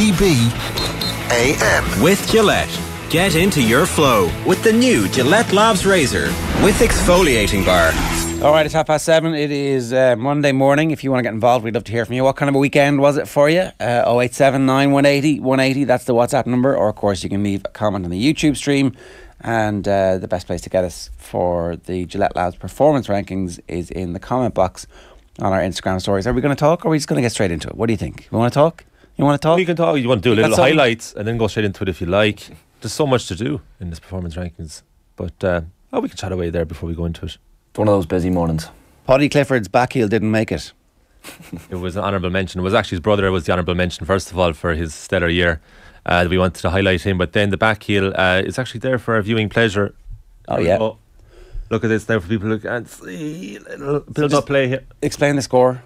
OTB AM. With Gillette. Get into your flow with the new Gillette Labs Razor with exfoliating bar. All right, it's half past seven. It is uh, Monday morning. If you want to get involved, we'd love to hear from you. What kind of a weekend was it for you? Uh, 0879 180 180, that's the WhatsApp number. Or, of course, you can leave a comment on the YouTube stream. And uh, the best place to get us for the Gillette Labs performance rankings is in the comment box on our Instagram stories. Are we going to talk or are we just going to get straight into it? What do you think? We want to talk? You want to talk? We can talk. You want to do a little That's highlights and then go straight into it if you like. There's so much to do in this performance rankings, but uh, oh, we can chat away there before we go into it. It's one of those busy mornings. Paddy Clifford's back heel didn't make it. It was an honourable mention. It was actually his brother was the honourable mention first of all for his stellar year. Uh, we wanted to highlight him, but then the back heel uh, is actually there for our viewing pleasure. Oh, yeah. Oh, look at this now for people who can't see. Little build up play here. Explain the score.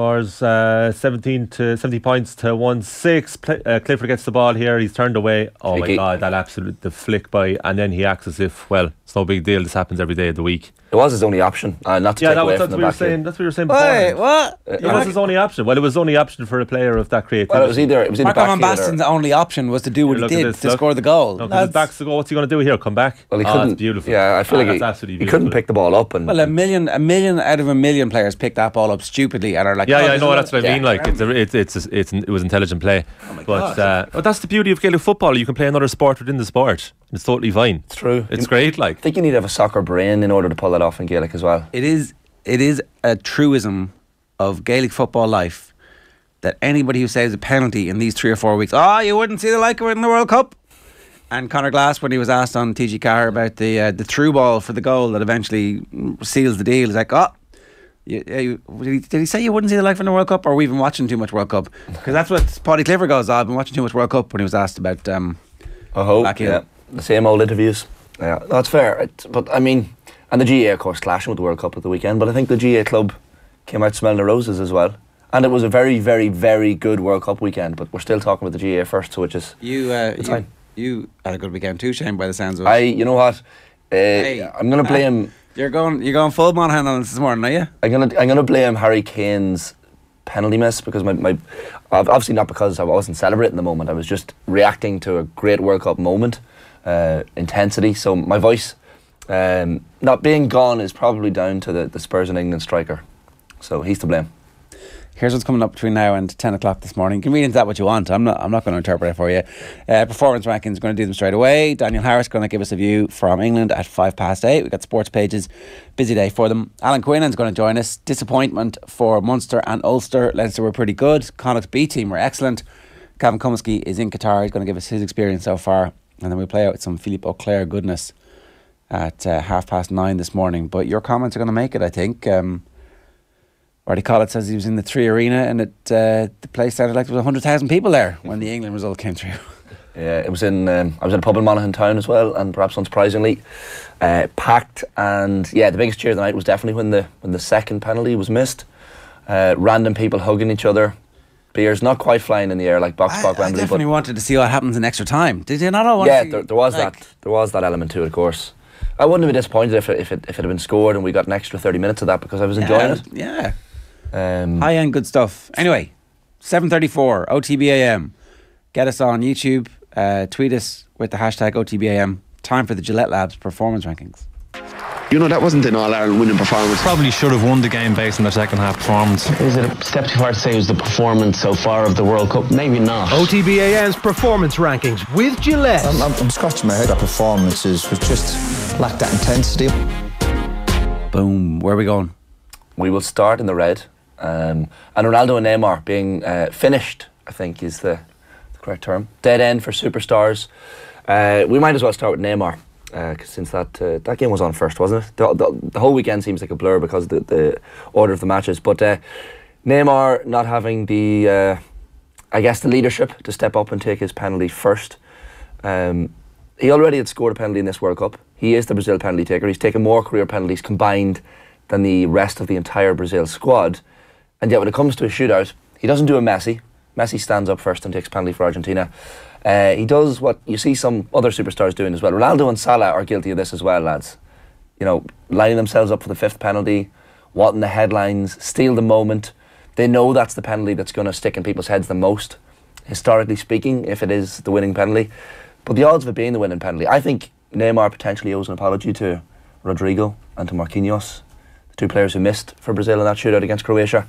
Scores uh, 17 to 70 points to 1 6. Pl- uh, Clifford gets the ball here. He's turned away. Oh Tricky. my God, that absolute the flick by. And then he acts as if, well, it's no big deal. This happens every day of the week. It was his only option, uh, not to Yeah, take that away was, that's from what the we were back heel. saying. That's what we were saying before. Wait, what? Uh, It was his only option. Well, it was only option for a player of that creativity. Well, it was either it was either Mark back Van heel or- Basten's only option was to do what Here, he did this, to look. score the goal. No, 'cause his back's to go. What's he going to do here? Come back? Well, he oh, couldn't. that's beautiful. Yeah, I feel Ah, like he, absolutely he couldn't pick the ball up, and Well, a million, a million out of a million players pick that ball up stupidly and are like, Yeah, yeah, I know. That's what I yeah. mean. Like, it's, a, it's, it's, it's, it was intelligent play. Oh but, uh, but that's the beauty of Gaelic football. You can play another sport within the sport. It's totally fine. it's true. It's You- great. Like, I think you need to have a soccer brain in order to pull that off in Gaelic as well. It is, it is a truism of Gaelic football life that anybody who saves a penalty in these three or four weeks, oh, you wouldn't see the like of it in the World Cup. And Conor Glass, when he was asked on TG Carr about the uh, the through ball for the goal that eventually seals the deal, he's like, oh. You, yeah, you, did, he, say you wouldn't see the like from the World Cup, or are we've been watching too much World Cup? Because that's what Paddy Clifford goes. "Oh, I've been watching too much World Cup when he was asked about um, I hope. Back yeah, the same old interviews. Yeah, that's fair. It, but I mean, and the GAA of course clashing with the World Cup at the weekend. But I think the GAA club came out smelling the roses as well. And it was a very, very, very good World Cup weekend. But we're still talking about the GAA first, so which is you. Uh, It's you, fine. you had a good weekend too, Shane. By the sounds of it. I. You know what? Uh, Hey, I'm gonna uh, blame. You're going. You're going full Monaghan on this this morning, are you? I'm gonna I'm gonna blame Harry Kane's penalty miss because my, my obviously not because I wasn't celebrating the moment. I was just reacting to a great World Cup moment, uh, intensity. So my voice um, not being gone is probably down to the, the Spurs and England striker. So he's to blame. Here's what's coming up between now and ten o'clock this morning. You can read into that what you want. I'm not. I'm not going to interpret it for you. Uh, performance rankings. Going to do them straight away. Daniel Harris going to give us a view from England at five past eight. We've got sports pages. Busy day for them. Alan Quinlan's going to join us. Disappointment for Munster and Ulster. Leinster were pretty good. Connacht's B team were excellent. Gavin Cummiskey is in Qatar. He's going to give us his experience so far, and then we play out some Philippe Auclair goodness at uh, half past nine this morning. But your comments are going to make it, I think. Um, Artie Collett says he was in the three arena and it uh, the place sounded like there was 100,000 people there when the England result came through. Yeah, it was in. Um, I was in a pub in Monaghan town as well, and perhaps unsurprisingly, uh, packed. And yeah, the biggest cheer of the night was definitely when the when the second penalty was missed. Uh, random people hugging each other, beers not quite flying in the air like box I, spock I Wembley, definitely but wanted to see what happens in extra time. Did you not all want yeah, there, there was like- that. There was that element to it, of course. I wouldn't have been disappointed if it, if it if it had been scored and we got an extra thirty minutes of that because I was enjoying it. Yeah, Um, high end good stuff. Anyway, 7:34 OTBAM. Get us on YouTube. Uh, tweet us with the hashtag OTBAM. Time for the Gillette Labs performance rankings. You know, that wasn't an All Ireland winning performance. Probably should have won the game based on their second half performance. Is it a step too far to say it was the performance so far of the World Cup? Maybe not. OTBAM's performance rankings with Gillette. I'm, I'm scratching my head. That performances was just lacked that intensity. Boom. Where are we going? we will start in the red, um, and Ronaldo and Neymar being uh, finished. I think is the, the correct term. Dead end for superstars. Uh, we might as well start with Neymar. Uh, since that uh, that game was on first, wasn't it? The, the, the whole weekend seems like a blur because of the, the order of the matches. But uh, Neymar not having the, uh, I guess, the leadership to step up and take his penalty first. Um, he already had scored a penalty in this World Cup. He is the Brazil penalty taker. He's taken more career penalties combined than the rest of the entire Brazil squad. And yet, when it comes to a shootout, he doesn't do a Messi. Messi stands up first and takes penalty for Argentina. Uh, he does what you see some other superstars doing as well. Ronaldo and Salah are guilty of this as well, lads. You know, lining themselves up for the fifth penalty, wanting the headlines, steal the moment. They know that's the penalty that's going to stick in people's heads the most. historically speaking, if it is the winning penalty. But the odds of it being the winning penalty, I think Neymar potentially owes an apology to Rodrigo and to Marquinhos, two players who missed for Brazil in that shootout against Croatia.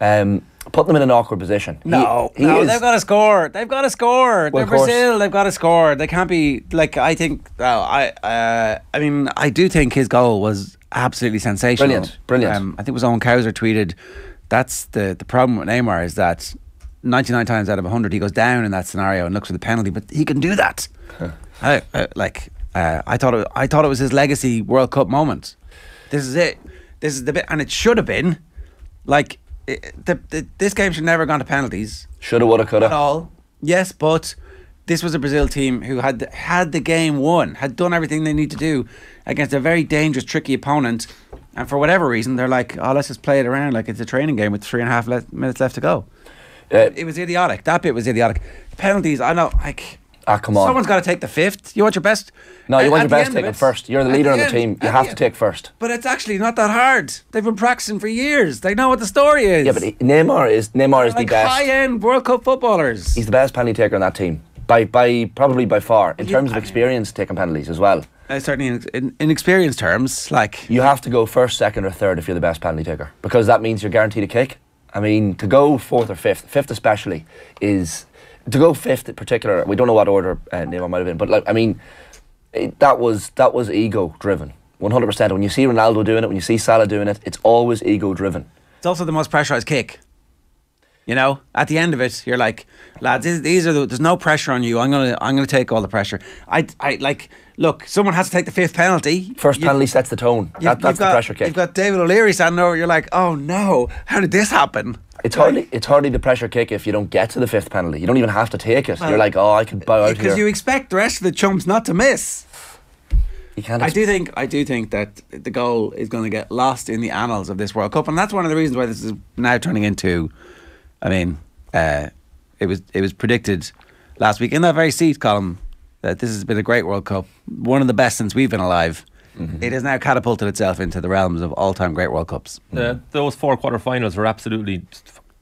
Um, putting them in an awkward position. No, he no, is- they've got to score. They've got to score. Well, They're Brazil. They've got to score. They can't be like I think. Well, I, uh, I mean, I do think his goal was absolutely sensational. Brilliant, brilliant. Um, I think it was Owen Cowser tweeted. That's the the problem with Neymar is that ninety nine times out of hundred he goes down in that scenario and looks for the penalty, but he can do that. I, I like. Uh, I thought it, I thought it was his legacy World Cup moment. This is it. This is the bit, and it should have been like it, the, the, this game should never have gone to penalties Shoulda, woulda, at coulda. At all. Yes, but this was a Brazil team who had had the game won, had done everything they need to do against a very dangerous, tricky opponent, and for whatever reason, they're like, "Oh, let's just play it around like it's a training game with three and a half le- minutes left to go." Uh, It was idiotic. That bit was idiotic. Penalties, I know, like. Ah, come on. Someone's got to take the fifth. You want your best. no, you at- want your best end to of take it it- first. You're the leader on the end- team. You have the to take first. But it's actually not that hard. They've been practicing for years. They know what the story is. Yeah, but Neymar is Neymar is like the best. high-end World Cup footballers. He's the best penalty taker on that team. By by probably by far in Yeah, terms of experience taking penalties as well. Uh, certainly in, in, in experience terms, like You have to go first, second, or third if you're the best penalty taker because that means you're guaranteed a kick. I mean, to go fourth or fifth, fifth especially, is to go fifth in particular. We don't know what order uh, Neymar might have been, but like I mean, it, that was that was ego driven, one hundred percent. When you see Ronaldo doing it, when you see Salah doing it, it's always ego driven. it's also the most pressurized kick. You know, at the end of it, you're like, lads, these, these are the, there's no pressure on you. I'm gonna I'm gonna take all the pressure. I I like look, someone has to take the fifth penalty. First You- penalty sets the tone. That, that's the pressure kick. You've got David O'Leary standing over. You're like, oh no, how did this happen? It's hardly it's hardly the pressure kick if you don't get to the fifth penalty. You don't even have to take it. Well, You're like, oh, I could bow out Because you expect the rest of the chumps not to miss. You can't. I do think I do think that the goal is going to get lost in the annals of this World Cup, and that's one of the reasons why this is now turning into. I mean, uh, it was it was predicted last week in that very seat column that this has been a great World Cup, one of the best since we've been alive. It has now catapulted itself into the realms of all-time great World Cups. Uh, those four quarterfinals were absolutely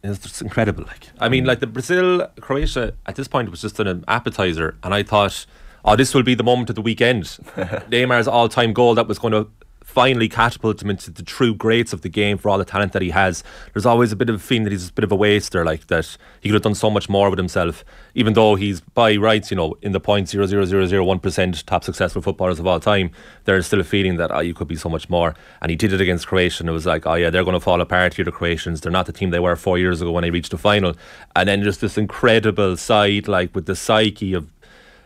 it's just incredible. Like, I mean, like the Brazil Croatia at this point was just an appetizer, and I thought, oh, this will be the moment of the weekend. Neymar's all-time goal that was going to finally catapult him into the true greats of the game for all the talent that he has. There's always a bit of a feeling that he's a bit of a waster, like that he could have done so much more with himself, even though he's by rights, you know, in the point zero zero zero zero one percent top successful footballers of all time. There's still a feeling that oh, you could be so much more, and he did it against Croatia. And it was like, oh yeah, they're going to fall apart here. The Croatians, they're not the team they were four years ago when they reached the final, and then just this incredible side, like with the psyche of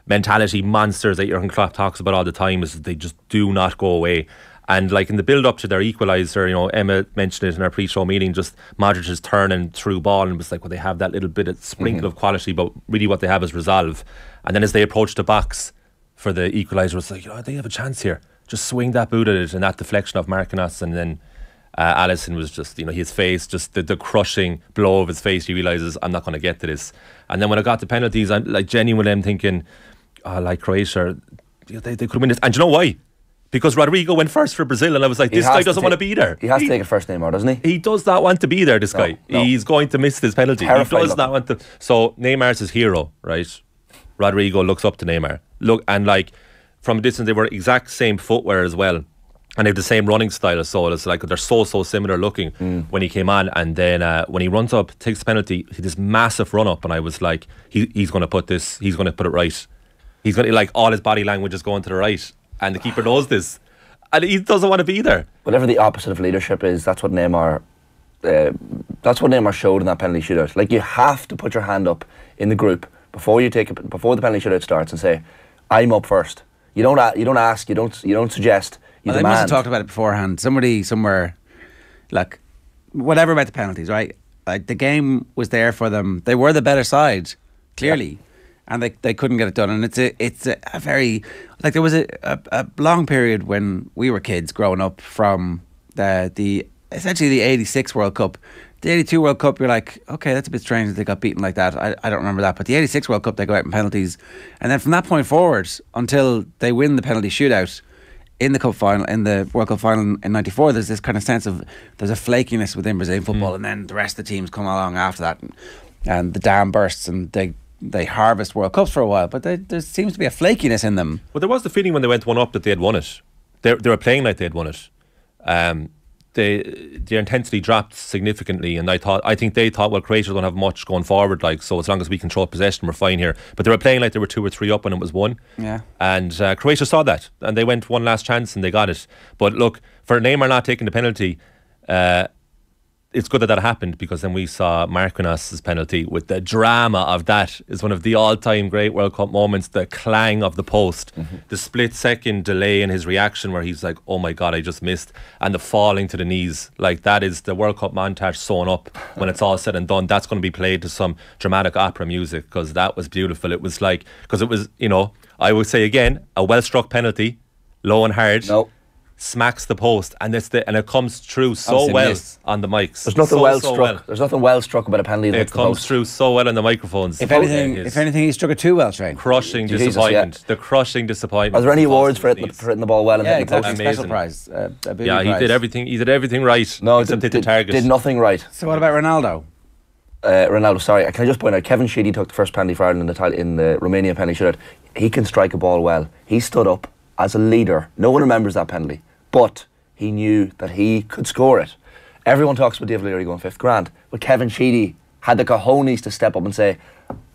mentality monsters that Jurgen Klopp talks about all the time is they just do not go away. And like in the build up to their equaliser, you know, Emma mentioned it in our pre-show meeting. Just Modric's and through ball, and it was like, well, they have that little bit of sprinkle of quality, but really what they have is resolve. And then as they approach the box for the equaliser, it's like, you know, they have a chance here. Just swing that boot at it, and that deflection of Marquinhos, and then uh, Alisson was just, you know, his face, just the, the crushing blow of his face. He realizes I'm not going to get to this. And then when I got the penalties, I'm like genuinely, I'm thinking, oh, like Croatia, they, they could win this. And do you know why? Because Rodrigo went first for Brazil, and I was like, this guy doesn't want to be there. He has to take a first, Neymar, doesn't he? He does not want to be there. This guy, no. he's going to miss this penalty. Terrified he does not want to. So Neymar's his hero, right? Rodrigo looks up to Neymar. Look and like from a distance, they were exact same footwear as well, and they have the same running style. So it's like they're so so similar looking Mm. when he came on, and then uh, when he runs up, takes the penalty, he this massive run up, and I was like, he, he's going to put this, he's going to put it right. He's going to like all his body language is going to the right, and the keeper knows this, and he doesn't want to be there. Whatever the opposite of leadership is, that's what Neymar. Uh, that's what Neymar showed in that penalty shootout. Like you have to put your hand up in the group before you take it before the penalty shootout starts and say, "I'm up first. You don't. You don't ask. You don't. You don't suggest. You Well, they must have talked about it beforehand. Somebody somewhere, like, whatever about the penalties, right? Like the game was there for them. They were the better side, clearly, and they, they couldn't get it done. And it's a it's a, a very like there was a, a, a long period when we were kids growing up from the the essentially the '86 World Cup. The 82 World Cup, you're like, okay, that's a bit strange that they got beaten like that. I, I don't remember that. But the 86 World Cup, they go out in penalties. And then from that point forward, until they win the penalty shootout, in the cup final, in the World Cup final in '94, there's this kind of sense of there's a flakiness within Brazilian mm. football, and then the rest of the teams come along after that, and, and the dam bursts, and they they harvest World Cups for a while, but they, there seems to be a flakiness in them. Well, there was the feeling when they went one up that they had won it. They, they were playing like they had won it. Um, they, their intensity dropped significantly, and I thought I think they thought well Croatia don't have much going forward, like so as long as we control possession, we're fine here. But they were playing like they were two or three up when it was one. Yeah. And uh, Croatia saw that, and they went one last chance and they got it. But look, for Neymar not taking the penalty, uh, it's good that that happened because then we saw Marquinhos' penalty with the drama of that is one of the all-time great World Cup moments. The clang of the post, mm-hmm. the split-second delay in his reaction where he's like, "Oh my god, I just missed," and the falling to the knees. Like that is the World Cup montage sewn up when it's all said and done. That's going to be played to some dramatic opera music because that was beautiful. It was like because it was you know I would say again a well-struck penalty, low and hard. No. Smacks the post and it's the and it comes through so Obviously well missed. on the mics. There's nothing So, well so struck. There's nothing well struck about a penalty. that it hits the comes post. through so well in the microphones. If anything, It is if anything, he struck it too well, Shane. crushing Jesus, disappointment. The crushing disappointment. Are there any awards for his hitting, knees. for hitting the ball well and Yeah, hitting the post? exactly. Special prize. Uh, a Yeah, he prize. did everything. He did everything right. No, except did, hit the did, target. did nothing right. So what about Ronaldo? uh, Ronaldo, sorry, can I just point out Kevin Sheedy took the first penalty for Ireland in the, Itali- in the Romania penalty shootout. He can strike a ball well. He stood up as a leader. No one remembers that penalty, but he knew that he could score it. Everyone talks about David Leary going fifth grand, but Kevin Sheedy had the cojones to step up and say,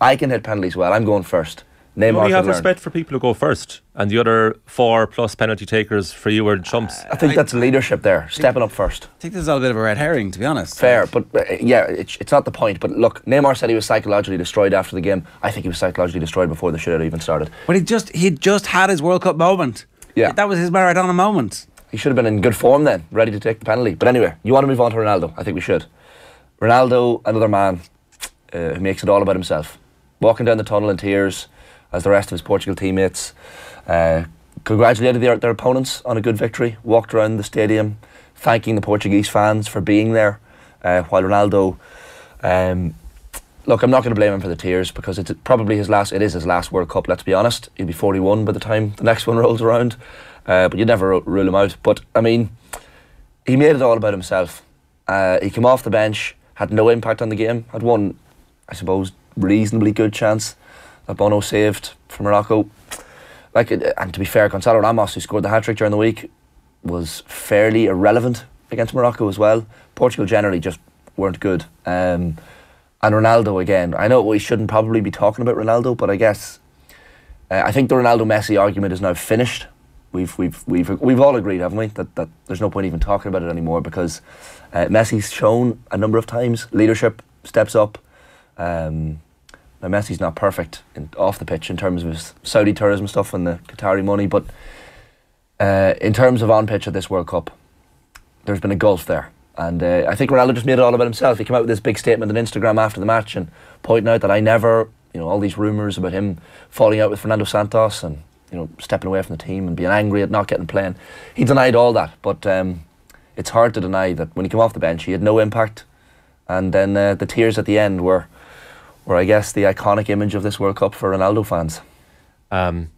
"I can hit penalties well. I'm going first. You Neymar only should have learn." respect for people who go first, and the other four plus penalty takers for you were chumps. I think that's leadership there, stepping up first. I think this is all a bit of a red herring, to be honest. Fair, but uh, yeah, it's, it's not the point. But look, Neymar said he was psychologically destroyed after the game. I think he was psychologically destroyed before the shootout even started. But he just he just had his World Cup moment. Yeah. that was his Maradona moment. He should have been in good form then, ready to take the penalty. But anyway, you want to move on to Ronaldo? I think we should. Ronaldo, another man uh, who makes it all about himself. Walking down the tunnel in tears as the rest of his Portugal teammates uh, congratulated their, their opponents on a good victory. Walked around the stadium, thanking the Portuguese fans for being there. Uh, while Ronaldo, um, look, I'm not going to blame him for the tears because it's probably his last. It is his last World Cup. Let's be honest. He'll be 41 by the time the next one rolls around. Uh, but you never rule him out. But I mean, he made it all about himself. Uh, he came off the bench, had no impact on the game. Had one, I suppose, reasonably good chance that Bono saved for Morocco. Like, and to be fair, Gonzalo Ramos, who scored the hat trick during the week, was fairly irrelevant against Morocco as well. Portugal generally just weren't good. Um, and Ronaldo again. I know we shouldn't probably be talking about Ronaldo, but I guess uh, I think the Ronaldo Messi argument is now finished. We've we've we've we've all agreed, haven't we, that that there's no point even talking about it anymore because uh, Messi's shown a number of times leadership steps up. Um, now Messi's not perfect in, off the pitch in terms of his Saudi tourism stuff and the Qatari money, but uh, in terms of on pitch at this World Cup, there's been a gulf there. And uh, I think Ronaldo just made it all about himself. He came out with this big statement on Instagram after the match and pointing out that I never, you know, all these rumours about him falling out with Fernando Santos and, you know, stepping away from the team and being angry at not getting playing. He denied all that. But um, it's hard to deny that when he came off the bench, he had no impact. And then uh, the tears at the end were, were, I guess, the iconic image of this World Cup for Ronaldo fans. Um,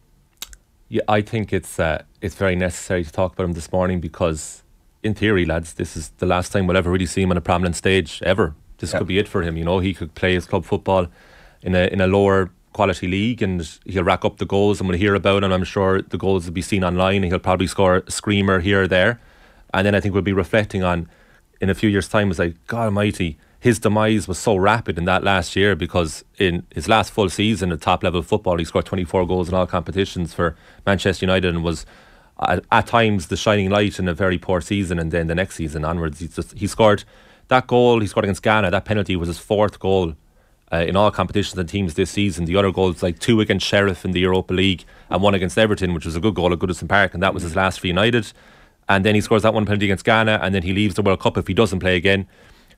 yeah, I think it's uh, it's very necessary to talk about him this morning because, in theory, lads, this is the last time we'll ever really see him on a prominent stage ever. This Yeah. could be it for him. You know, he could play his club football in a in a lower quality league, and he'll rack up the goals, and we'll hear about him. I'm sure the goals will be seen online, and he'll probably score a screamer here or there. And then I think we'll be reflecting on in a few years' time. It's like God Almighty. His demise was so rapid in that last year because in his last full season at top level football, he scored 24 goals in all competitions for Manchester United and was at, at times the shining light in a very poor season. And then the next season onwards, he just he scored that goal he scored against Ghana. That penalty was his fourth goal uh, in all competitions and teams this season. The other goals, like two against Sheriff in the Europa League and one against Everton, which was a good goal at Goodison Park, and that was his last for United. And then he scores that one penalty against Ghana, and then he leaves the World Cup if he doesn't play again,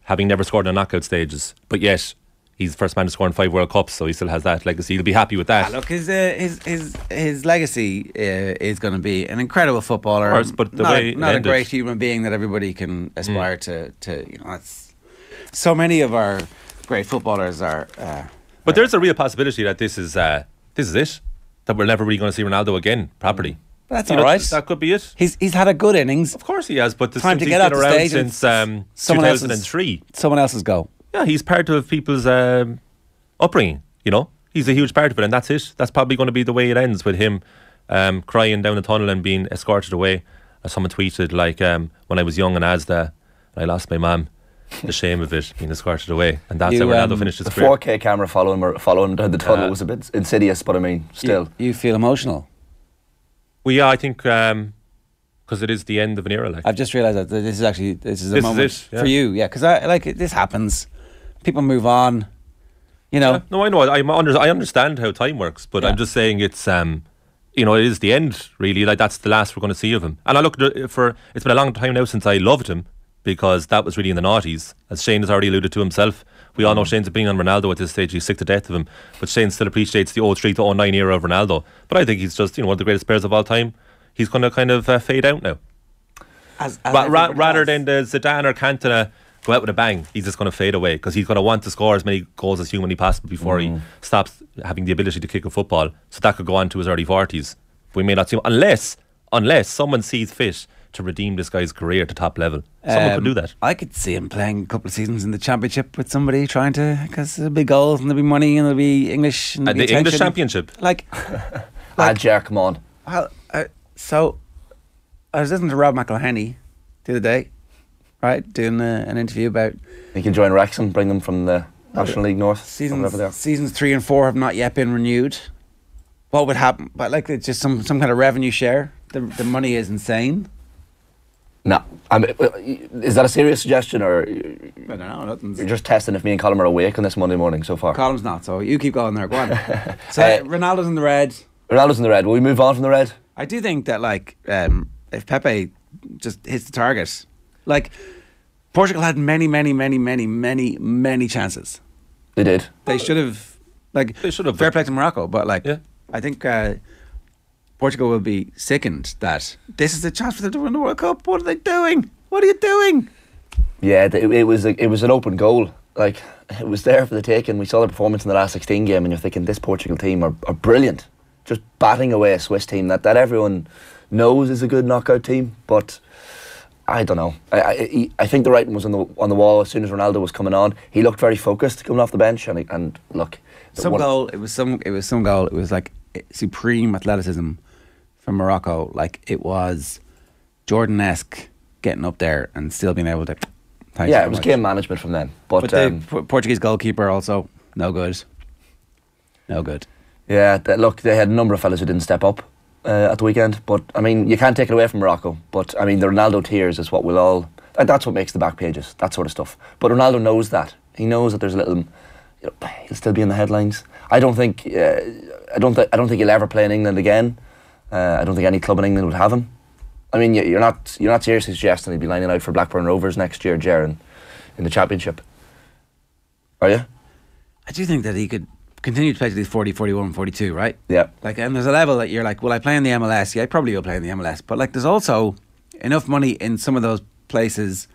having never scored in knockout stages. But yet, he's the first man to score in five World Cups, so he still has that legacy. He'll be happy with that. Ah, look, his uh, his his his legacy uh, is going to be an incredible footballer. Course, but the not, way a, not a great human being that everybody can aspire to. To you know, it's so many of our great footballers are. Uh, But there's a real possibility that this is uh, this is it. That we're never really going to see Ronaldo again properly. That's You all know, right. That could be it. He's he's had a good innings. Of course he has, but the, Time to get out around stage since um, someone else's- 2003. Someone else's go. Yeah, he's part of people's um, upbringing. You know, he's a huge part of it, and that's it. That's probably going to be the way it ends with him um, crying down the tunnel and being escorted away. As someone tweeted, like um, when I was young in Asda, I lost my mum. The shame of it being escorted away, and that's You, how Ronaldo um, finished his The career. 4K camera following him, following him down the tunnel Uh, was a bit insidious, but I mean, still. You, you feel emotional. Well, yeah, I think because it is the end of an era. Like I've just realised that this is actually this is a This is moment it, yeah. for you. Yeah, because I like this happens. People move on. You know, Yeah, no, I know. I, I'm under, I understand how time works, but Yeah. I'm just saying it's um, you know, it is the end. Really, like that's the last we're going to see of him. And I look for it's been a long time now since I loved him because that was really in the noughties, as Shane has already alluded to himself. We all know Shane's opinion on Ronaldo at this stage. He's sick to death of him, but Shane still appreciates the 03 to 09 era of Ronaldo. But I think he's just you know one of the greatest players of all time. He's going to kind of uh, fade out now. as, as Ra- ra- rather than the Zidane or Cantona go out with a bang, he's just going to fade away because he's going to want to score as many goals as humanly possible before he stops having the ability to kick a football. So that could go on to his early forties. We may not see him unless unless someone sees fit to redeem this guy's career to top level. Someone Um, could do that. I could see him playing a couple of seasons in the championship with somebody trying to because there'll be goals and there'll be money and there'll be English and Uh, there'll the be English. Championship. Like, ah, Jack, come on. well, uh, so I was listening to Rob McElhenney the other day, right, doing uh, an interview about He can join Wrexham, bring them from the National League North. seasons. whatever they are. Seasons three and four have not yet been renewed. What would happen? But like, it's just some some kind of revenue share. The the money is insane. No. I mean, uh, is that a serious suggestion, or I don't know. Nothing's. you're just testing if me and Colin are awake on this Monday morning so far? Column's not, so you keep going there. Go on. so Uh, Ronaldo's in the red. Ronaldo's in the red. Will we move on from the red? I do think that like um, if Pepe just hits the target, like Portugal had many, many, many, many, many, many chances. They did. They should have like They should have, fair but- play to Morocco, but like Yeah. I think uh, Portugal will be sickened that this is the chance for them to win the World Cup. What are they doing? What are you doing? Yeah, it, it was a, it was an open goal. Like it was there for the taking. We saw the performance in the last 16 game, and you're thinking this Portugal team are, are brilliant, just batting away a Swiss team that, that everyone knows is a good knockout team. But I don't know. I, I I think the writing was on the on the wall as soon as Ronaldo was coming on. He looked very focused coming off the bench, and and look, Some goal. It was some. It was some goal. It was like eh, supreme athleticism from Morocco. Like it was Jordan-esque getting up there and still being able to. Yeah, it was much. game management from them. But, But the um, Portuguese goalkeeper also no good. No good. Yeah, th- look, they had a number of fellas who didn't step up uh, at the weekend. But I mean, you can't take it away from Morocco. But I mean, the Ronaldo tears is what we'll all. And that's what makes the back pages, that sort of stuff. But Ronaldo knows that. He knows that there's a little. You know, he'll still be in the headlines. I don't think. Uh, I don't. Th- I don't think he'll ever play in England again. Uh, I don't think any club in England would have him. I mean, you- you're not. You're not seriously suggesting he'd be lining out for Blackburn Rovers next year, Jaron, in the Championship. Are you? I do think that he could continue to play to these 40, 41, 42, right? Yeah. Like, and there's a level that you're like, will I play in the MLS? Yeah, I probably will play in the MLS. But like, there's also enough money in some of those places.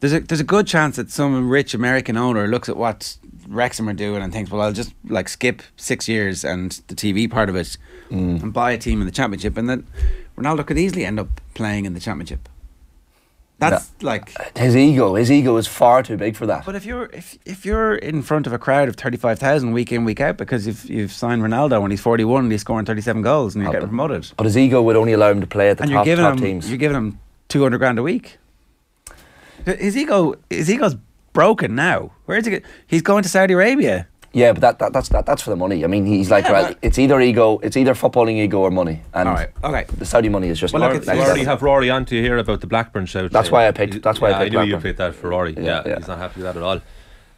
There's a there's a good chance that some rich American owner looks at what Wrexham are doing and thinks, well, I'll just like skip six years and the TV part of it mm. and buy a team in the championship, and then Ronaldo could easily end up playing in the championship. That's like. Uh, his ego. His ego is far too big for that. But if you're if if you're in front of a crowd of thirty five thousand week in week out because you've you've signed Ronaldo and he's forty one and he's scoring thirty seven goals and you're getting but- promoted But his ego would only allow him to play at the and you're top, giving top him teams. you're giving him two hundred grand a week. His ego his ego's broken now. Where's he? Get? He's going to Saudi Arabia. Yeah, but that, that that's that, that's for the money. I mean, he's like, Yeah, right, but- it's either ego, it's either footballing ego or money. And All right, okay. the Saudi money is just. Well, look, next it's- We already have Rory on to hear about the Blackburn shout. That's why I picked- that's why I yeah, picked I knew you Blackburn. picked that for Rory. Yeah, Yeah, yeah. he's not happy with that at all.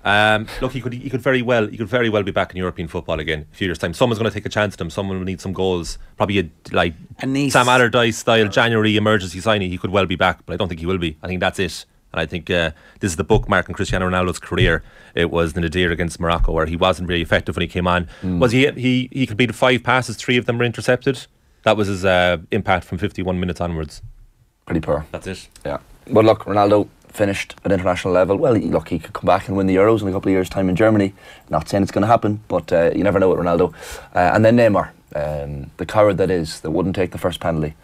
Um, look, he could he could very well he could very well be back in European football again a few years' time. Someone's going to take a chance at him. Someone will need some goals. Probably a like A Nice. Sam Allardyce style January emergency signing. He could well be back, but I don't think he will be. I think that's it. And I think uh, this is the bookmark in Cristiano Ronaldo's career. It was the Nadir against Morocco, where he wasn't really effective when he came on. Mm. Was he? He he completed five passes, three of them were intercepted. That was his uh, impact from 51 minutes onwards. pretty poor. That's it. Yeah. But look, Ronaldo finished at international level. Well, he, look, he could come back and win the Euros in a couple of years' time in Germany. Not saying it's going to happen, but uh, you never know with Ronaldo. Uh, and then Neymar, um, the coward that is, that wouldn't take the first penalty.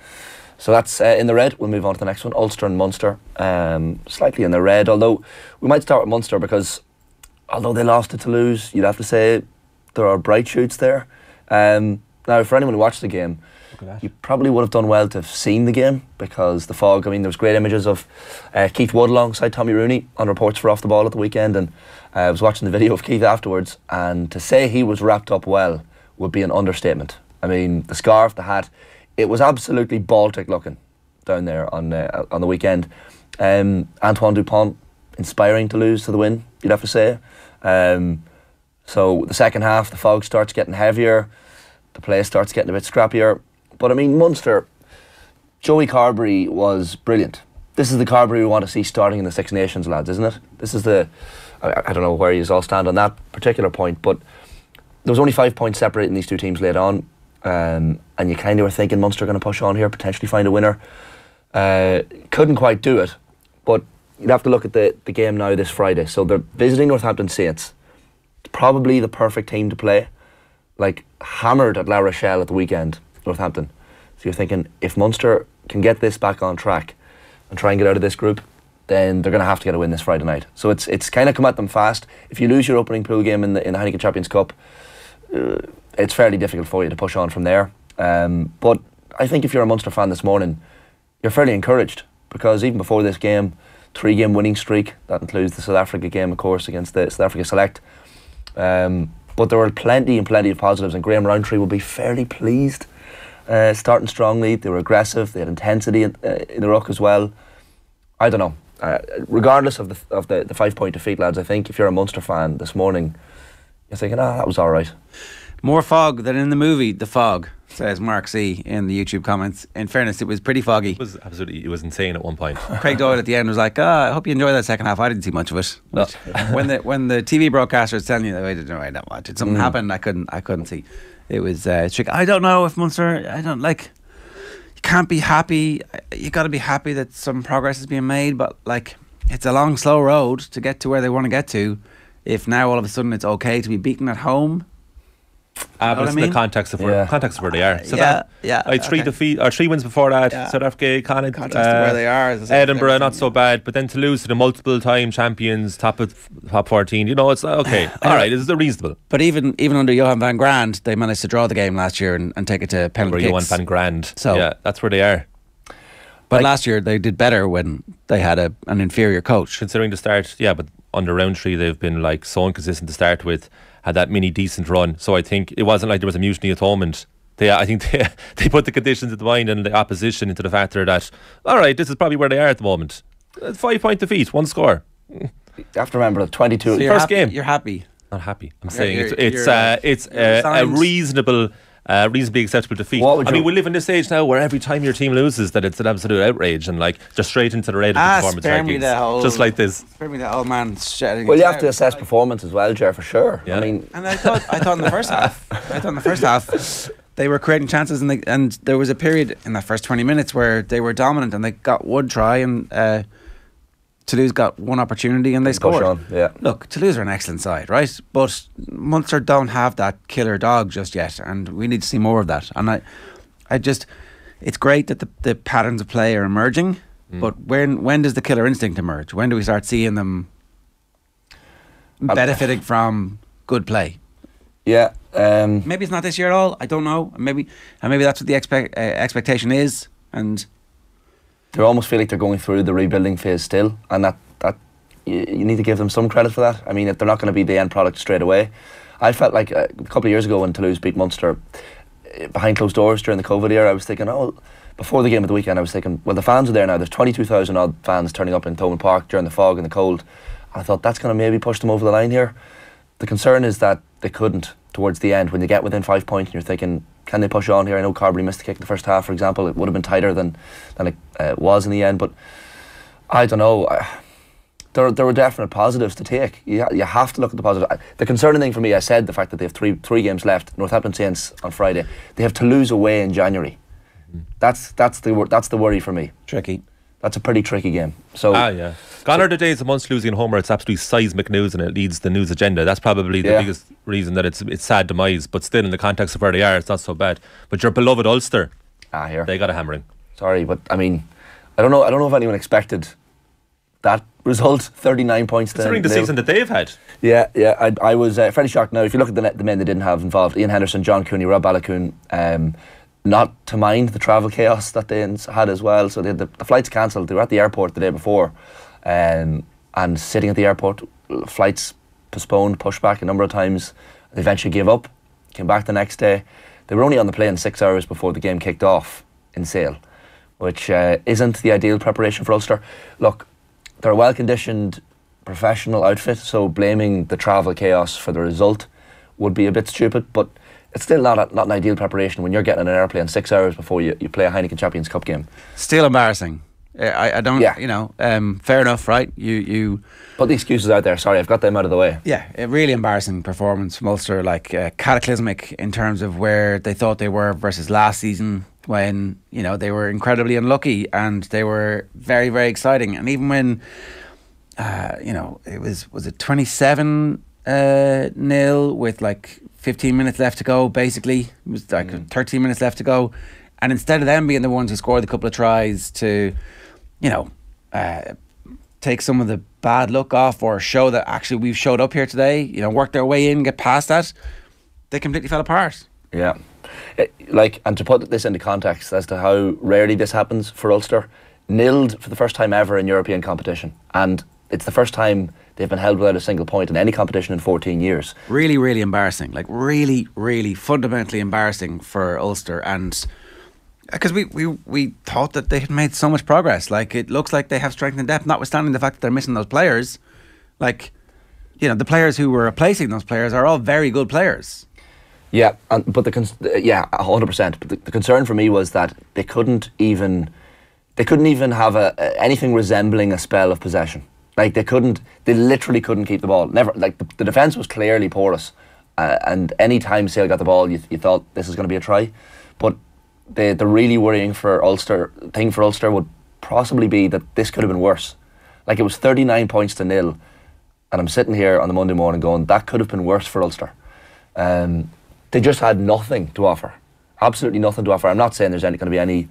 So that's uh, in the red. We'll move on to the next one. Ulster and Munster, um, slightly in the red. Although we might start with Munster because although they lost to Toulouse, you'd have to say There are bright shoots there. Um, now, for anyone who watched the game, you probably would have done well to have seen the game because the fog. I mean, there was great images of uh, Keith Wood alongside Tommy Rooney on reports for off the ball at the weekend, and uh, I was watching the video of Keith afterwards. And to say he was wrapped up well would be an understatement. I mean, the scarf, the hat, it was absolutely Baltic looking down there on uh, on the weekend. Um, Antoine Dupont, inspiring Toulouse to the win, you'd have to say. Um, so the second half, the fog starts getting heavier, the play starts getting a bit scrappier. But I mean, Munster, Joey Carberry was brilliant. This is the Carberry we want to see starting in the Six Nations, lads, isn't it? This is the. I, I don't know where you all stand on that particular point, but there was only five points separating these two teams late on, um, and you kind of were thinking Munster going to push on here, potentially find a winner. Uh, couldn't quite do it, but you'd have to look at the, the game now this Friday. So they're visiting Northampton Saints. Probably the perfect team to play. Like hammered at La Rochelle at the weekend, Northampton. So you're thinking if Munster can get this back on track and try and get out of this group, then they're going to have to get a win this Friday night. So it's it's kind of come at them fast. If you lose your opening pool game in the in the Heineken Champions Cup, uh, it's fairly difficult for you to push on from there. Um, but I think if you're a Munster fan this morning, you're fairly encouraged because even before this game, three game winning streak that includes the South Africa game, of course, against the South Africa Select. Um, but there were plenty and plenty of positives, and Graham Rowntree will be fairly pleased. Uh, starting strongly, they were aggressive, they had intensity in, uh, in the ruck as well. I don't know. Uh, regardless of the of the, the five point defeat, lads, I think if you're a Munster fan this morning, you're thinking, ah, that was all right. More fog than in the movie The Fog, says Mark C in the YouTube comments. In fairness, it was pretty foggy. It was absolutely, it was insane at one point. Craig Doyle at the end was like, ah, I hope you enjoy that second half. I didn't see much of it. But when the when the TV broadcaster was telling you, that I didn't know, I don't watch it. Something Mm. happened, I couldn't, I couldn't see. It was uh, tricky. I don't know if Munster, I don't like, you can't be happy. You got to be happy that some progress is being made, but like, it's a long, slow road to get to where they want to get to. If now all of a sudden it's okay to be beaten at home, Uh, Know but it's I in the context of where Yeah. context of where they are. So yeah, that, yeah, like three okay. defeat or three wins before that. Yeah. South Africa, Connacht, Context of where they are, as Edinburgh, not so bad. But then to lose to the multiple time champions, top of top fourteen, you know, it's like, okay. all right, it's reasonable. But even even under Johann van Graan, they managed to draw the game last year and, and take it to Where penalty you won kicks. Van Graan. So- yeah, that's where they are. but last year they did better when they had a, an inferior coach. Considering the start, yeah, but under Rowntree they've been like so inconsistent to start with. Had that mini decent run, so I think it wasn't like there was a mutiny at home and They, I think they, they put the conditions of the mind and the opposition into the factor that all right, this is probably where they are at the moment. Uh, Five point defeat, one score. You have to remember the 22. So First happy, game. You're happy. Not happy. I'm Yeah, saying you're- it's it's you're, uh, uh, it's uh, a reasonable. Uh, reasonably acceptable defeat. What would I mean, we live in this age now where every time your team loses, that it's an absolute outrage and like just straight into the red of Ah, performance spare me rankings, the whole- just like this. Spare me that old man shouting. Well, you have to out. assess performance as well, Jer, for sure. Yeah. I mean, And I thought, I thought in the first half, I thought in the first half, they were creating chances, and they, and there was a period in that first twenty minutes where they were dominant, and they got one try, and uh, Toulouse got one opportunity, and they scored. on. Yeah. Look, Toulouse are an excellent side, right? But Munster don't have that killer dog just yet, and we need to see more of that. And I, I just, it's great that the, the patterns of play are emerging, but when when does the killer instinct emerge? When do we start seeing them benefiting from good play? Yeah. Um, Maybe it's not this year at all. I don't know. Maybe and maybe that's what the expect, uh, expectation is. And they almost feel like they're going through the rebuilding phase still, and that that you, you need to give them some credit for that. I mean, if they're not going to be the end product straight away. I felt like uh, a couple of years ago when Toulouse beat Munster uh, behind closed doors during the COVID era, I was thinking, oh, before the game of the weekend, I was thinking, well, the fans are there now. There's 22,000 odd fans turning up in Thomond Park during the fog and the cold. I thought that's going to maybe push them over the line here. The concern is that they couldn't towards the end when you get within five points and you're thinking, can they push on here? I know Carberry missed the kick in the first half, for example. It would have been tighter than than it uh, was in the end, but I don't know. I, there, there were definite positives to take. You, ha- you have to look at the positive. I- The concerning thing for me, I said the fact that they have three three games left. Northampton Saints on Friday. They have to lose away in January. That's that's the that's the worry for me. tricky. That's a pretty tricky game. So Ah, yeah. Gone are the days of Munster losing Homer. it's absolutely seismic news and it leads the news agenda. That's probably the Yeah. biggest reason that it's it's sad demise. But still, in the context of where they are, it's not so bad. But your beloved Ulster, ah, here. they got a hammering. Sorry, but I mean, I don't know. I don't know if anyone expected that result, 39 points. to Considering the nil. season that they've had. Yeah, yeah. I, I was uh, fairly shocked. Now, if you look at the, the men they didn't have involved, Ian Henderson, John Cooney, Rob Baloucoune, um, not to mind the travel chaos that they had as well. So they had the, the flights cancelled. They were at the airport the day before, um, and sitting at the airport, flights postponed, pushed back a number of times. They eventually gave up. Came back the next day. They were only on the plane six hours before the game kicked off in Sale, which uh, isn't the ideal preparation for Ulster. Look, they're a well conditioned professional outfit, so blaming the travel chaos for the result would be a bit stupid, but it's still not, a, not an ideal preparation when you're getting on an airplane six hours before you, you play a Heineken Champions Cup game. Still embarrassing. I, I don't, Yeah. you know, um, fair enough, right? You, you, Put the excuses out there, sorry, I've got them out of the way. yeah, a really embarrassing performance from Ulster, like uh, cataclysmic in terms of where they thought they were versus last season when, you know, they were incredibly unlucky and they were very, very exciting. And even when, uh, you know, it was, was it 27 uh, nil with like 15 minutes left to go, basically. It was like 13 minutes left to go. And instead of them being the ones who scored a couple of tries to, you know, uh, take some of the bad luck off or show that actually we've showed up here today, you know, work their way in, get past that, they completely fell apart. Yeah. Eh, like, and to put this into context as to how rarely this happens for Ulster, nilled for the first time ever in European competition. And it's the first time they've been held without a single point in any competition in 14 years. Really, really embarrassing. Like, really, really fundamentally embarrassing for Ulster. And because we, we, we thought that they had made so much progress. Like, it looks like they have strength and depth, notwithstanding the fact that they're missing those players. Like, you know, the players who were replacing those players are all very good players. Yeah, and, but the uh, yeah, hundred percent. But the, the concern for me was that they couldn't even they couldn't even have a, a anything resembling a spell of possession. Like they couldn't, they literally couldn't keep the ball. Never. Like the, the defense was clearly porous, uh, and any time Sale got the ball, you, you thought this is going to be a try. But the the really worrying for Ulster thing for Ulster would possibly be that this could have been worse. Like it was thirty nine points to nil, and I'm sitting here on the Monday morning going that could have been worse for Ulster. Um, they just had nothing to offer. Absolutely nothing to offer. I'm not saying there's any going to be any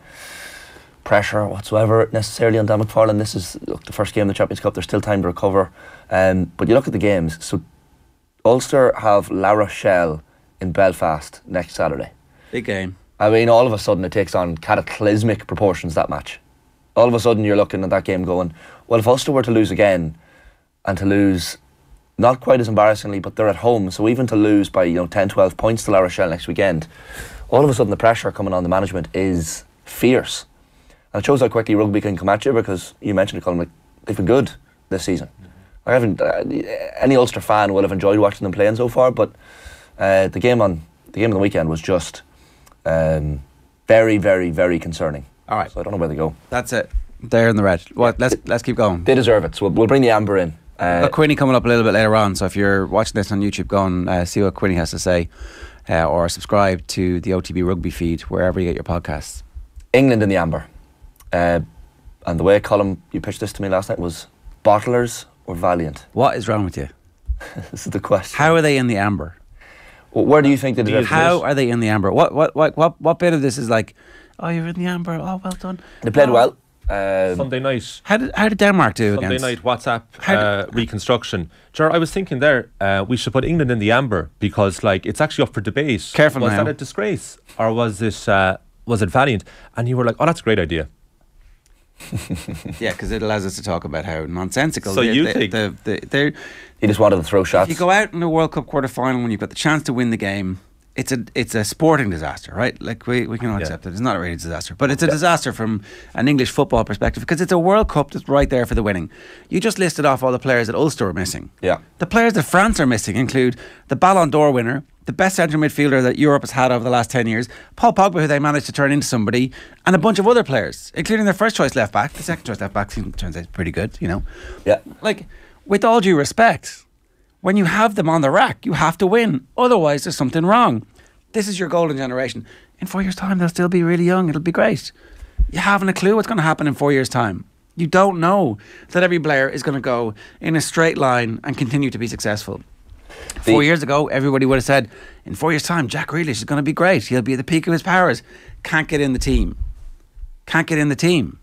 pressure whatsoever necessarily on Dan McFarland. This is look, the first game of the Champions Cup. There's still time to recover. Um, but you look at the games. So Ulster have La Rochelle in Belfast next Saturday. Big game. I mean, all of a sudden it takes on cataclysmic proportions that match. All of a sudden you're looking at that game going, well, if Ulster were to lose again, and to lose not quite as embarrassingly, but they're at home, so even to lose by you know 10, 12 points to La Rochelle next weekend, all of a sudden the pressure coming on the management is fierce. And it shows how quickly rugby can come at you because you mentioned it, Colin, like, they've been good this season. I haven't. Uh, any Ulster fan will have enjoyed watching them playing so far, but uh, the game on the game on the weekend was just um, very, very, very concerning. All right. So I don't know where they go. That's it. They're in the red. What? Let's let's keep going. They deserve it. So we'll, we'll bring the amber in. Uh, Quinny coming up a little bit later on. So if you're watching this on YouTube, go and uh, see what Quinny has to say, uh, or subscribe to the OTB Rugby feed wherever you get your podcasts. England in the amber. Uh, and the way Colin, you pitched this to me last night was bottlers or Valiant. What is wrong with you? this is the question. How are they in the amber? Well, where do you think they deserve to How are they in the amber? What what what what what bit of this is like? Oh, you're in the amber. Oh, well done. They played Oh. well. Um, Sunday night. How did how did Denmark do Sunday against? night WhatsApp uh, reconstruction. Ger, I was thinking there uh, we should put England in the amber because like it's actually up for debate. Careful was now. that a disgrace or was it uh, was it valiant? And you were like, oh, that's a great idea. Yeah, because it allows us to talk about how nonsensical. So they, you they, think- the, the, they're he just wanted to throw shots. If you go out in a World Cup quarter final when you've got the chance to win the game, it's a it's a sporting disaster, right? Like we, we can all Yeah. accept it. It's not really a disaster, but it's a disaster from an English football perspective because it's a World Cup that's right there for the winning. You just listed off all the players that Ulster are missing. Yeah. The players that France are missing include the Ballon d'Or winner, the best centre midfielder that Europe has had over the last 10 years, Paul Pogba, who they managed to turn into somebody, and a bunch of other players, including their first choice left back. The second choice left back seems- turns out pretty good, you know. Yeah. Like, with all due respect, when you have them on the rack, you have to win. Otherwise, there's something wrong. This is your golden generation. In four years' time, they'll still be really young. It'll be great. You haven't a clue what's going to happen in four years' time. You don't know that every player is going to go in a straight line and continue to be successful. Four years ago, everybody would have said, in four years' time, Jack Grealish is going to be great. He'll be at the peak of his powers. Can't get in the team. Can't get in the team.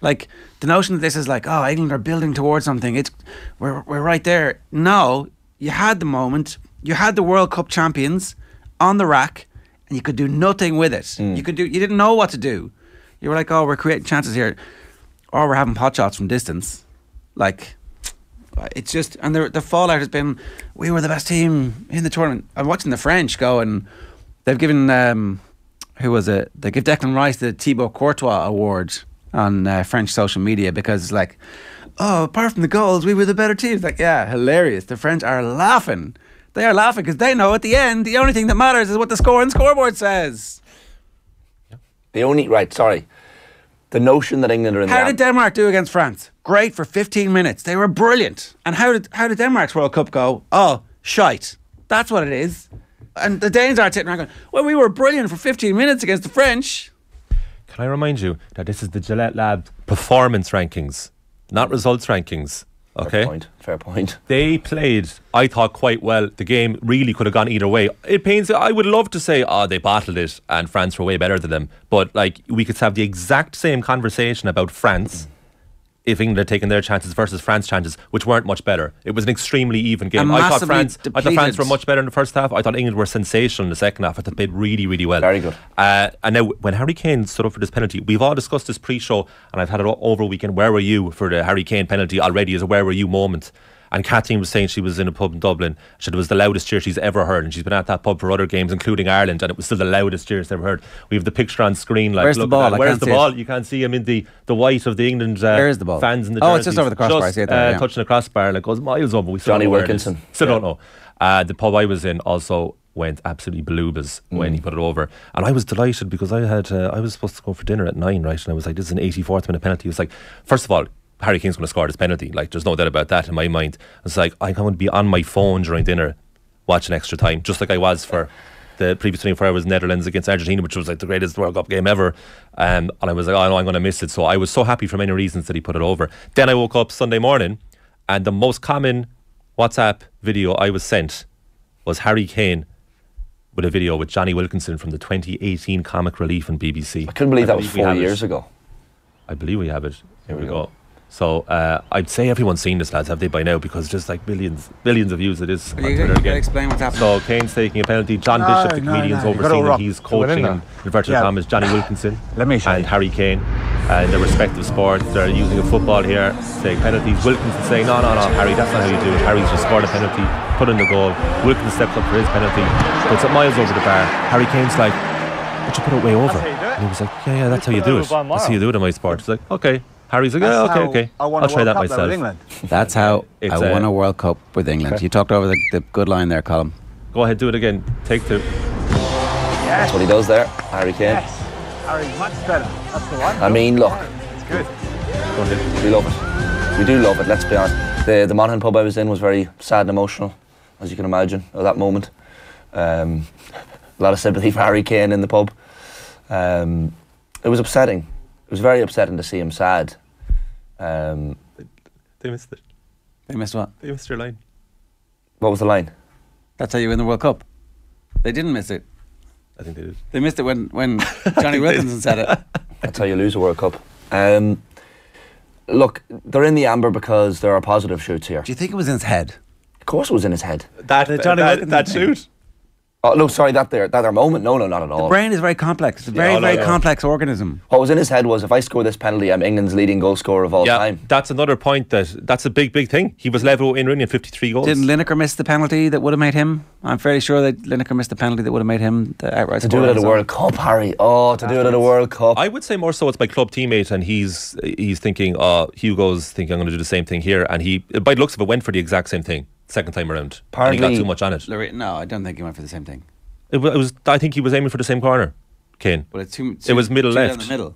Like the notion that this is like, oh, England are building towards something. It's we're we're right there. No, you had the moment. You had the World Cup champions on the rack, and you could do nothing with it. Mm. You could do. You didn't know what to do. You were like, oh, we're creating chances here, or we're having pot shots from distance. Like it's just and the the fallout has been we were the best team in the tournament. I'm watching the French go and they've given um, who was it? They give Declan Rice the Thibaut Courtois award on uh, French social media because it's like, oh, apart from the goals, we were the better team. It's like, yeah, hilarious. The French are laughing. They are laughing because they know at the end the only thing that matters is what the score and scoreboard says. The only right, sorry. The notion that England are in How did Denmark do against France? Great for 15 minutes. They were brilliant. And how did how did Denmark's World Cup go? Oh, shite. That's what it is. And the Danes are sitting around going, well, we were brilliant for 15 minutes against the French. Can I remind you that this is the Gillette Lab performance rankings, not results rankings? Okay. Fair point. Fair point. They played, I thought, quite well. The game really could have gone either way. It pains. I would love to say, oh, they battled it and France were way better than them. But like, we could have the exact same conversation about France mm. If England had taken their chances versus France chances, which weren't much better. It was an extremely even game. I thought massively France, I thought France were much better in the first half. I thought England were sensational in the second half. I thought they played really, really well. Very good. Uh, and now, when Harry Kane stood up for this penalty, we've all discussed this pre-show, and I've had it o- over a weekend. Where were you for the Harry Kane penalty already? As a where were you moment? And Kathleen was saying she was in a pub in Dublin. She said it was the loudest cheer she's ever heard, and she's been at that pub for other games, including Ireland, and it was still the loudest cheer she's ever heard. We have the picture on screen. Like, Where's the ball? Where's the see it. ball? You can't see him in the, the white of the England uh, Where is the ball? fans in the Oh, it's just over the crossbar. I see it there, uh, yeah. touching the crossbar, like goes miles over. We still Johnny don't know it is. Wilkinson. Still don't know. Uh, the pub I was in also went absolutely balubas when Mm. he put it over, and I was delighted because I had uh, I was supposed to go for dinner at nine, right? And I was like, "This is an 84th minute penalty." It was like, first of all, Harry Kane's going to score this penalty. Like, there's no doubt about that in my mind. It's like I'm going to be on my phone during dinner, watching extra time, just like I was for the previous 24 hours Netherlands against Argentina, which was like the greatest World Cup game ever. Um, and I was like, oh no, I'm going to miss it. So I was so happy for many reasons that he put it over. Then I woke up Sunday morning, and the most common WhatsApp video I was sent was Harry Kane with a video with Jonny Wilkinson from the 2018 Comic Relief on BBC. I couldn't believe that was we four have it. years ago. I believe we have it. Here we we go. go. So uh, I'd say everyone's seen this, lads, have they by now? Because just like millions, billions of views it is on You Twitter gotta again. explain what's happening. So Kane's taking a penalty. John No, Bishop, the no, comedian's no, you gotta overseeing rock it. He's coaching it in now. inverted Yeah. commas Jonny Wilkinson Let me show and you. Harry Kane uh, in their respective sports. They're using a football here, saying penalties. Wilkinson saying, no, no, no, Harry, that's not how you do it. Harry's just scored a penalty, put in the goal. Wilkinson steps up for his penalty, puts it miles over the bar. Harry Kane's like, but you put it way over. And he was like, yeah, yeah, that's how you do it. That's how you do it in my sport. It's like, okay. Harry's like, yeah, That's okay, okay. I I'll try that Cup myself. That's how It's, I won a World Cup with England. You talked over the, the good line there, Colin. Go ahead, do it again. Take two. That's what he does there, Harry Kane. Yes. Harry, much better. That's the one. I mean, look, It's good. Go ahead. we love it. We do love it. Let's be honest. The the Monaghan pub I was in was very sad and emotional, as you can imagine, at that moment. Um, a lot of sympathy for Harry Kane in the pub. Um, it was upsetting. It was very upsetting to see him sad. Um, They missed it. They missed what? They missed your line. what was the line? That's how you win the World Cup. They didn't miss it. I think they did. They missed it when, when Jonny Wilkinson said it. That's how you lose a World Cup. Um, look, they're in the amber because there are positive shoots here. Do you think it was in his head? Of course, it was in his head. That, Johnny that, Wilkinson that shoot. Oh no, sorry, that there, that their moment. No, no, not at all. The Brain is very complex. It's a very, oh, no, very no. complex organism. What was in his head was, if I score this penalty, I'm England's leading goal scorer of all Yeah, time. that's another point that that's a big, big thing. He was level in Rooney at 53 goals. Didn't Lineker miss the penalty that would have made him? I'm fairly sure that Lineker missed the penalty that would have made him the outright To do it of at a the World Cup, Harry. Oh, to do it at a World Cup. I would say more so it's my club teammate, and he's he's thinking, oh, Hugo's thinking I'm going to do the same thing here, and he, by the looks of it, went for the exact same thing second time around. and he got too much on it. Lorraine- No, I don't think he went for the same thing. It wa- it was, I think he was aiming for the same corner, Kane. But it's too, It was middle too down left. the middle.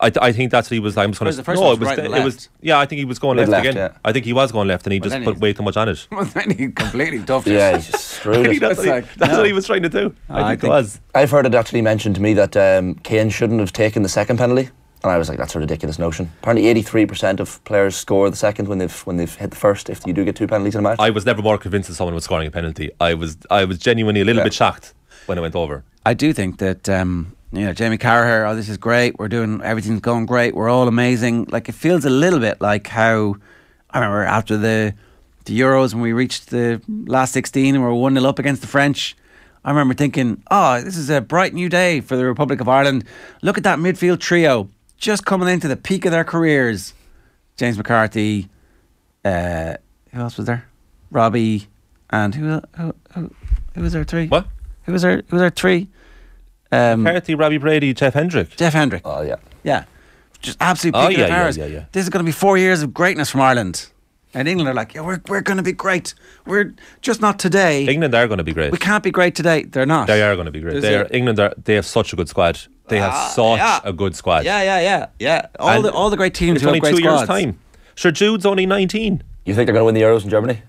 I, th- I think that's what he was. I was going Whereas to. the No, one it was was. right the- and it was. Yeah, I think he was going Mid left, left, again. yeah. I think he was going left, and he But just put he- way too much on it. Well, then he completely duffed it. yeah, he's just screwed I think it. that's, what, he, like, that's no. what he was trying to do. I, I think, think- it was. I've heard it actually mentioned to me that um, Kane shouldn't have taken the second penalty, and I was like, that's a ridiculous notion. Apparently, 83% of players score the second when they've when they've hit the first. If you do get two penalties in a match, I was never more convinced that someone was scoring a penalty. I was. I was genuinely a little Yeah. bit shocked when it went over. I do think that um, know Jamie Carragher. Oh, this is great. We're doing everything's going great. We're all amazing. Like it feels a little bit like how I remember after the the Euros when we reached the last sixteen and we were one 0 up against the French. I remember thinking, oh, this is a bright new day for the Republic of Ireland. Look at that midfield trio just coming into the peak of their careers. James McCarthy, uh, who else was there? Robbie, and who who who, who was there three? What? Who was there? Who was there three? Um, McCarthy, Robbie Brady, Jeff Hendrick. Jeff Hendrick. Oh yeah. Yeah, just absolute Oh, peak yeah, of yeah, powers. yeah, yeah. This is going to be four years of greatness from Ireland. And England are like, yeah, we're, we're going to be great. We're just not today. England are going to be great. We can't be great today. They're not. They are going to be great. They are. England are. They have such a good squad. They have Ah, such yeah. a good squad. Yeah, yeah, yeah, yeah. All And the all the great teams It's only have great two squads. years' time. Sure, Jude's only nineteen. You think they're going to win the Euros in Germany?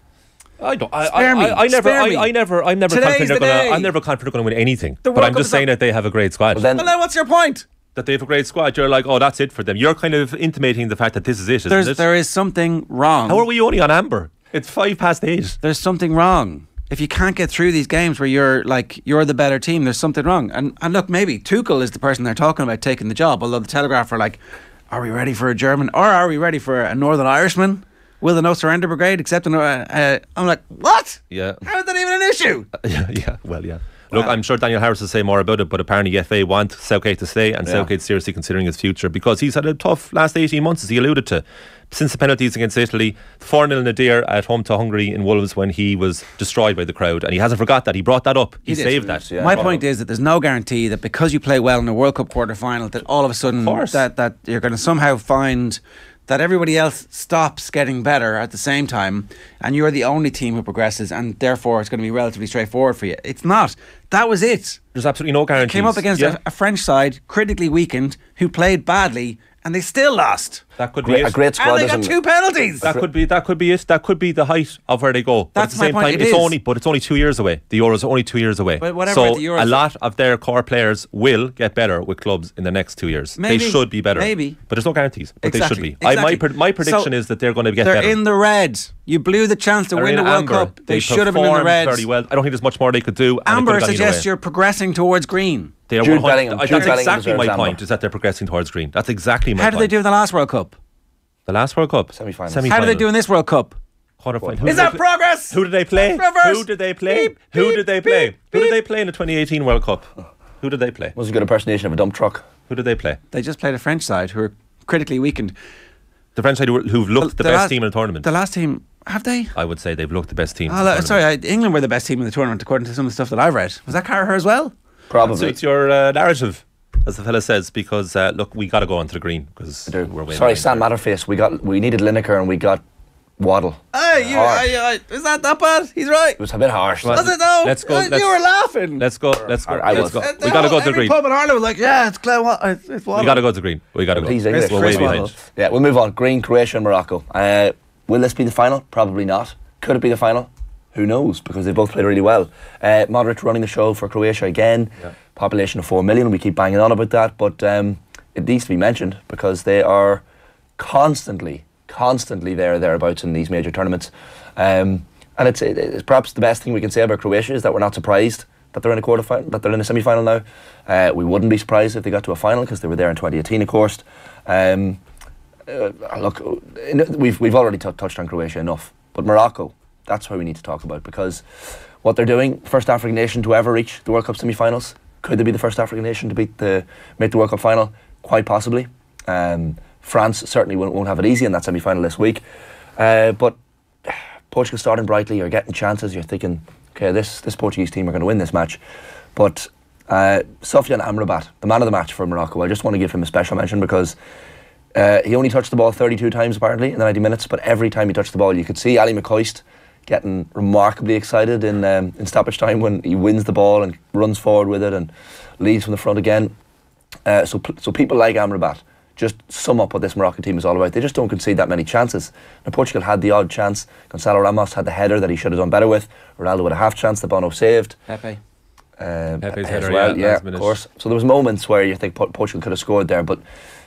I don't. I, Spare I, me, I, I never. spare. I, I never. I'm never Today's confident they're the going day. to. I'm never confident going to win anything. The but World I'm Cup just saying not- that they have a great squad. Well, then Well, then what's your point? that they have a great squad. You're like, oh, that's it for them. You're kind of intimating the fact that this is it, isn't There's it? there is something wrong. How are we only on amber? It's five past eight. There's something wrong. If you can't get through these games where you're like you're the better team, there's something wrong. And and look, maybe Tuchel is the person they're talking about taking the job. Although the Telegraph are like, are we ready for a German or are we ready for a Northern Irishman? Will the No Surrender Brigade accept an? Uh, uh, I'm like, what? Yeah. How is that even an issue? yeah, yeah, well, yeah. Look, I'm sure Daniel Harris will say more about it, but apparently FA want Southgate to stay, and Yeah. Southgate's seriously considering his future because he's had a tough last 18 months, as he alluded to. Since the penalties against Italy, 4 0 Nadir at home to Hungary in Wolves when he was destroyed by the crowd, and he hasn't forgot that. He brought that up. He, did. saved that. Yeah. My point is that there's no guarantee that because you play well in a World Cup quarter final, that all of a sudden course. that that you're going to somehow find that everybody else stops getting better at the same time, and you're the only team who progresses, and therefore it's going to be relatively straightforward for you. It's not. That was it. There's absolutely no guarantee. Came up against Yeah. a, a French side critically weakened who played badly, and they still lost. That could Great- be a great squad And they got two penalties. That could be that could be it. That could be the height of where they go. But That's at the my same point, time, it it's is. only but it's only two years away. The Euros are only two years away. But whatever so the Euros- a lot of their core players will get better with clubs in the next two years. Maybe. They should be better. Maybe. but there's no guarantees. But Exactly, they should be. I, my pre- my prediction So, is that they're going to get better. They're better. in the red. You blew the chance to They're win the World amber. Cup. They, should have been in the performed red. Very well. I don't think there's much more they could do. Amber could have gone either suggests you're progressing towards green. They are Jude Bellingham- Jude That's exactly my point. Is that they're progressing towards green. That's exactly my How point. did they do in the last World Cup? The last World Cup Semi-finals. How did they do in this World Cup? Quarterfinal. Who Is did they that play- progress? Who did they play? Reverse. Who did they play? Beep, Who beep, did they play? beep, Who did they play in the 2018 World Cup? Who did they play? Was a good impersonation of a dump truck. Who did they play? They just played a French side who are critically weakened. The French side who- who've looked the, The best last- team in the tournament. The last team, have they? I would say they've looked the best team. Oh, in the la- sorry. I, England were the best team in the tournament according to some of the stuff that I've read. Was that Carragher as well? Probably. So it's your uh, narrative, as the fella says, because uh, look, we got to go onto the green because we're winning. Sorry, Sam Matterface. We got we needed Lineker and we got Waddle. Hey, you, Harsh. I, I, is that that bad? He's right. It was a bit harsh. Well, Was it though? Let's go, Uh, let's- you were laughing. Let's go. Let's go. I- I let's go. Uh, We got to go to the every green. pub in Ireland was like, yeah, it's Glenn. It's, it's We got to go to the green. We got to go. He's English. We're way Chris Waddle. behind. Yeah, we'll move on. Green, Croatia, and Morocco. Uh, will this be the final? Probably not. Could it be the final? Who knows? Because they both played really well. Uh, Modric running the show for Croatia again. Population of four million. We keep banging on about that, but um, it needs to be mentioned because they are constantly, constantly there thereabouts in these major tournaments. Um, and it's, it's perhaps the best thing we can say about Croatia is that we're not surprised that they're in a quarter final, that they're in a semi final now. Uh, we wouldn't be surprised if they got to a final because they were there in 2018, of course. Um, uh, look, we've we've already touched on Croatia enough, but Morocco, that's where we need to talk about because what they're doing, first African nation to ever reach the World Cup semi-finals. Could they be the first African nation to beat the make the World Cup final? Quite possibly. Um, France certainly won't, won't have it easy in that semi-final this week, uh, but Portugal starting brightly, you're getting chances. You're thinking, okay, this this Portuguese team are going to win this match, but. Uh, Sofyan Amrabat, the man of the match for Morocco, I just want to give him a special mention because uh, he only touched the ball 32 times apparently in the 90 minutes, but every time he touched the ball, you could see Ally McCoist getting remarkably excited in um, in stoppage time when he wins the ball and runs forward with it and leads from the front again. Uh, so, so people like Amrabat just sum up what this Moroccan team is all about. They just don't concede that many chances. Now, Portugal had the odd chance. Gonzalo Ramos had the header that he should have done better with. Ronaldo had a half chance that Bono saved. Pepe. Um, Pepe's as header, well, yeah, yeah, of course. So there was moments where you think Portugal could have scored there, but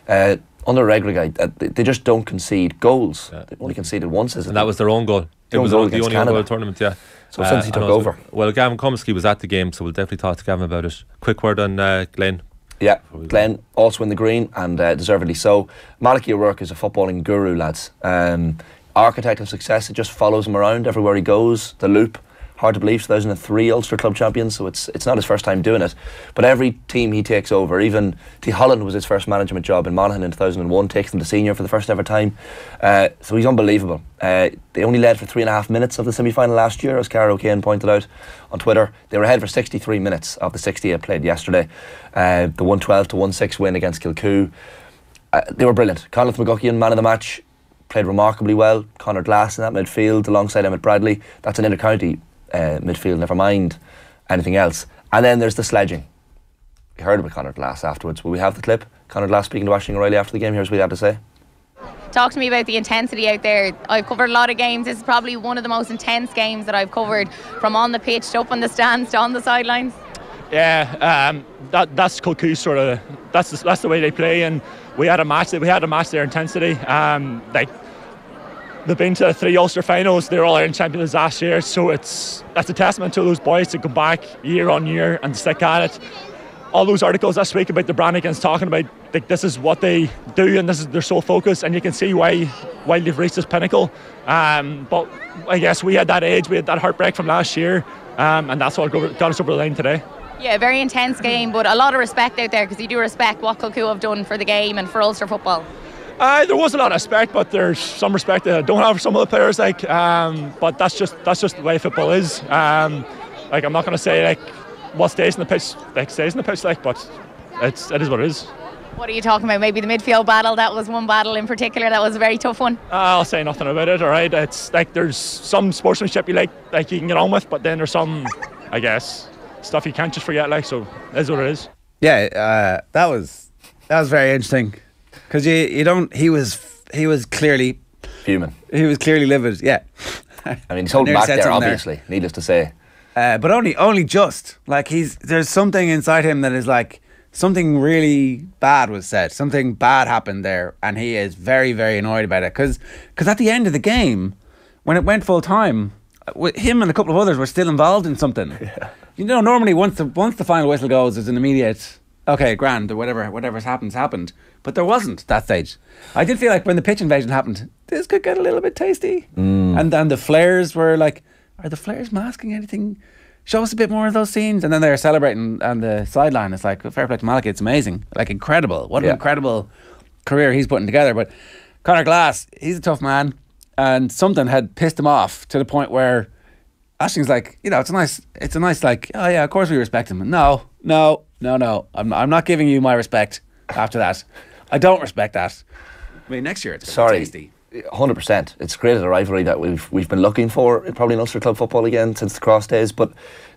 uh, under Regragui, uh, they, they just don't concede goals. Yeah. They only conceded once, is it? And that was their own goal. It was goal the only Canada. of the tournament, yeah. So since he I took over. Well, Gavin Cummiskey was at the game, so we'll definitely talk to Gavin about it. Quick word on uh, Glen. Yeah, Glen also in the green and uh, deservedly so. Malachy O'Rourke is a footballing guru, lads. Um, architect of success, it just follows him around everywhere he goes. The Loup, hard to believe, 2003 Ulster Club champions, so it's it's not his first time doing it. But every team he takes over, even Tyholland was his first management job in Monaghan in 2001, takes them to senior for the first ever time. Uh, so he's unbelievable. Uh, they only led for three and a half minutes of the semi final last year, as Cara O'Kane pointed out on Twitter. They were ahead for 63 minutes of the 68 played yesterday. Uh, the 112 to 1 6 win against Kilcoo. Uh, they were brilliant. Conleth McGuckian, man of the match, played remarkably well. Connor Glass in that midfield alongside Emmett Bradley. That's an inter-county uh, midfield, never mind anything else. And then there's the sledging. We heard about Connor Glass afterwards. Will we have the clip? Connor Glass speaking to Ashling O'Reilly after the game. Here's what he had to say. Talk to me about the intensity out there. I've covered a lot of games. This is probably one of the most intense games that I've covered from on the pitch to up on the stands to on the sidelines. Yeah, um, that that's Kilcoo sort of that's the, that's the way they play, and we had a match. We had to match their intensity. Um, like they've been to three Ulster finals. They're all Ireland champions last year, so it's that's a testament to those boys to come back year on year and stick at it. All those articles this week about the Branagans talking about like this is what they do and this is they're so focused, and you can see why why they've reached this pinnacle. Um, but I guess we had that age, we had that heartbreak from last year, um, and that's what got us over the line today. Yeah, very intense game, but a lot of respect out there because you do respect what Kilcoo have done for the game and for Ulster football. Uh, there was a lot of respect, but there's some respect that I don't have for some of the players. Like, um, but that's just that's just the way football is. Um, like, I'm not going to say like what stays in the pitch, like stays in the pitch, like, but it's it is what it is. What are you talking about? Maybe the midfield battle. That was one battle in particular. That was a very tough one. I'll say nothing about it. All right, it's like there's some sportsmanship you like, like you can get on with, but then there's some, I guess, stuff you can't just forget. Like, so that's what it is. Yeah, uh, that was that was very interesting because you you don't. He was he was clearly Human. he was clearly livid. Yeah, I mean, he's holding back there, something there. obviously, needless to say. uh, but only only just like he's there's something inside him that is like something really bad was said. Something bad happened there, and he is very very annoyed about it because because at the end of the game, when it went full time, uh, him and a couple of others were still involved in something. You know, normally once the once the final whistle goes, there's an immediate okay, grand or whatever whatever's happened's happened. But there wasn't that stage. I did feel like when the pitch invasion happened, this could get a little bit tasty. Mm. And then the flares were like, are the flares masking anything? Show us a bit more of those scenes. And then they're celebrating on the sideline. It's like fair play to Malachy. It's amazing, like incredible. What an Yeah. incredible career he's putting together. But Connor Glass, he's a tough man, and something had pissed him off to the point where Ashling's like, you know, it's a nice, it's a nice like, oh yeah, of course we respect him. No, no, no, no. I'm, I'm not giving you my respect after that. I don't respect that. I mean, next year it's gonna Sorry. tasty. Hundred percent. It's created a rivalry that we've we've been looking for probably in Ulster club football again since the cross days. But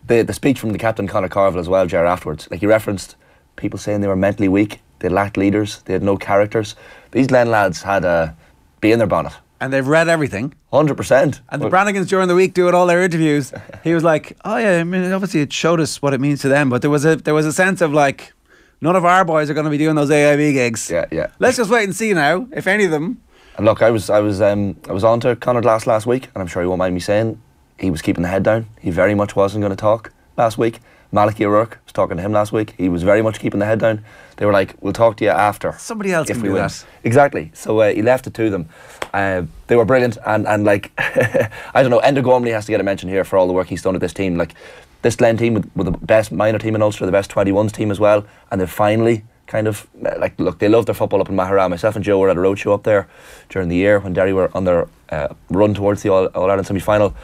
the the speech from the captain Conor Carville as well, Jar afterwards, like he referenced people saying they were mentally weak, they lacked leaders, they had no characters. These Glen lads had a bee in their bonnet. And they've read everything. Hundred percent. And the Branagans during the week doing all their interviews. He was like, "Oh yeah, I mean, obviously it showed us what it means to them, but there was a there was a sense of like, none of our boys are going to be doing those AIB gigs. Yeah, yeah. Let's just wait and see now if any of them. And look, I was I was um, I was on to Conor Glass last week, and I'm sure he won't mind me saying he was keeping the head down. He very much wasn't going to talk last week. Malachy O'Rourke was talking to him last week. He was very much keeping the head down. They were like, "We'll talk to you after." Somebody else if can we do win." that. Exactly. So uh, he left it to them. Uh, they were brilliant, and and like I don't know, Enda Gormley has to get a mention here for all the work he's done with this team. Like this Glen team with, with the best minor team in Ulster, the best 21s team as well, and they've finally kind of uh, like look, they love their football up in Maghera. Myself and Joe were at a roadshow up there during the year when Derry were on their uh, run towards the All, Ireland semi final.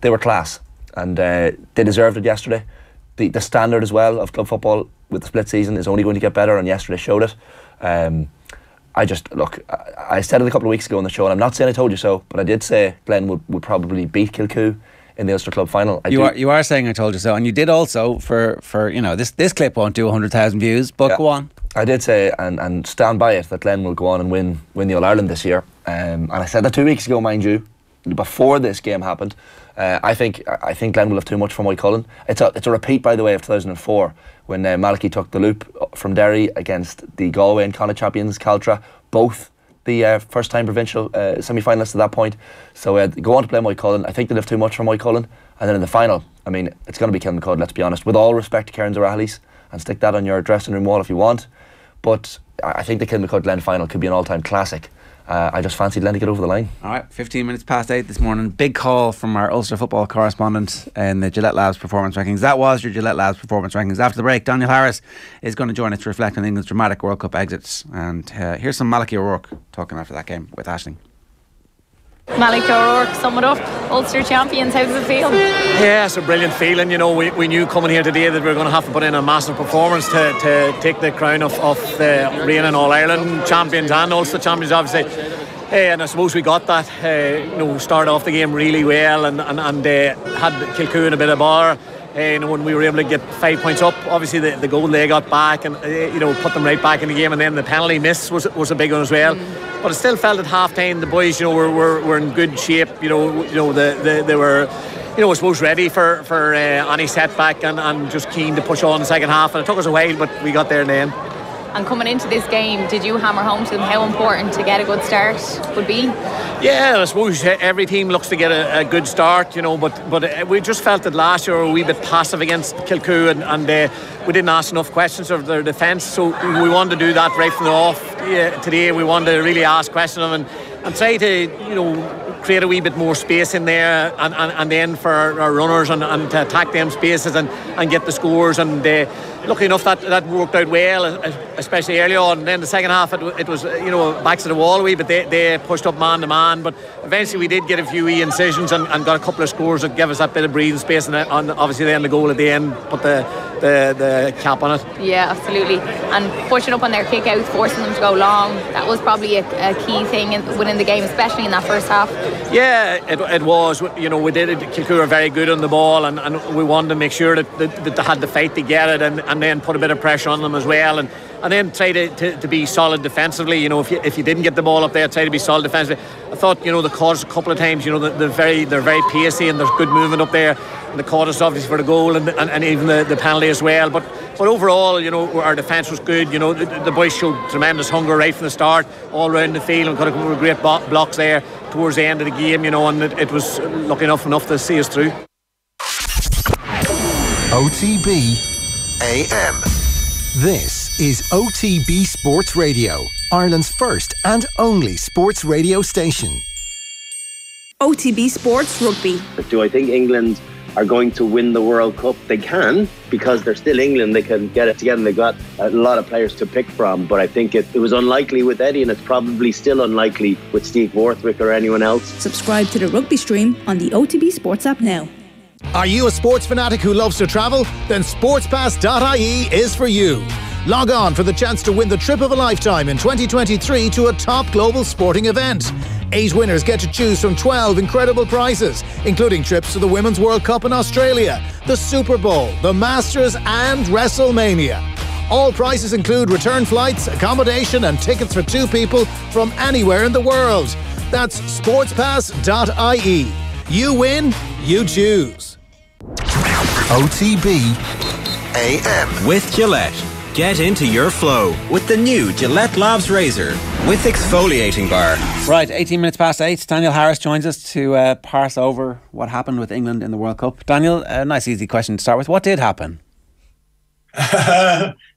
They were class, and uh, they deserved it yesterday. The the standard as well of club football with the split season is only going to get better, and yesterday showed it. Um, I just look. I, I said it a couple of weeks ago on the show, and I'm not saying I told you so, but I did say Glen would, would probably beat Kilcoo in the Ulster Club final. I You do- are you are saying I told you so, and you did also for for you know this this clip won't do hundred thousand views, but Yeah. go on. I did say and, and stand by it that Glen will go on and win win the All Ireland this year. Um, and I said that two weeks ago, mind you, before this game happened. Uh, I think I think Glen will have too much from Cullen. It's a it's a repeat, by the way, of 2004 when uh, Malachy took the Loup from Derry against the Galway and Connacht champions Caltra, both the uh, first time provincial uh, semi finalists at that point. So uh, go on to play Moycullen. I think they'll have too much from Cullen. And then in the final, I mean, it's going to be Kilmacud, let's be honest. With all respect to Kerins O'Rahilly's and stick that on your dressing room wall if you want. But I think the Kilmacud Glen final could be an all-time classic. Uh, I just fancied Glen to get over the line. All right, 15 minutes past 8 this morning. Big call from our Ulster football correspondent in the Gillette Labs performance rankings. That was your Gillette Labs performance rankings. After the break, Daniel Harris is going to join us to reflect on England's dramatic World Cup exits. And uh, here's some Malachy O'Rourke talking after that game with Ashling. Malachy O'Rourke, sum it up. Ulster champions, how does it feel? Yeah, it's a brilliant feeling. You know, we, we knew coming here today that we were going to have to put in a massive performance to, to take the crown of, of the reigning All Ireland champions and Ulster champions, obviously. Hey, and I suppose we got that. Uh, you know, started off the game really well and, and, and uh, had in a bit of bar. Know, when we were able to get five points up, obviously the, the goal they got back and uh, you know put them right back in the game, and then the penalty miss was was a big one as well. But I still felt at half time the boys, you know, were, were, were in good shape. You know, you know the, the they were you know, I suppose ready for for uh, any setback and, and just keen to push on the second half. And it took us a while, but we got there in the end. And coming into this game, did you hammer home to them how important to get a good start would be? Yeah, I suppose every team looks to get a, a good start, you know, but but uh, we just felt that last year we were a wee bit passive against Kilcoo and, and uh, we didn't ask enough questions of their defence, so we wanted to do that right from the off. Yeah, today we wanted to really ask questions of them and, and try to, you know, create a wee bit more space in there and, and, and then for our runners and, and to attack them spaces and, and get the scores and uh, lucky enough that that worked out well uh, uh, especially early on and then the second half it, it was uh, you know backs to the wall a wee but they, they pushed up man to man but eventually we did get a few e incisions and, and got a couple of scores that gave us that bit of breathing space and, and obviously then the goal at the end put the, the, the cap on it Yeah, absolutely. And pushing up on their kick out, forcing them to go long, that was probably a, a key thing in, within the game, especially in that first half. Yeah, it, it was. You know, we did it. Kilcoo were very good on the ball, and, and we wanted to make sure that, that, that they had the fight to get it, and, and then put a bit of pressure on them as well, and and then try to, to, to be solid defensively. You know, if you, if you didn't get the ball up there, try to be solid defensively. I thought, you know, the us a couple of times. You know, they're, very they're very pacey and there's good movement up there. And the us obviously for the goal and, and, and even the, the penalty as well. But but overall, you know, our defence was good. You know, the, the boys showed tremendous hunger right from the start, all around the field, and got a couple of great blocks there towards the end of the game. You know, and it, it was lucky enough enough to see us through. OTB AM. This is OTB Sports Radio, Ireland's first and only sports radio station. OTB Sports Rugby. Do I think England are going to win the World Cup? They can because they're still England. They can get it together. They've got a lot of players to pick from. But I think it, it was unlikely with Eddie, and it's probably still unlikely with Steve Borthwick or anyone else. Subscribe to the rugby stream on the OTB Sports app now. Are you a sports fanatic who loves to travel? Then sportspass.ie is for you. Log on for the chance to win the trip of a lifetime in 2023 to a top global sporting event. Eight winners get to choose from 12 incredible prizes, including trips to the Women's World Cup in Australia, the Super Bowl, the Masters, and WrestleMania. All prizes include return flights, accommodation, and tickets for two people from anywhere in the world. That's sportspass.ie. You win, you choose. OTB AM. With Gillette. Get into your flow with the new Gillette Labs Razor with exfoliating bar. Right, 18 minutes past 8. Daniel Harris joins us to uh, parse over what happened with England in the World Cup. Daniel, a nice easy question to start with. What did happen?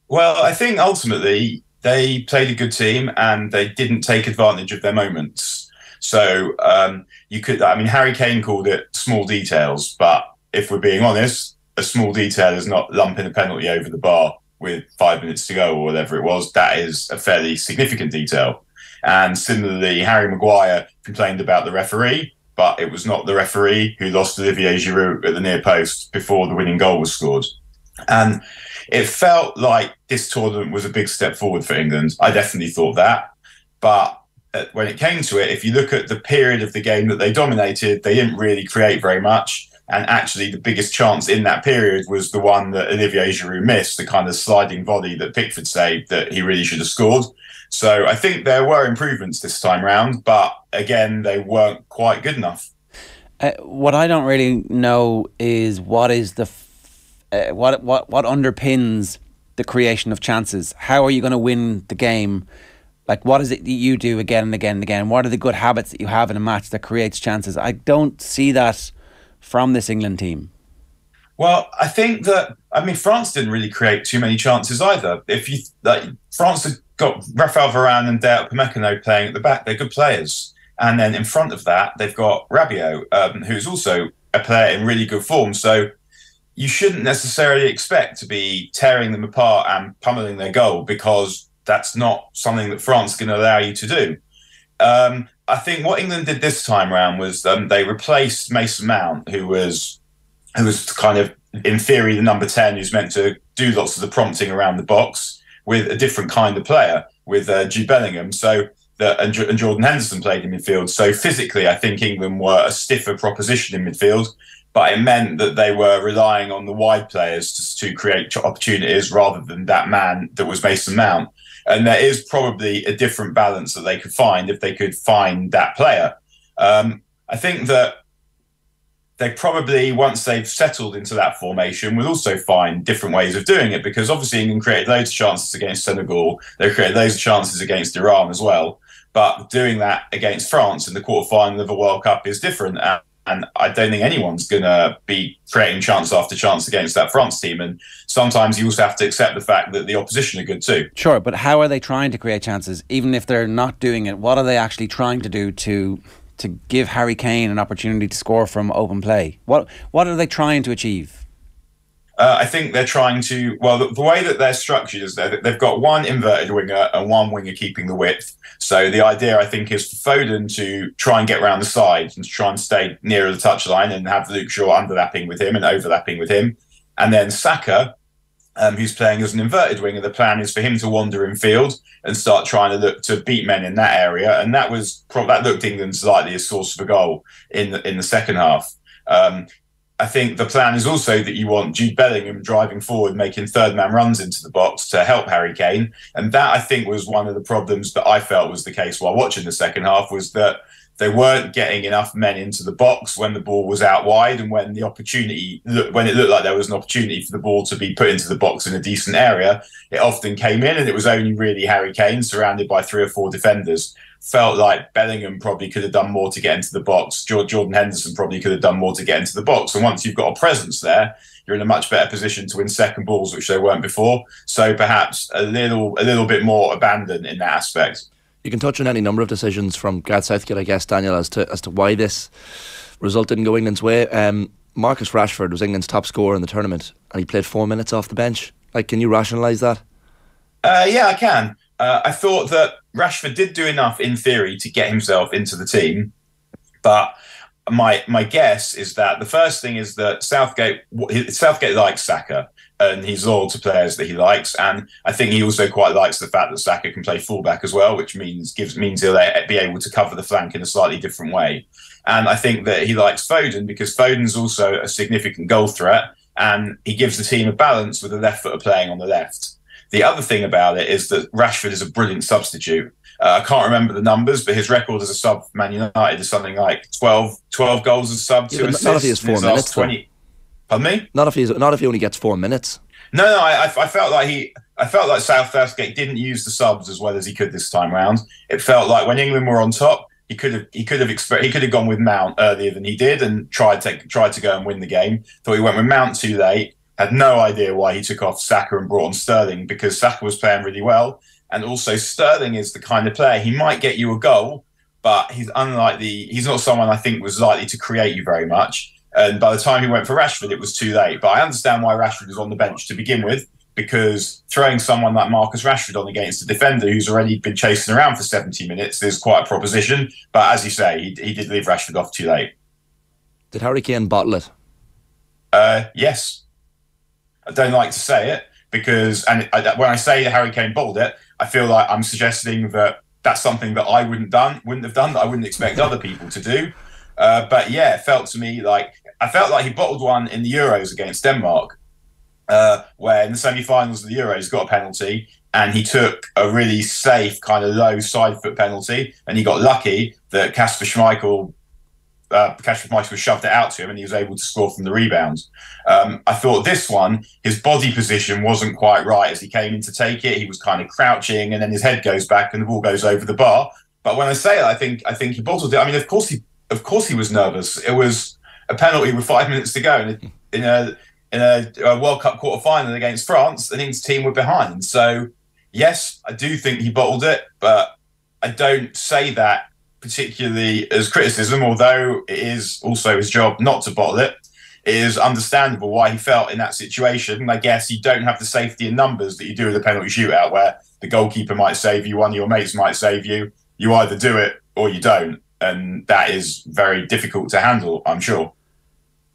well, I think ultimately they played a good team and they didn't take advantage of their moments. So um, you could, I mean, Harry Kane called it small details, but if we're being honest, a small detail is not lumping a penalty over the bar with five minutes to go or whatever it was. That is a fairly significant detail. And similarly, Harry Maguire complained about the referee, but it was not the referee who lost Olivier Giroud at the near post before the winning goal was scored. And it felt like this tournament was a big step forward for England. I definitely thought that. But uh, when it came to it, if you look at the period of the game that they dominated, they didn't really create very much. And actually, the biggest chance in that period was the one that Olivier Giroud missed, the kind of sliding volley that Pickford saved that he really should have scored. So I think there were improvements this time round, but again, they weren't quite good enough. Uh, what I don't really know is what is the f- uh, what what what underpins the creation of chances. How are you going to win the game? Like, what is it that you do again and again and again? What are the good habits that you have in a match that creates chances? I don't see that from this England team. Well, I think that I mean France didn't really create too many chances either. If you like, France had got Raphael Varane and Dayot Upamecano playing at the back. They're good players, and then in front of that they've got Rabiot, um, who's also a player in really good form. So you shouldn't necessarily expect to be tearing them apart and pummeling their goal because that's not something that France can allow you to do. Um, I think what England did this time around was um, they replaced Mason Mount, who was who was kind of in theory the number ten, who's meant to do lots of the prompting around the box, with a different kind of player, with uh, Jude Bellingham. So that and, and Jordan Henderson played in midfield. So physically, I think England were a stiffer proposition in midfield but it meant that they were relying on the wide players to, to create opportunities rather than that man that was Mason Mount. And there is probably a different balance that they could find if they could find that player. Um, I think that they probably, once they've settled into that formation, will also find different ways of doing it because obviously England created loads of chances against Senegal. They created loads of chances against Iran as well. But doing that against France in the quarterfinal of a World Cup is different. And I don't think anyone's going to be creating chance after chance against that France team. And sometimes you also have to accept the fact that the opposition are good too. Sure, but how are they trying to create chances? Even if they're not doing it, what are they actually trying to do to to give Harry Kane an opportunity to score from open play? What what are they trying to achieve? Uh, I think they're trying to. Well, the, the way that they're structured is that they've got one inverted winger and one winger keeping the width. So the idea, I think, is for Foden to try and get around the sides and to try and stay nearer the touchline and have Luke Shaw underlapping with him and overlapping with him. And then Saka, um, who's playing as an inverted winger, the plan is for him to wander in field and start trying to look to beat men in that area. And that was that looked England's likely a source of a goal in the in the second half. Um, I think the plan is also that you want Jude Bellingham driving forward, making third man runs into the box to help Harry Kane. And that I think was one of the problems that I felt was the case while watching the second half was that they weren't getting enough men into the box when the ball was out wide and when the opportunity when it looked like there was an opportunity for the ball to be put into the box in a decent area it often came in and it was only really Harry Kane surrounded by three or four defenders felt like Bellingham probably could have done more to get into the box Jordan Henderson probably could have done more to get into the box and once you've got a presence there you're in a much better position to win second balls which they weren't before so perhaps a little a little bit more abandon in that aspect you can touch on any number of decisions from Gareth Southgate, I guess, Daniel, as to as to why this result didn't go England's way. Um, Marcus Rashford was England's top scorer in the tournament, and he played four minutes off the bench. Like, can you rationalise that? Uh, yeah, I can. Uh, I thought that Rashford did do enough in theory to get himself into the team, but my my guess is that the first thing is that Southgate Southgate likes Saka and he's loyal to players that he likes. And I think he also quite likes the fact that Saka can play fullback as well, which means gives means he'll be able to cover the flank in a slightly different way. And I think that he likes Foden because Foden's also a significant goal threat, and he gives the team a balance with the left footer playing on the left. The other thing about it is that Rashford is a brilliant substitute. Uh, I can't remember the numbers, but his record as a sub for Man United is something like 12, 12 goals as a sub, yeah, two assists. Not if he has four minutes. 20, Pardon me? Not if he's not if he only gets four minutes. No, no, I, I felt like he, I felt like South Southgate didn't use the subs as well as he could this time round. It felt like when England were on top, he could have, he could have, exp- he could have gone with Mount earlier than he did and tried to tried to go and win the game. Thought he went with Mount too late. Had no idea why he took off Saka and brought on Sterling because Saka was playing really well, and also Sterling is the kind of player he might get you a goal, but he's unlike the, he's not someone I think was likely to create you very much. And by the time he went for Rashford, it was too late. But I understand why Rashford was on the bench to begin with, because throwing someone like Marcus Rashford on against a defender who's already been chasing around for 70 minutes is quite a proposition. But as you say, he, he did leave Rashford off too late. Did Harry Kane bottle it? Uh, yes. I don't like to say it because, and I, when I say Harry Kane bottled it, I feel like I'm suggesting that that's something that I wouldn't done, wouldn't have done, that I wouldn't expect other people to do. Uh, but yeah, it felt to me like I felt like he bottled one in the Euros against Denmark, uh, where in the semi-finals of the Euros got a penalty and he took a really safe kind of low side foot penalty, and he got lucky that Kasper Schmeichel. Uh, Kasper Schmeichel shoved it out to him, and he was able to score from the rebound. Um, I thought this one, his body position wasn't quite right as he came in to take it. He was kind of crouching, and then his head goes back, and the ball goes over the bar. But when I say it, I think I think he bottled it. I mean, of course he, of course he was nervous. It was a penalty with five minutes to go, and in a in a, a World Cup quarter final against France, and England's team were behind. So, yes, I do think he bottled it, but I don't say that particularly as criticism, although it is also his job not to bottle it. It is understandable why he felt in that situation. I guess you don't have the safety in numbers that you do with a penalty shootout, where the goalkeeper might save you, one of your mates might save you. You either do it or you don't, and that is very difficult to handle. I'm sure.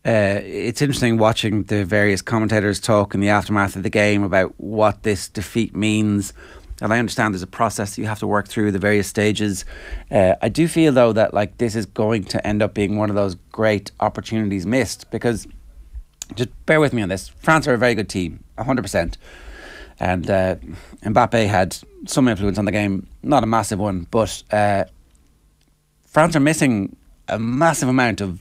Uh, it's interesting watching the various commentators talk in the aftermath of the game about what this defeat means. And I understand there's a process you have to work through the various stages. Uh, I do feel though that like this is going to end up being one of those great opportunities missed because just bear with me on this. France are a very good team, hundred percent, and uh, Mbappe had some influence on the game, not a massive one, but uh, France are missing a massive amount of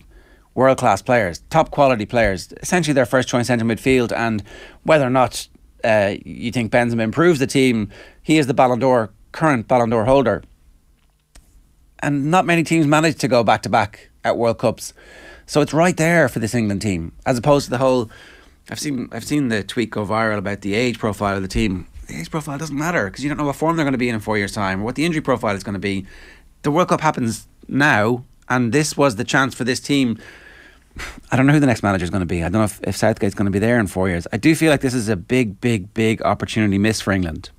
world class players, top quality players, essentially their first choice centre midfield, and whether or not uh, you think Benzema improves the team, he is the Ballon d'Or current Ballon d'Or holder, and not many teams manage to go back to back at World Cups, so it's right there for this England team, as opposed to the whole. I've seen I've seen the tweet go viral about the age profile of the team. The age profile doesn't matter because you don't know what form they're going to be in in four years' time or what the injury profile is going to be. The World Cup happens now, and this was the chance for this team I don't know who the next manager is going to be. I don't know if, if Southgate's going to be there in four years. I do feel like this is a big, big, big opportunity missed for England.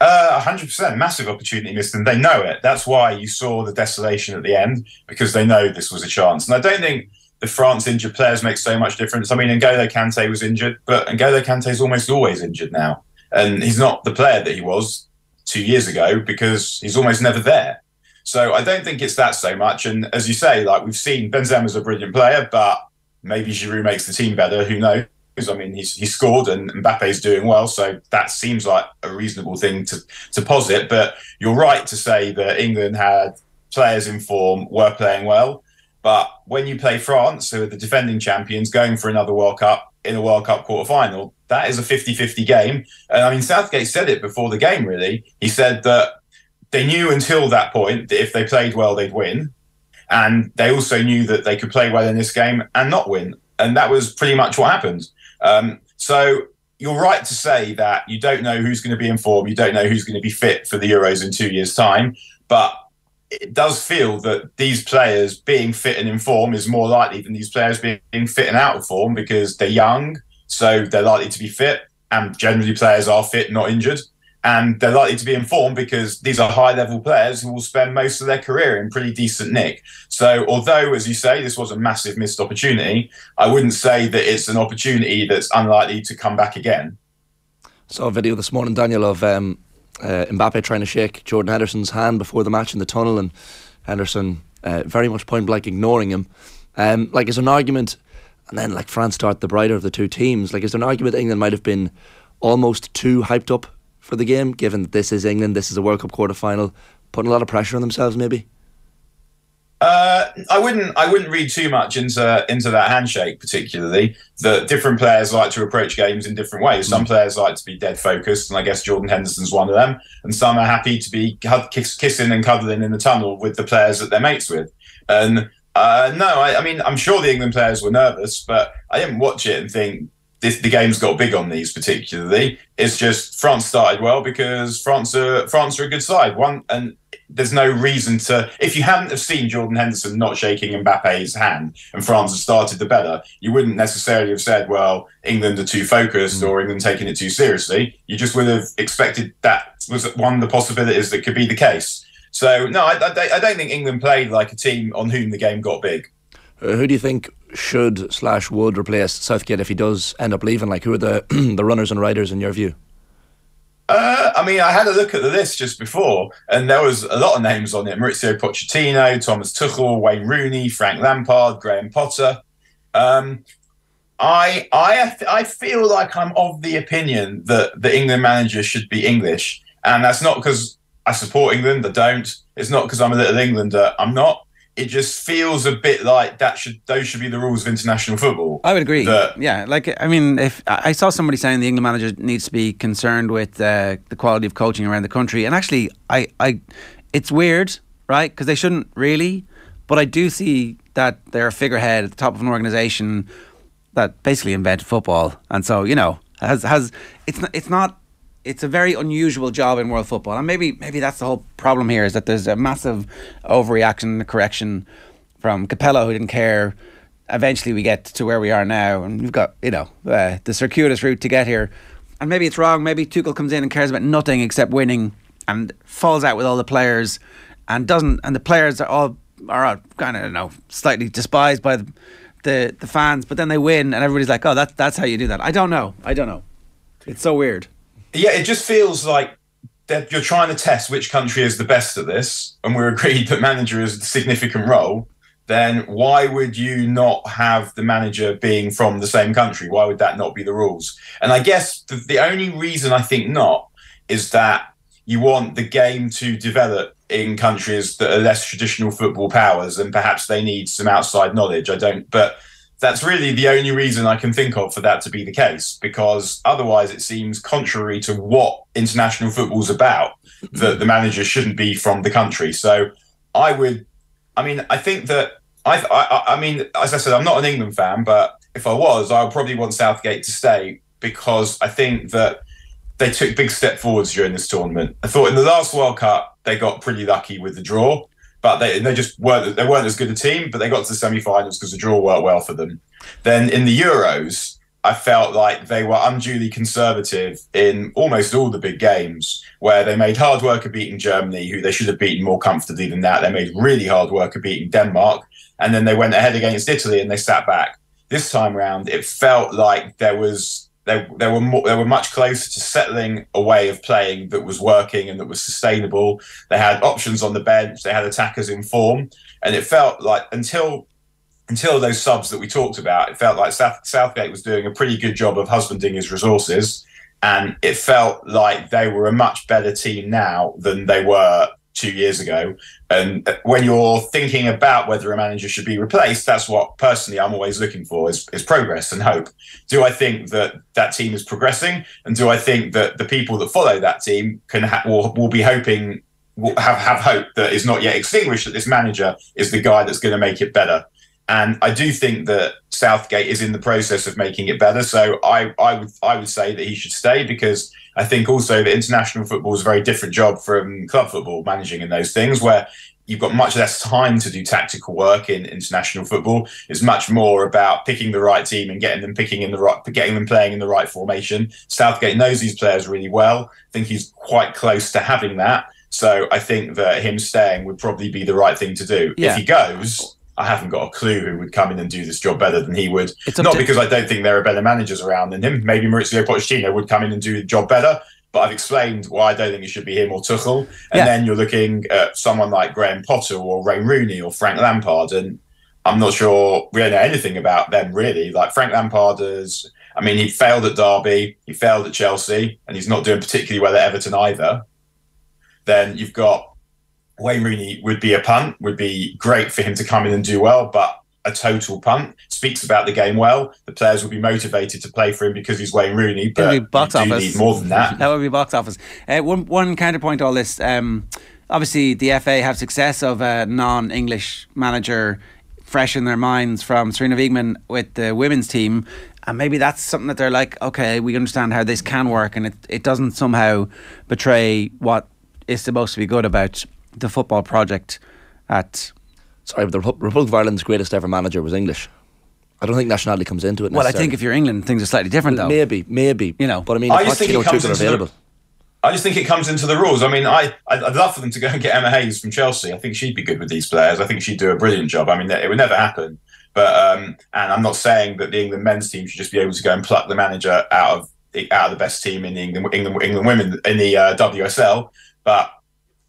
Uh, 100% massive opportunity missed, and they know it. That's why you saw the desolation at the end because they know this was a chance. And I don't think the France injured players make so much difference. I mean, N'Golo Kante was injured, but N'Golo Kante is almost always injured now, and he's not the player that he was two years ago because he's almost never there. So I don't think it's that so much. And as you say, like we've seen, Benzema's a brilliant player, but maybe Giroud makes the team better. Who knows? I mean, he's he scored and Mbappe's doing well, so that seems like a reasonable thing to to posit. But you're right to say that England had players in form, were playing well. But when you play France, who are the defending champions, going for another World Cup in a World Cup quarter final, that is a 50 50 game. And I mean, Southgate said it before the game, really. He said that they knew until that point that if they played well, they'd win. And they also knew that they could play well in this game and not win. And that was pretty much what happened. Um, so you're right to say that you don't know who's going to be in form, you don't know who's going to be fit for the Euros in two years' time. But it does feel that these players being fit and in form is more likely than these players being fit and out of form because they're young, so they're likely to be fit. And generally, players are fit, not injured and they're likely to be informed because these are high level players who will spend most of their career in pretty decent nick. So, although, as you say, this was a massive missed opportunity, I wouldn't say that it's an opportunity that's unlikely to come back again. Saw a video this morning, Daniel, of um, uh, Mbappe trying to shake Jordan Henderson's hand before the match in the tunnel, and Henderson uh, very much point blank ignoring him. Um, like, is an argument, and then like France start the brighter of the two teams. Like, is there an argument England might have been almost too hyped up for the game, given that this is England, this is a World Cup quarter final, putting a lot of pressure on themselves, maybe? Uh, I wouldn't. I wouldn't read too much into into that handshake, particularly. That different players like to approach games in different ways. Some mm. players like to be dead focused, and I guess Jordan Henderson's one of them. And some are happy to be kiss, kissing and cuddling in the tunnel with the players that they're mates with. And uh, no, I, I mean, I'm sure the England players were nervous, but I didn't watch it and think this, the game's got big on these particularly. It's just France started well because France are France are a good side. One and there's no reason to if you hadn't have seen Jordan Henderson not shaking Mbappe's hand and France had started the better, you wouldn't necessarily have said, well, England are too focused mm. or England taking it too seriously. You just would have expected that was one of the possibilities that could be the case. So no, I, I, I don't think England played like a team on whom the game got big. Uh, who do you think should slash would replace Southgate if he does end up leaving? Like, who are the the runners and riders in your view? Uh, I mean, I had a look at the list just before, and there was a lot of names on it: Mauricio Pochettino, Thomas Tuchel, Wayne Rooney, Frank Lampard, Graham Potter. Um, I I I feel like I'm of the opinion that the England manager should be English, and that's not because I support England. I don't. It's not because I'm a little Englander. I'm not it just feels a bit like that should those should be the rules of international football. I would agree. That, yeah, like I mean, if I saw somebody saying the England manager needs to be concerned with uh, the quality of coaching around the country, and actually, I, I, it's weird, right? Because they shouldn't really, but I do see that they're a figurehead at the top of an organisation. that basically invented football, and so you know has has it's not, it's not it's a very unusual job in world football, and maybe maybe that's the whole problem here is that there's a massive overreaction, and correction from Capello who didn't care. Eventually, we get to where we are now, and we've got you know uh, the circuitous route to get here. And maybe it's wrong. Maybe Tuchel comes in and cares about nothing except winning, and falls out with all the players, and doesn't. And the players are all are kind of you know slightly despised by the, the the fans, but then they win, and everybody's like, "Oh, that's that's how you do that." I don't know. I don't know. It's so weird. Yeah, it just feels like that you're trying to test which country is the best at this, and we're agreed that manager is a significant role. Then why would you not have the manager being from the same country? Why would that not be the rules? And I guess the, the only reason I think not is that you want the game to develop in countries that are less traditional football powers and perhaps they need some outside knowledge. I don't, but that's really the only reason I can think of for that to be the case, because otherwise it seems contrary to what international football's about that the manager shouldn't be from the country. So I would, I mean, I think that I, I, I mean, as I said, I'm not an England fan, but if I was, I would probably want Southgate to stay because I think that they took big step forwards during this tournament. I thought in the last World Cup they got pretty lucky with the draw, but they they just weren't they weren't as good a team, but they got to the semi-finals because the draw worked well for them. Then in the Euros, I felt like they were unduly conservative in almost all the big games, where they made hard work of beating Germany, who they should have beaten more comfortably than that. They made really hard work of beating Denmark, and then they went ahead against Italy and they sat back. This time round, it felt like there was they, they were more, they were much closer to settling a way of playing that was working and that was sustainable. They had options on the bench. They had attackers in form, and it felt like until until those subs that we talked about, it felt like South, Southgate was doing a pretty good job of husbanding his resources, and it felt like they were a much better team now than they were two years ago. And when you're thinking about whether a manager should be replaced, that's what personally I'm always looking for is, is progress and hope. Do I think that that team is progressing? And do I think that the people that follow that team can ha- will, will be hoping will have, have hope that is not yet extinguished that this manager is the guy that's going to make it better? And I do think that Southgate is in the process of making it better. So I, I would I would say that he should stay because I think also that international football is a very different job from club football, managing in those things where you've got much less time to do tactical work in international football. It's much more about picking the right team and getting them picking in the right, getting them playing in the right formation. Southgate knows these players really well. I think he's quite close to having that. So I think that him staying would probably be the right thing to do. Yeah. If he goes, I haven't got a clue who would come in and do this job better than he would. It's Not because I don't think there are better managers around than him. Maybe Mauricio Pochettino would come in and do the job better. But I've explained why I don't think it should be him or Tuchel. And Yeah. then you're looking at someone like Graham Potter or Ray Rooney or Frank Lampard, and I'm not sure we don't know anything about them really. Like Frank Lampard is, I mean, he failed at Derby, he failed at Chelsea, and he's not doing particularly well at Everton either. Then you've got Wayne Rooney would be a punt, would be great for him to come in and do well, but a total punt. Speaks about the game well. The players will be motivated to play for him because he's Wayne Rooney, but It'll be box office. need more than that. That would be box office. Uh, one one counterpoint to all this. Um, obviously, the FA have success of a non-English manager fresh in their minds from Sarina Wiegman with the women's team, and maybe that's something that they're like, okay, we understand how this can work, and it it doesn't somehow betray what is supposed to be good about the football project at. Sorry, but the Republic of Ireland's greatest ever manager was English. I don't think nationality comes into it. Well, I think if you're England, things are slightly different, though. Maybe, maybe. You know, but I mean, I just think Pochettino it comes Tuchel are into the- available. I just think it comes into the rules. I mean, I I'd, I'd love for them to go and get Emma Hayes from Chelsea. I think she'd be good with these players. I think she'd do a brilliant job. I mean, it would never happen. But um, and I'm not saying that the England men's team should just be able to go and pluck the manager out of out of the best team in the England England, England women in the uh, WSL. But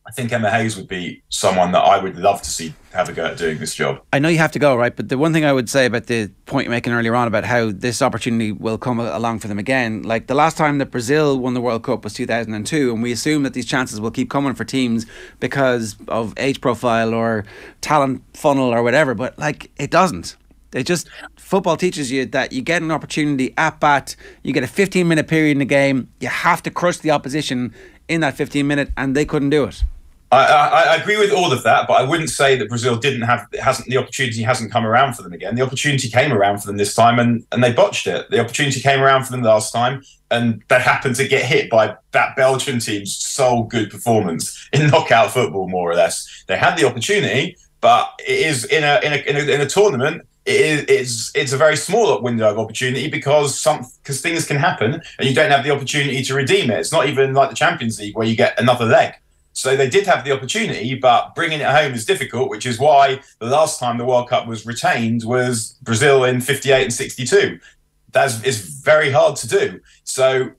I think Emma Hayes would be someone that I would love to see have a go at doing this job. I know you have to go, right? But the one thing I would say about the point you're making earlier on about how this opportunity will come along for them again, like the last time that Brazil won the World Cup was 2002, and we assume that these chances will keep coming for teams because of age profile or talent funnel or whatever, but like it doesn't. It just football teaches you that you get an opportunity at bat, you get a 15 minute period in the game, you have to crush the opposition in that 15 minute, and they couldn't do it. I, I, agree with all of that, but I wouldn't say that Brazil didn't have hasn't the opportunity hasn't come around for them again. The opportunity came around for them this time, and and they botched it. The opportunity came around for them last time, and they happened to get hit by that Belgian team's so good performance in knockout football, more or less. They had the opportunity, but it is in a in a in a, in a tournament. It is it's it's a very small window of opportunity because some because things can happen and you don't have the opportunity to redeem it. It's not even like the Champions League where you get another leg. So they did have the opportunity, but bringing it home is difficult, which is why the last time the World Cup was retained was Brazil in 58 and 62. That's is very hard to do. So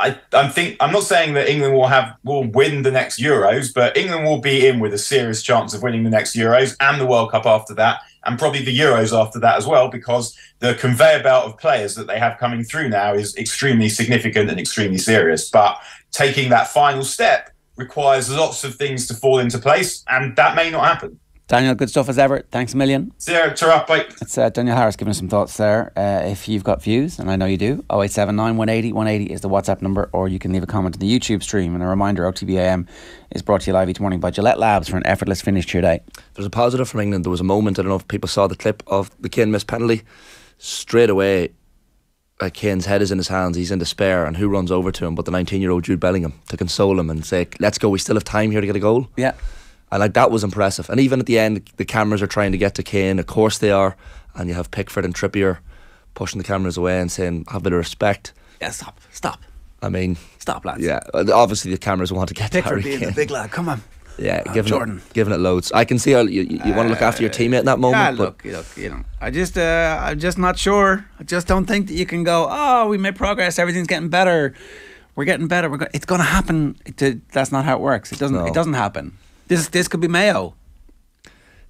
I, I'm think I'm not saying that England will have will win the next Euros, but England will be in with a serious chance of winning the next Euros and the World Cup after that, and probably the Euros after that as well, because the conveyor belt of players that they have coming through now is extremely significant and extremely serious. But taking that final step requires lots of things to fall into place, and that may not happen. Daniel, good stuff as ever. Thanks a million. See you, ta bye. It's uh, Daniel Harris giving us some thoughts there. Uh, if you've got views, and I know you do, 0879 180 180 is the WhatsApp number, or you can leave a comment in the YouTube stream. And a reminder OTBAM is brought to you live each morning by Gillette Labs for an effortless finish to your day. There's a positive from England. There was a moment, I don't know if people saw the clip of the Kane missed penalty. Straight away, Kane's head is in his hands, he's in despair, and who runs over to him but the 19 year old Jude Bellingham to console him and say, Let's go, we still have time here to get a goal. Yeah. And like that was impressive. And even at the end, the cameras are trying to get to Kane, of course they are, and you have Pickford and Trippier pushing the cameras away and saying, Have a bit of respect. Yeah, stop, stop. I mean, stop, lads. Yeah, obviously the cameras want to get Pickford Harry being Kane. the big lad, come on. Yeah, Oh, giving Jordan. it, giving it loads. I can see how you, you, want to look after your teammate in that moment. Yeah, but look, look, you know, I just, uh, I'm just not sure. I just don't think that you can go. Oh, we made progress. Everything's getting better. We're getting better. We're go-. It's going to happen. It- that's not how it works. It doesn't. No. It doesn't happen. This, this could be Mayo.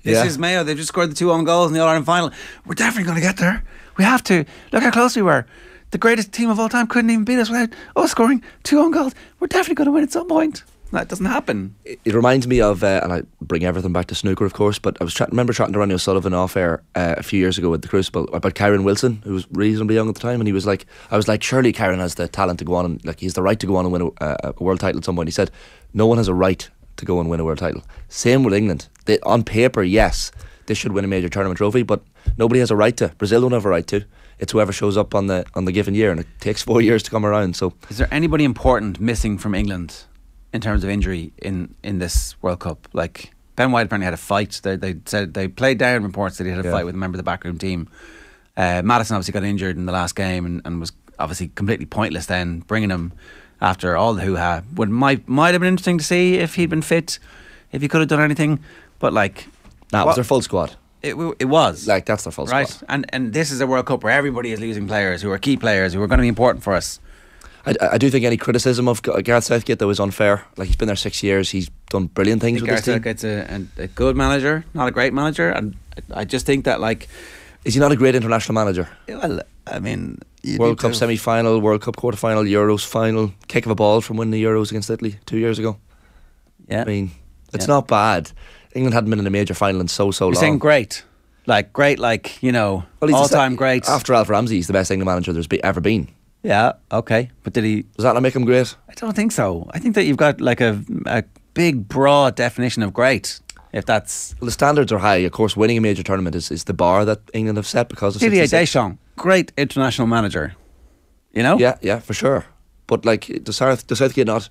This Yeah. is Mayo. They've just scored the two own goals in the All Ireland final. We're definitely going to get there. We have to. Look how close we were. The greatest team of all time couldn't even beat us without us scoring two own goals. We're definitely going to win at some point. That doesn't happen. it, it reminds me of, uh, and I bring everything back to snooker, of course. But I was chatting, remember chatting to Ronnie O'Sullivan off air uh, a few years ago with the Crucible about Kyren Wilson, who was reasonably young at the time, and he was like, I was like, surely Kyren has the talent to go on and like he's the right to go on and win a, a, a world title at some point. He said, no one has a right to go and win a world title. Same with England. They, on paper, yes, they should win a major tournament trophy, but nobody has a right to. Brazil don't have a right to. It's whoever shows up on the on the given year, and it takes four years to come around. So Is there anybody important missing from England in terms of injury in, in this World Cup? Like Ben White apparently had a fight. They, they said they played down reports that he had a Yeah. fight with a member of the backroom team. Uh, Maddison obviously got injured in the last game and, and was obviously completely pointless then bringing him after all the hoo ha. Would might might have been interesting to see if he'd been fit, if he could have done anything. But like, that was their full squad. it, it was Like that's their full right, squad. and and this is a World Cup where everybody is losing players who are key players who are going to be important for us. I, I do think any criticism of Gareth Southgate though is unfair. Like he's been there six years, he's done brilliant things with Gareth this team. Southgate's a, a, a good manager, not a great manager, and I I just think that like, Is he not a great international manager? well, I mean, World Cup semi final, World Cup quarter final, Euros final, kick of a ball from winning the Euros against Italy two years ago. Yeah, I mean, it's Yeah. not bad. England hadn't been in a major final in so so You're long. saying great, like great, like you know, Well, all time great. After Alf Ramsey, he's the best England manager there's be, ever been. Yeah, okay, but did he? Does that not make him great? I don't think so. I think that you've got like a a big broad definition of great. If that's Well, the standards are high. Of course, winning a major tournament is, is the bar that England have set because of Didier 66. Deschamps, great international manager. You know, Yeah, yeah, for sure. But like, does, South, does Southgate not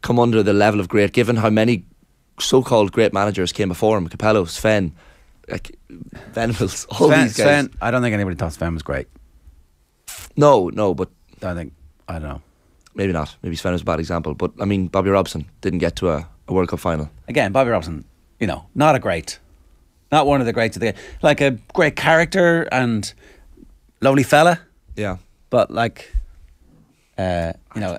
come under the level of great, given how many so-called great managers came before him? Capello, Sven, like Venables, all Sven, these guys. Sven, I don't think anybody thought Sven was great. No, no, but I think I don't know. maybe not. Maybe Sven was a bad example. But I mean, Bobby Robson didn't get to a, a World Cup final. Again, Bobby Robson, you know, not a great, not one of the greats of the like a great character and lovely fella, Yeah. but like, uh, you know,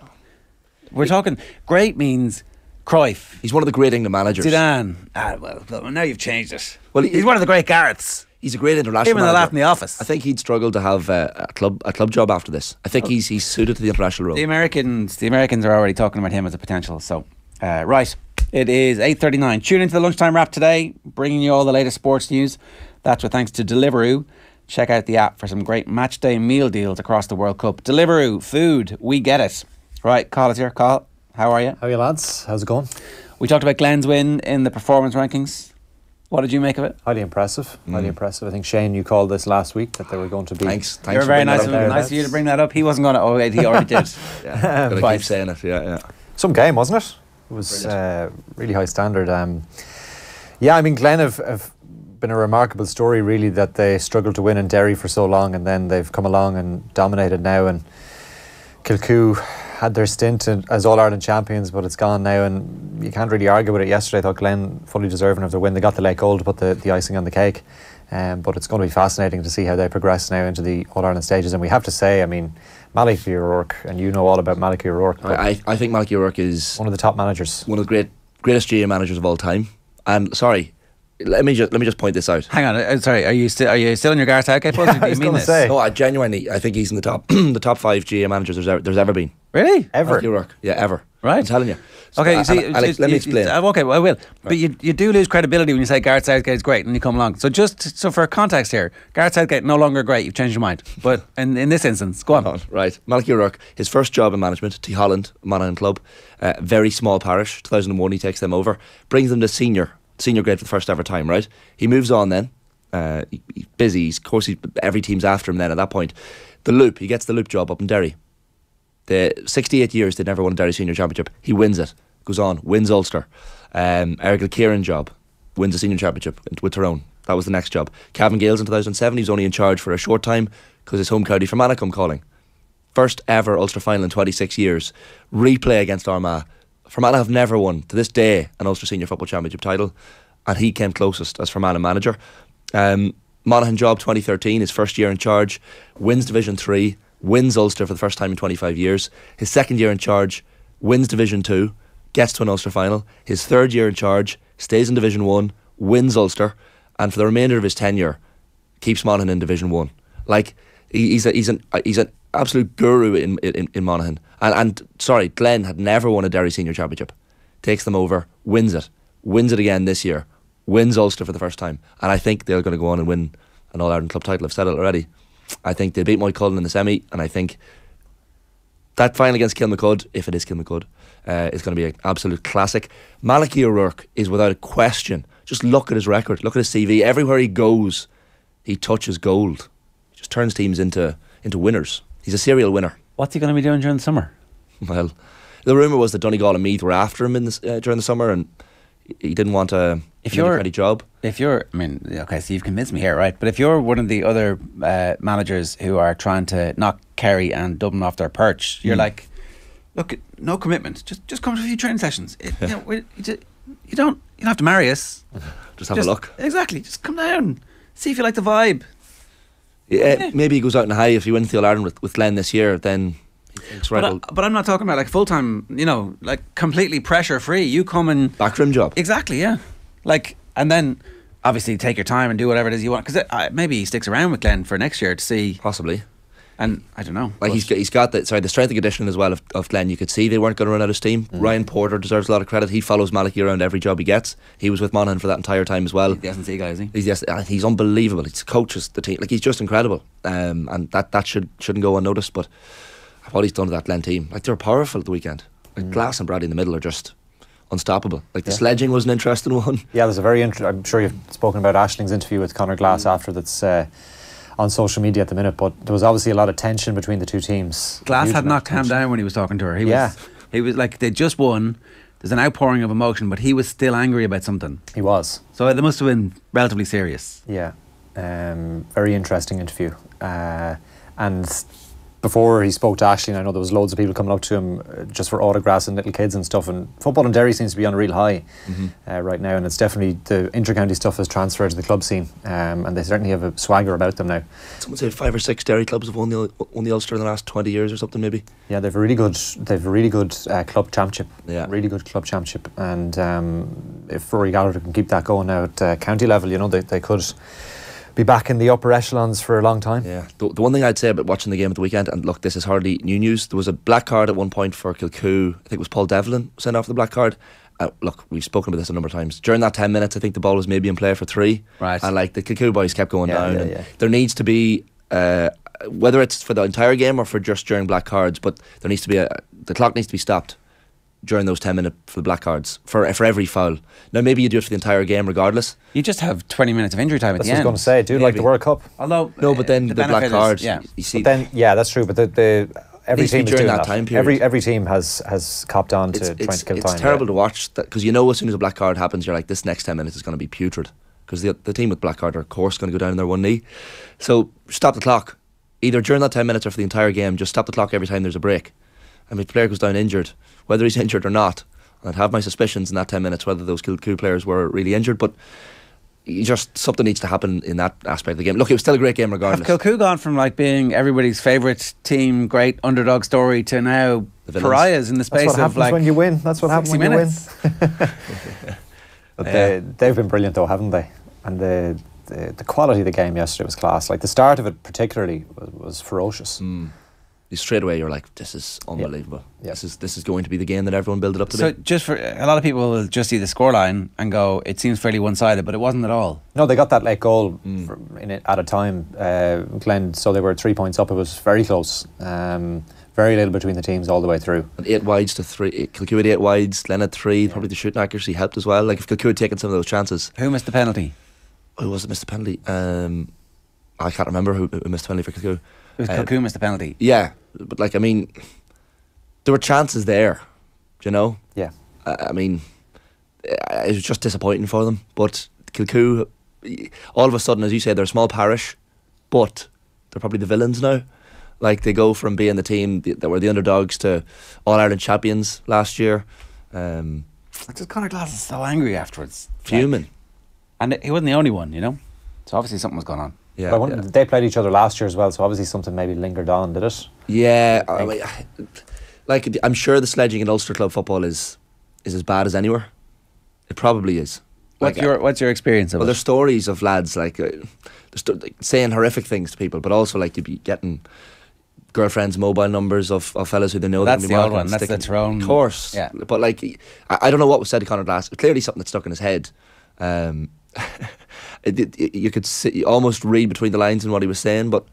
we're talking great means Cruyff, He's one of the great England managers. Zidane. Ah, well, now you've changed it. Well, Well, he- he's one of the great Garretts. He's a great international Even the manager. laugh in the office. I think he'd struggle to have uh, a club a club job after this. I think he's he's suited to the international role. The Americans, the Americans are already talking about him as a potential. So, uh, right, it is eight thirty nine. Tune into the lunchtime wrap today, bringing you all the latest sports news. That's with thanks to Deliveroo. Check out the app for some great match day meal deals across the World Cup. Deliveroo, food, we get it. Right, Carl is here. Carl, how are you? How are you, lads? How's it going? We talked about Glen's win in the performance rankings. What did you make of it? Highly impressive. Highly impressive. I think Shane, you called this last week that they were going to be. Thanks. Thanks You're for very bringing nice, that up. of, nice of you to bring that up. He wasn't going to. Oh, wait, he already did. yeah, gotta Twice. keep saying it. Yeah, yeah. Some game, wasn't it? It was uh, really high standard. Um, yeah, I mean, Glen have, have been a remarkable story, really, that they struggled to win in Derry for so long and then they've come along and dominated now. And Kilcoo had their stint as All Ireland champions, but it's gone now, and you can't really argue with it. Yesterday, I thought Glen fully deserving of the win. They got the late goal to put the, the icing on the cake. Um, but it's going to be fascinating to see how they progress now into the All Ireland stages. And we have to say, I mean, Malachy O'Rourke, and you know all about Malachy O'Rourke. I, I, I think Malachy O'Rourke is one of the top managers, one of the great greatest GAA managers of all time. And sorry, let me just let me just point this out. Hang on, uh, sorry. Are you still are you still in your Gareth Southgate post? or do you mean this? No, I genuinely I think he's in the top the top five GAA managers there's ever, there's ever been. Really? Ever? Malachy Yeah, ever. Right. I'm telling you. Okay, Uh, you see, Alex, it's- let me it's- explain. it's- Okay, well, I will. But you, you do lose credibility when you say Gareth Southgate is great and you come along. So just so for context here, Gareth Southgate no longer great. You've changed your mind. But in, in this instance, go on. Right. Malachy O'Rourke, his first job in management, Tyholland, Monaghan Club, uh, very small parish, 2001 he takes them over, brings them to senior, senior grade for the first ever time, right? He moves on then, uh, he, he's busy, he's, of course he, every team's after him then at that point. The Loup, he gets the Loup job up in Derry. The 68 years they never won a Derry Senior Championship. He wins it, goes on, wins Ulster. Um, Errigal Ciarán job, wins the Senior Championship with Tyrone. That was the next job. Cavan Gaels in 2007, he was only in charge for a short time because his home county Fermanagh come calling. First ever Ulster final in 26 years. Replay against Armagh. Fermanagh have never won, to this day, an Ulster Senior Football Championship title, and he came closest as Fermanagh manager. Um, Monaghan job 2013, his first year in charge, wins Division 3, wins Ulster for the first time in 25 years. His second year in charge, wins Division 2, gets to an Ulster final. His third year in charge, stays in Division 1, wins Ulster, and for the remainder of his tenure, keeps Monaghan in Division 1. Like, he- he's, a, he's, an, he's an absolute guru in, in, in Monaghan. And, and, sorry, Glen had never won a Derry Senior Championship. Takes them over, wins it, wins it again this year, wins Ulster for the first time. And I think they're going to go on and win an All Ireland club title. I've said it already. I think they beat Moycullen in the semi, and I think that final against Kilmacud, if it is Kilmacud, uh, is going to be an absolute classic. Malachy O'Rourke is without a question. Just look at his record, look at his CV. Everywhere he goes, he touches gold. He just turns teams into into winners. He's a serial winner. What's he going to be doing during the summer? Well, the rumour was that Donegal and Meath were after him in this, uh, during the summer, and he didn't want a If you're- any job. If you're, I mean, okay, so you've convinced me here, right? But if you're one of the other uh, managers who are trying to knock Kerry and Dublin off their perch, you're Mm. like, look, no commitment. Just just come to a few training sessions. It- you, know, we- you don't you don't have to marry us. Just have a look. Exactly. Just come down, see if you like the vibe. Yeah, maybe he goes out in a high if he wins the All Ireland with, with Glen this year. Then it's right. But, I, but I'm not talking about like full time. You know, like completely pressure free. You come and backroom job. Exactly. Yeah. Like, and then obviously take your time and do whatever it is you want. Because uh, maybe he sticks around with Glen for next year to see. Possibly. And I don't know. Like he's got, he's got the sorry the strength and conditioning as well of, of Glen. You could see they weren't going to run out of steam. Mm. Ryan Porter deserves a lot of credit. He follows Malachy around every job he gets. He was with Monaghan for that entire time as well. The S&C guy, is he? He's yes, uh, he's unbelievable. He coaches the team like he's just incredible. Um, and that that should shouldn't go unnoticed. But what he's done to that Glen team, like they were powerful at the weekend. Like Glass and Bradley in the middle are just unstoppable. Like the Mm. Yeah. sledging was an interesting one. Yeah, there's a very. Int- I'm sure you've spoken about Ashling's interview with Conor Glass after that's uh, on social media at the minute. But there was obviously a lot of tension between the two teams. Glass Huge had not calmed down when he was talking to her. He Yeah. was, he was like they just won. There's an outpouring of emotion, but he was still angry about something. He was. So it must have been relatively serious. Yeah, um, very interesting interview. Uh, and before he spoke to Ashley, and I know there was loads of people coming up to him uh, just for autographs and little kids and stuff. And football in Derry seems to be on a real high Mhm. uh, right now, and it's definitely the intercounty stuff has transferred to the club scene, um, and they certainly have a swagger about them now. Someone said five or six Derry clubs have won the won the Ulster in the last twenty years or something maybe. Yeah, they've a really good, they've a really good uh, club championship. Yeah. really good club championship, and um, if Rory Gallagher can keep that going now at uh, county level, you know, they, they could be back in the upper echelons for a long time. Yeah. The, the one thing I'd say about watching the game at the weekend, and look, this is hardly new news. There was a black card at one point for Kilcoo. I think it was Paul Devlin sent off the black card. Uh, look, we've spoken about this a number of times. During that ten minutes, I think the ball was maybe in play for three. Right. And like the Kilcoo boys kept going Yeah, down. yeah, yeah. There needs to be. Uh, whether it's for the entire game or for just during black cards, but there needs to be a the clock needs to be stopped during those 10 minutes for the black cards for for every foul. Now maybe you do it for the entire game regardless. You just have 20 minutes of injury time at That's the what I was going to say, dude, like the World Cup. Although No, but then the the, black is- cards. yeah. You see, But then, yeah, that's true. But the, the every Needs to be team during doing that time period. Every every team has has copped on to it's, trying it's, to kill it's time. It's terrible yeah. to watch that because you know as soon as a black card happens, you're like, this next 10 minutes is going to be putrid because the, the team with black card are of course going to go down on their one knee. So stop the clock. Either during that 10 minutes or for the entire game, just stop the clock every time there's a break. And if a player goes down injured, whether he's injured or not, I'd have my suspicions in that 10 minutes whether those Kilcoo players were really injured, but just something needs to happen in that aspect of the game. Look, it was still a great game regardless. Have regardless. Kilcoo gone from like being everybody's favourite team, great underdog story, to now The pariahs in the That's space what of happens like when you win. That's what happens 60 when minutes. you win. but they, they've been brilliant though, haven't they? And the, the the quality of the game yesterday was class. Like the start of it particularly was, was ferocious. You straight away, you're like, this is unbelievable. This is this is going to be the game that everyone built it up to So be. just for a lot of people will just see the scoreline and go, it seems fairly one-sided, but it wasn't at all. No, they got that late goal Mm. for- in it at a time, uh, Glen. So they were three points up. It was very close. Um, very little between the teams all the way through. And eight wides to three. Kilcoo had eight wides, Glen had three. Probably the shooting accuracy helped as well. Like if Kilcoo had taken some of those chances. Who missed the penalty? Who was it missed the penalty? Um, I can't remember who, who missed the penalty for Kilcoo. It was Uh, Kilcoo missed the penalty. Yeah, but like I mean, there were chances there. do You know. Yeah. I, I mean, it was just disappointing for them. But Kilcoo, all of a sudden, as you say, they're a small parish, but they're probably the villains now. Like they go from being the team that were the underdogs to All Ireland champions last year. Um, Just Conor Glass is so angry afterwards. fuming. And he wasn't the only one, you know? So obviously something was going on. Yeah, But I They played each other last year as well, so obviously something maybe lingered on, did it? Yeah, I mean, like I'm sure the sledging in Ulster club football is is as bad as anywhere. It probably is. What's Like, your What's your experience of Well, it? Well, there's stories of lads like, uh, they're like saying horrific things to people, but also like you'd be getting girlfriends' mobile numbers of, of fellas who they know. That's that the old one. That's the Tyrone- Of course. Yeah. But like, I, I don't know what was said to Conor Glass. Clearly, something that stuck in his head. Um, it, it, it- you could see, you almost read between the lines in what he was saying, but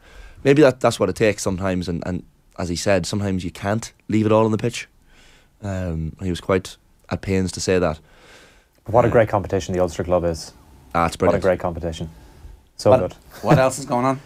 maybe that that's what it takes sometimes. And, and as he said, sometimes you can't leave it all on the pitch. Um, he was quite at pains to say that. What a great competition the Ulster Club is. Ah, it's What a great competition. So What- good. What else is going on?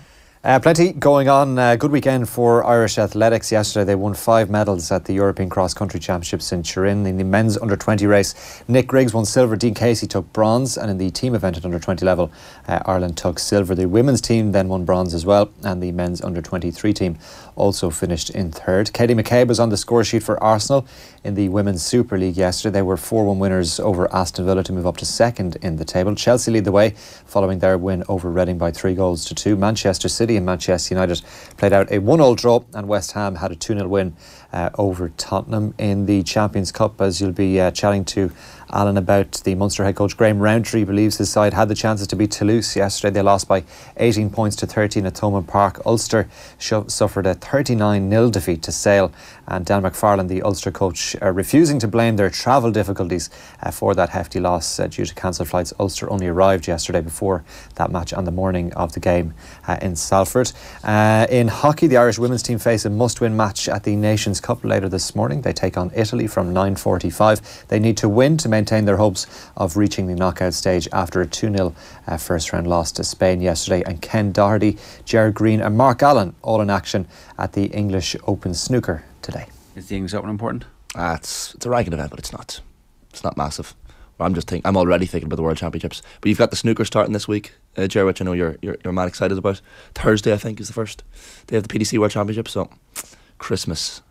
Uh, plenty going on. Uh, good weekend for Irish athletics yesterday. They won five medals at the European Cross Country Championships in Turin. In the men's under 20 race, Nick Griggs won silver, Dean Casey took bronze, and in the team event at under 20 level, uh, Ireland took silver. The women's team then won bronze as well, and the men's under 23 team also finished in third. Katie McCabe was on the score sheet for Arsenal in the Women's Super League yesterday. They were 4 1 winners over Aston Villa to move up to second in the table. Chelsea lead the way following their win over Reading by three goals to two. Manchester City and Manchester United played out a 1 0 draw, and West Ham had a 2 0 win uh, over Tottenham in the Champions Cup. As you'll be uh, chatting to Alan about the Munster head coach Graham Rowntree believes his side had the chances to beat Toulouse yesterday. They lost by 18 points to 13 at Thomond Park. Ulster suffered a 39 0 defeat to Sale, and Dan McFarland, the Ulster coach, uh, refusing to blame their travel difficulties uh, for that hefty loss uh, due to cancelled flights. Ulster only arrived yesterday before that match on the morning of the game uh, in Salford. Uh, in hockey, the Irish women's team face a must-win match at the Nations Cup later this morning. They take on Italy from 9:45. They need to win to maintain their hopes of reaching the knockout stage after a 2-0 uh, first-round loss to Spain yesterday. And Ken Doherty, Jared Green, and Mark Allen all in action at the English Open Snooker today. Is the English Open important? Ah, it's it's a ranking event, but it's not. It's not massive. Well, I'm just think I'm already thinking about the World Championships. But you've got the snooker starting this week, uh, Jerry, which I know you're, you're you're mad excited about. Thursday, I think, is the first day of the PDC World Championship. So Christmas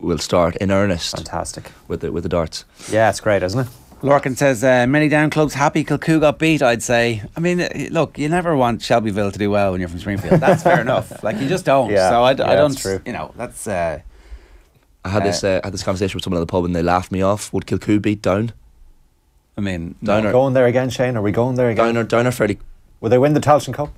will start in earnest. Fantastic with the with the darts. Yeah, it's great, isn't it? Lorcan says, uh, many down clubs happy Kilcoo got beat, I'd say. I mean, uh, look, you never want Shelbyville to do well when you're from Springfield. That's fair enough. Like, you just don't. Yeah, so I, yeah, don't, that's true. you know, that's. Uh, I had this uh, had this conversation with someone at the pub and they laughed me off. Would Kilcoo beat Down? I mean, Down Are are, we going there again, Shane? Are we going there again? Down are, Down are fairly Will they win the Tailteann Cup?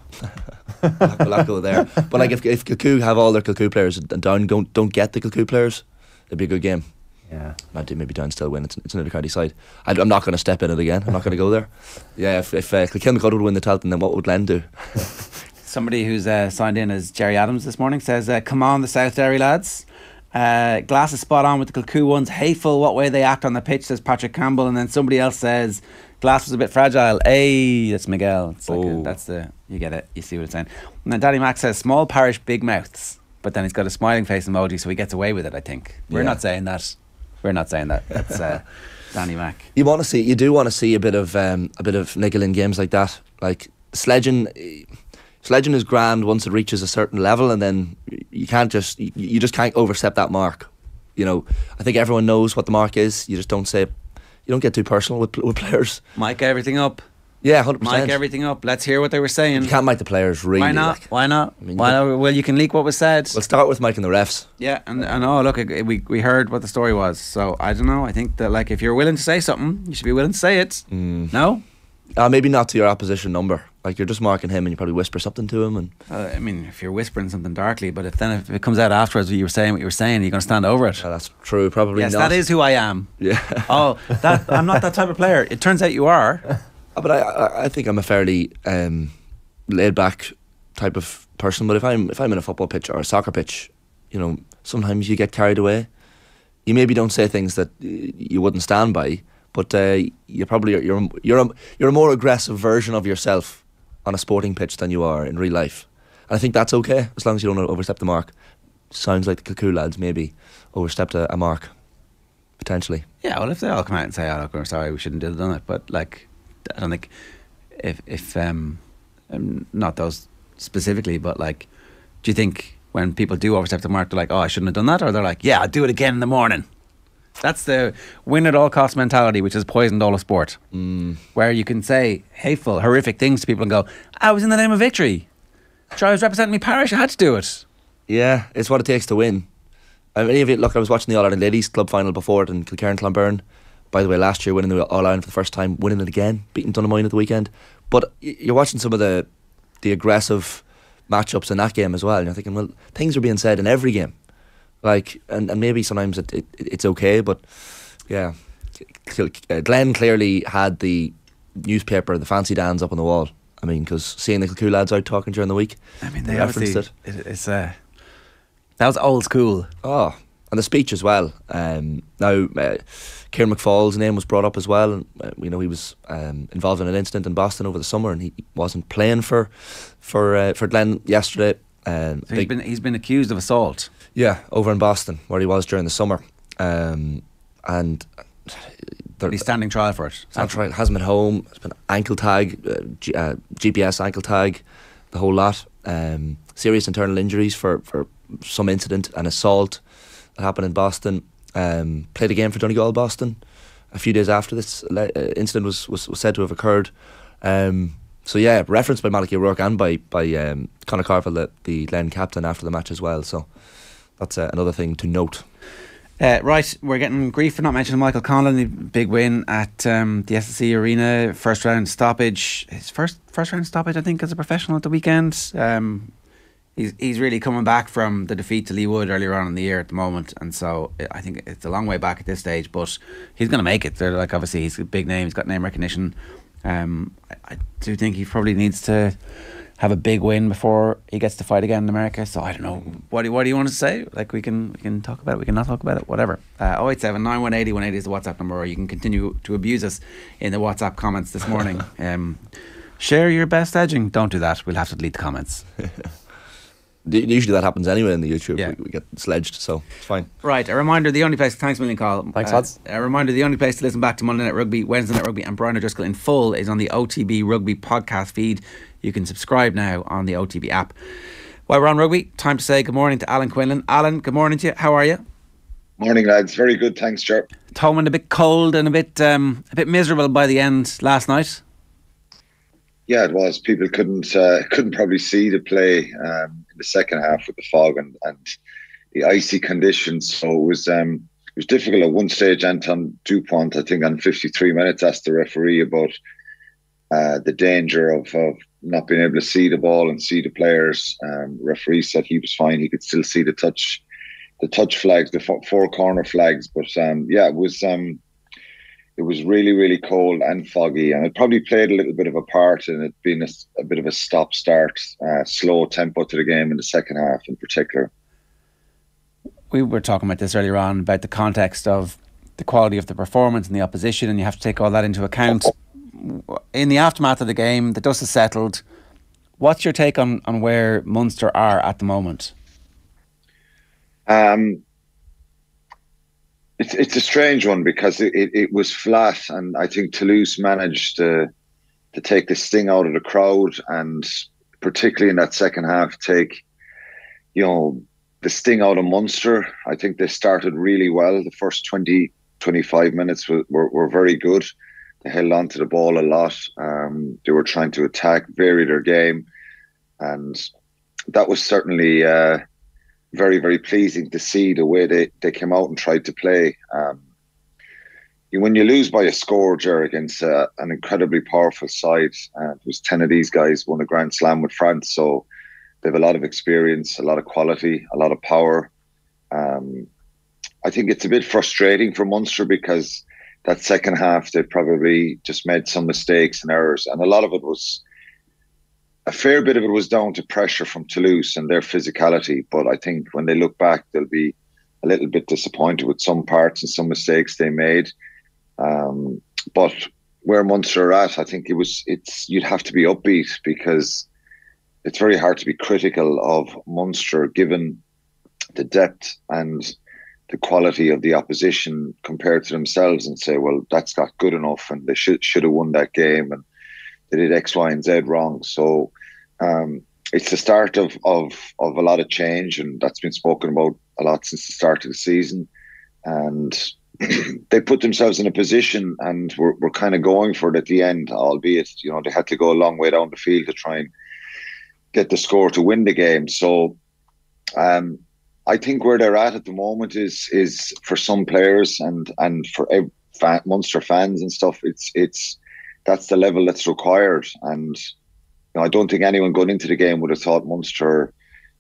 We'll have to go there. But like if if Kilcoo have all their Kilcoo players and Down don't don't get the Kilcoo players, it'd be a good game. Yeah. Maybe maybe Down still win. It's it's another county side. I, am not going to step in it again. I'm not going to go there. Yeah, if if uh, Kilkenny would win the Tailteann, then what would Len do? somebody who's uh, signed in as Gerry Adams this morning says, uh, come on, the South Derry lads. Uh, Glass is spot on with the Kilcoo ones. Hateful what way they act on the pitch, says Patrick Campbell. And then somebody else says Glass was a bit fragile. Hey, that's Miguel. It's like a, that's the, you get it. You see what it's saying. And then Daddy Max says small parish, big mouths. But then he's got a smiling face emoji, so he gets away with it, I think. We're Yeah. not saying that. We're not saying that. That's uh, Danny Mac. You want to see, you do want to see a bit of um, a bit of nickel in games like that. Like sledging, sledging is grand once it reaches a certain level, and then you can't just you, just can't overstep that mark. You know, I think everyone knows what the mark is. You just don't say, you don't get too personal with with players. Mic everything up. Yeah, hundred Mic percent. everything up. Let's hear what they were saying. You can't mic the players really. Why not? like. Why not? mean, Why not? Well, you can leak what was said. We'll start with micing the refs. Yeah, and, and oh look, we we heard what the story was. So I don't know. I think that like if you're willing to say something, you should be willing to say it. No, Uh, maybe not to your opposition number. Like you're just marking him, and you probably whisper something to him, and uh, I mean if you're whispering something darkly, but if then if it comes out afterwards, what you were saying, what you were saying, you're going to stand over it. that's true. Probably yes, not. that is who I am. Yeah. oh, that I'm not that type of player. It turns out you are. Uh, But I, I, I think I'm a fairly um, laid back type of person. But if I'm if I'm in a football pitch or a soccer pitch, you know, sometimes you get carried away. You maybe don't say things that you wouldn't stand by, but uh, you probably you're you're a, you're a more aggressive version of yourself on a sporting pitch than you are in real life. And I think that's okay as long as you don't overstep the mark. Sounds like the Kilcoo lads maybe overstepped a, a mark potentially. Yeah, well, if they all come out and say, "Oh, look, we're sorry, we shouldn't have done it," but like, I don't think if if um, um not those specifically, but like, do you think when people do overstep the mark, they're like, "Oh, I shouldn't have done that," or they're like, "Yeah, I'll do it again in the morning." That's the win at all cost mentality, which has poisoned all of sport. Mm. Where you can say hateful, horrific things to people and go, "I was in the name of victory." Sure, I was representing my parish. I had to do it. Yeah, it's what it takes to win. I mean, you, look, I was watching the All Ireland Ladies Club final before it in Kilkerrin Clonberne. By the way, last year winning the All Ireland for the first time, winning it again, beating Donaghmoyne at the weekend. But you're watching some of the the aggressive matchups in that game as well, and you're thinking, well, things are being said in every game, like, and, and maybe sometimes it, it it's okay, but yeah, uh, Glen clearly had the newspaper, the fancy dans up on the wall. I mean, because seeing the Kilcoo lads out talking during the week, I mean, they referenced it. it, it's uh, that was old school. Oh, and the speech as well. Um, now, uh, Ciaran McFaul's name was brought up as well, and uh, we know he was um, involved in an incident in Boston over the summer, and he wasn't playing for for uh, for Glen yesterday. Um, So he's been he's been accused of assault. yeah, over in Boston where he was during the summer, um, and He's standing trial for it. that's right. Hasn't been home. It's been ankle tag, uh, G, uh, GPS ankle tag, the whole lot. Um, serious internal injuries for, for some incident and assault that happened in Boston. Um, played a game for Donegal Boston a few days after this uh, incident was, was, was said to have occurred. Um, so yeah, referenced by Malachy O'Rourke and by by um, Conor Carville, the, the Glen captain, after the match as well. So that's uh, another thing to note. Uh, right, we're getting grief for not mentioning Michael Conlon. the Big win at um, the SSE Arena, first round stoppage. His first first round stoppage, I think, as a professional at the weekend. Um, he's he's really coming back from the defeat to Leigh Wood earlier on in the year at the moment, and so I- I think it's a long way back at this stage. But he's going to make it. They're like obviously he's a big name. He's got name recognition. Um, I, I do think he probably needs to have a big win before he gets to fight again in America. So I don't know. What do, what do you want to say? Like we can we can talk about it. We can not talk about it. Whatever. Uh, 087 9180 180 is the WhatsApp number, or you can continue to abuse us in the WhatsApp comments this morning. um, share your best edging. Don't do that. We'll have to delete the comments. D- Usually that happens anyway in the YouTube. Yeah. We, we get sledged, so it's fine. Right, a reminder the only place, thanks a million, Carl. Thanks, Uh, lads. A reminder the only place to listen back to Monday Night Rugby, Wednesday Night Rugby, and Brian O'Driscoll in full is on the OTB Rugby podcast feed. You can subscribe now on the OTB app. While we're on rugby, time to say good morning to Alan Quinlan. Alan, good morning to you. How are you? Morning, lads. Very good, thanks, Sharp. Tolman a bit cold and a bit um, a bit miserable by the end last night. Yeah, it was. People couldn't uh, couldn't probably see the play um, in the second half with the fog and, and the icy conditions. So it was um, it was difficult at one stage. Antoine Dupont, I think, on 53 minutes, asked the referee about uh, the danger of, of not being able to see the ball and see the players. Um, referee said he was fine; he could still see the touch, the touch flags, the four corner flags. But um, yeah, it was. Um, it was really, really cold and foggy, and it probably played a little bit of a part in it being a bit of a stop-start, uh, slow tempo to the game in the second half, in particular. we were talking about this earlier on about the context of the quality of the performance and the opposition, and you have to take all that into account. In the aftermath of the game, the dust has settled. What's your take on, on where Munster are at the moment? Um, it's it's a strange one because it, it, it, was flat, and I think Toulouse managed to to take the sting out of the crowd, and particularly in that second half, take you know the sting out of Munster. I think they started really well. The first 20, 25 minutes were, were, were very good. They held on to the ball a lot. Um, they were trying to attack, vary their game, and that was certainly uh, very, very pleasing to see the way they, they came out and tried to play. Um, when you lose by a score, Jer, against uh, an incredibly powerful side, uh, was ten of these guys won a Grand Slam with France, so they have a lot of experience, a lot of quality, a lot of power. Um, I think it's a bit frustrating for Munster because that second half they probably just made some mistakes and errors, and a lot of it was a fair bit of it was down to pressure from Toulouse and their physicality. But I think when they look back, they'll be a little bit disappointed with some parts and some mistakes they made. Um, but where Munster are at, I think it was it's you'd have to be upbeat because it's very hard to be critical of Munster given the depth and the quality of the opposition compared to themselves and say, well, that's not good enough and they should should have won that game and they did X, Y, and Z wrong. So um, it's the start of, of of a lot of change and that's been spoken about a lot since the start of the season. And they put themselves in a position and were, were kind of going for it at the end, albeit, you know, they had to go a long way down the field to try and get the score to win the game. So um, I think where they're at at the moment is is for some players and and for fan, Munster fans and stuff. It's it's that's the level that's required. And know, I don't think anyone going into the game would have thought Munster,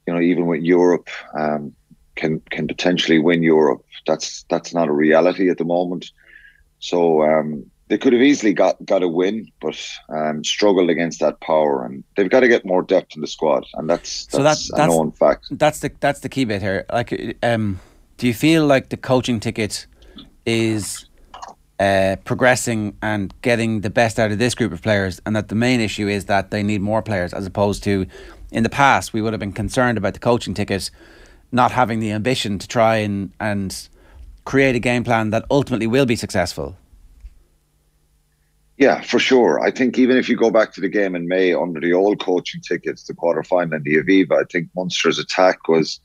you know, even with Europe, um, can can potentially win Europe. That's that's not a reality at the moment. So um, they could have easily got got a win, but um, struggled against that power, and they've got to get more depth in the squad, and that's that's, so that's, that's a known fact. That's the that's the key bit here. Like, um, do you feel like the coaching ticket is uh, progressing and getting the best out of this group of players, and that the main issue is that they need more players, as opposed to in the past we would have been concerned about the coaching ticket not having the ambition to try and and create a game plan that ultimately will be successful. Yeah, for sure. I think even if you go back to the game in May under the old coaching tickets, the quarter final and the Aviva, I think Munster's attack was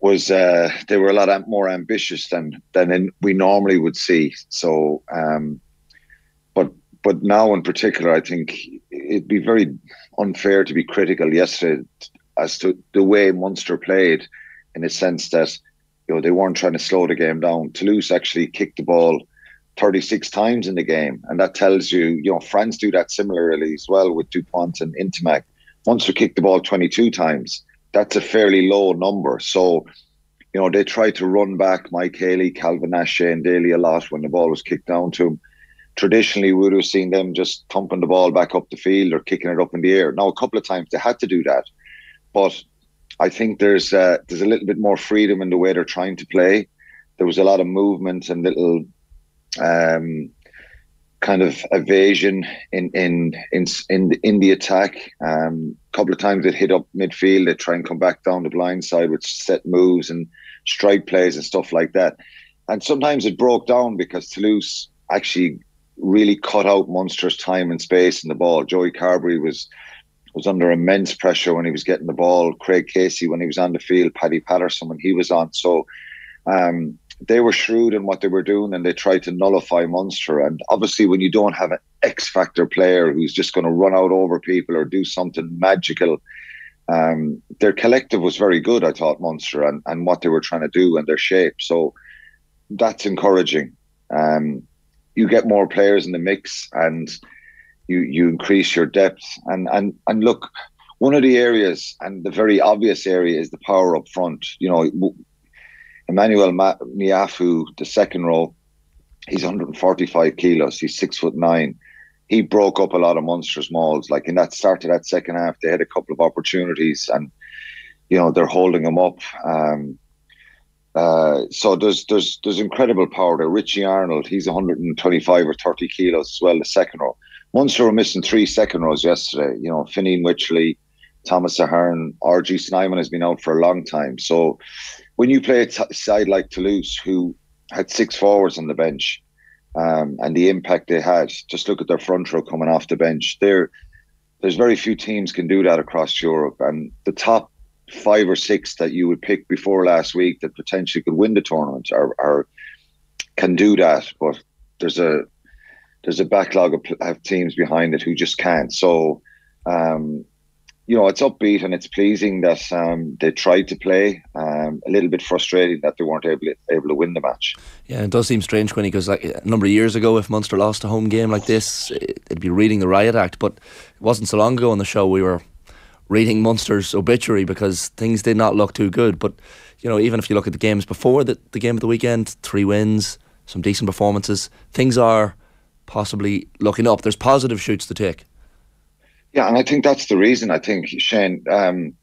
was uh, they were a lot more ambitious than than we normally would see. So, um, but but now in particular, I think it'd be very unfair to be critical yesterday as to the way Munster played, in a sense that you know they weren't trying to slow the game down. Toulouse actually kicked the ball 36 times in the game. And that tells you, you know, France do that similarly as well with Dupont and Ntamack. Munster kicked the ball 22 times. That's a fairly low number. So, you know, they tried to run back Mike Haley, Calvin Nash, Shane Daly a lot when the ball was kicked down to him. Traditionally, we would have seen them just thumping the ball back up the field or kicking it up in the air. Now, a couple of times they had to do that. But I think there's uh, there's a little bit more freedom in the way they're trying to play. There was a lot of movement and little um, kind of evasion in in in in the, in the attack. A um, couple of times it hit up midfield. They try and come back down the blind side with set moves and strike plays and stuff like that. And sometimes it broke down because Toulouse actually really cut out Munster's time and space in the ball. Joey Carbery was was under immense pressure when he was getting the ball. Craig Casey when he was on the field. Paddy Patterson when he was on. So um, they were shrewd in what they were doing and they tried to nullify Munster. And obviously, when you don't have an X factor player who's just going to run out over people or do something magical, um, their collective was very good, I thought, Munster, and, and what they were trying to do and their shape. So that's encouraging. Um, you get more players in the mix and you you increase your depth and and and look one of the areas and the very obvious area is the power up front you know Emmanuel Meafou, the second row, he's 145 kilos. He's six foot nine. He broke up a lot of monstrous mauls. Like in that start of that second half, they had a couple of opportunities, and you know they're holding him up. Um, uh, so there's there's there's incredible power there. Richie Arnold, he's 125 or 30 kilos as well, the second row. Munster were missing three second rows yesterday. You know, Fineen Wycherley, Thomas Ahern, RG Snyman has been out for a long time. So when you play a t- side like Toulouse, who had six forwards on the bench, um, and the impact they had, just look at their front row coming off the bench. There, there's very few teams can do that across Europe, and the top five or six that you would pick before last week that potentially could win the tournament are, are can do that, but there's a there's a backlog of, of teams behind it who just can't. So, um, you know, it's upbeat and it's pleasing that um, they tried to play. Um, a little bit frustrating that they weren't able to, able to win the match. Yeah, it does seem strange, Quinny, because like a number of years ago, if Munster lost a home game like this, it'd be reading the riot act. But it wasn't so long ago on the show we were reading Munster's obituary because things did not look too good. But you know, even if you look at the games before the, the game of the weekend, three wins, some decent performances, things are possibly looking up. There's positive shoots to take. Yeah, and I think that's the reason. I think Shane. Um,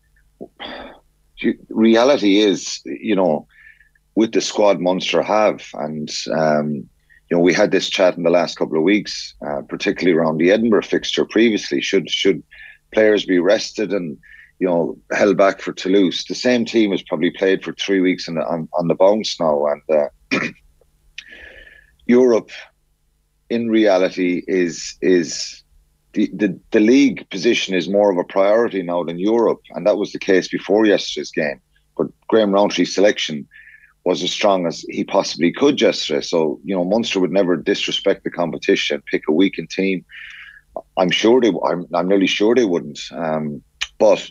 reality is, you know, with the squad Munster have, and um, you know, we had this chat in the last couple of weeks, uh, particularly around the Edinburgh fixture previously. Should should players be rested and you know held back for Toulouse. The same team has probably played for three weeks the, on on the bounce now, and uh, Europe, in reality, is is the, the league position is more of a priority now than Europe, and that was the case before yesterday's game. But Graham Rowntree's selection was as strong as he possibly could yesterday. So you know Munster would never disrespect the competition, pick a weakened team I'm sure they. I'm, I'm nearly sure they wouldn't. Um, but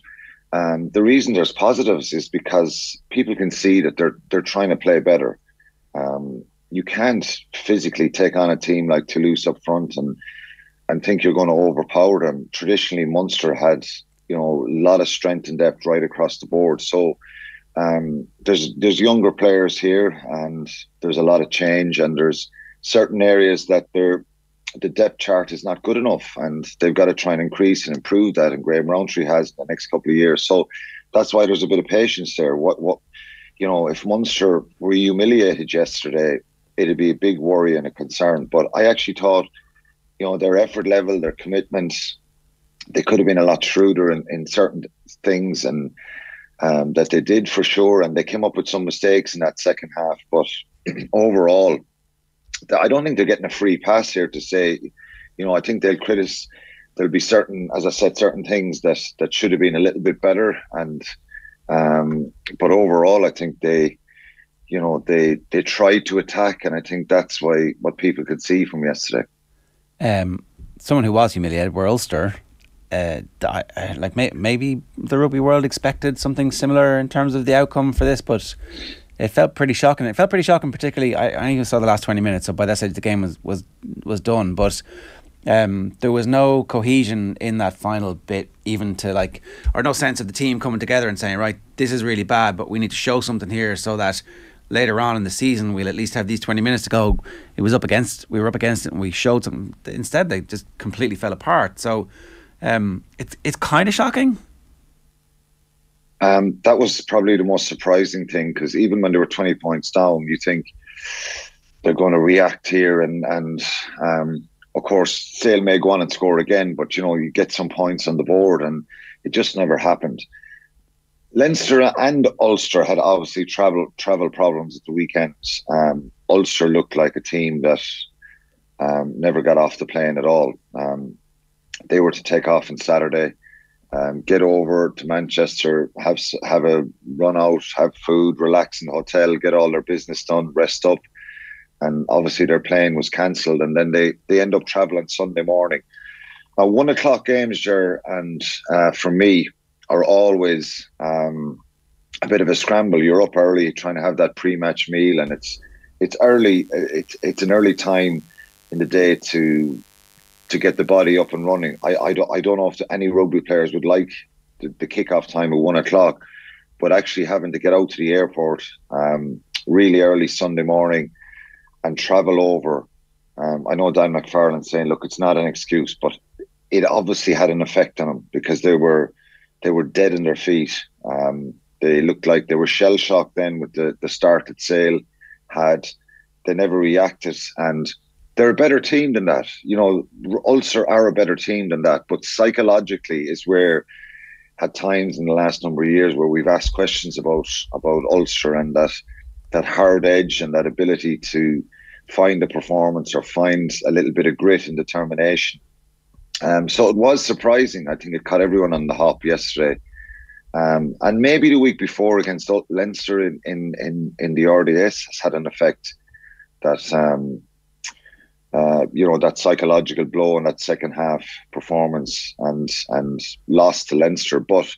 um, the reason there's positives is because people can see that they're they're trying to play better. Um, you can't physically take on a team like Toulouse up front and and think you're going to overpower them. Traditionally, Munster had you know a lot of strength and depth right across the board. So um, there's there's younger players here, and there's a lot of change, and there's certain areas that they're the depth chart is not good enough, and they've got to try and increase and improve that. And Graham Rowntree has in the next couple of years, so that's why there's a bit of patience there. What what you know, if Munster were humiliated yesterday, it'd be a big worry and a concern. But I actually thought, you know, their effort level, their commitment, they could have been a lot shrewder in, in certain things and um, that they did for sure. And they came up with some mistakes in that second half. But overall, I don't think they're getting a free pass here to say, you know, I think they'll criticize. There'll be certain, as I said, certain things that that should have been a little bit better, and um, but overall, I think they, you know, they they tried to attack, and I think that's why what people could see from yesterday. Um, someone who was humiliated were Ulster. Uh, uh, like may, maybe the rugby world expected something similar in terms of the outcome for this, but it felt pretty shocking. It felt pretty shocking, particularly. I, I only saw the last twenty minutes, so by that stage the game was was was done. But um, there was no cohesion in that final bit, even to like, or no sense of the team coming together and saying, right, this is really bad, but we need to show something here so that later on in the season we'll at least have these 20 minutes to go it was up against we were up against it and we showed them instead they just completely fell apart so um, it's it's kind of shocking um, that was probably the most surprising thing because even when they were 20 points down, you think they're going to react here. And, and um, of course, Sale may go on and score again, but you know, you get some points on the board, and it just never happened. Leinster and Ulster had obviously travel travel problems at the weekends. Um, Ulster looked like a team that um, never got off the plane at all. Um, they were to take off on Saturday um, get over to Manchester, have have a run out, have food, relax in the hotel, get all their business done, rest up, and obviously their plane was cancelled, and then they they end up traveling Sunday morning. Now one o'clock games, Ger, and uh, for me are always um, a bit of a scramble. You're up early trying to have that pre-match meal, and it's it's early. It's it's an early time in the day to to get the body up and running. I, I, don't, I don't know if any rugby players would like the, the kickoff time at one o'clock, but actually having to get out to the airport um, really early Sunday morning and travel over. Um, I know Dan McFarland saying, "Look, it's not an excuse, but it obviously had an effect on them because they were they were dead in their feet. Um, they looked like they were shell shocked then with the the start at Sale. Had they never reacted and they're a better team than that. You know, Ulster are a better team than that. But psychologically is where at times in the last number of years where we've asked questions about about Ulster and that that hard edge and that ability to find a performance or find a little bit of grit and determination. Um, so it was surprising. I think it caught everyone on the hop yesterday. Um, and maybe the week before against Leinster in, in, in, in the RDS has had an effect that um, uh, you know that psychological blow in that second half performance and and lost to Leinster, but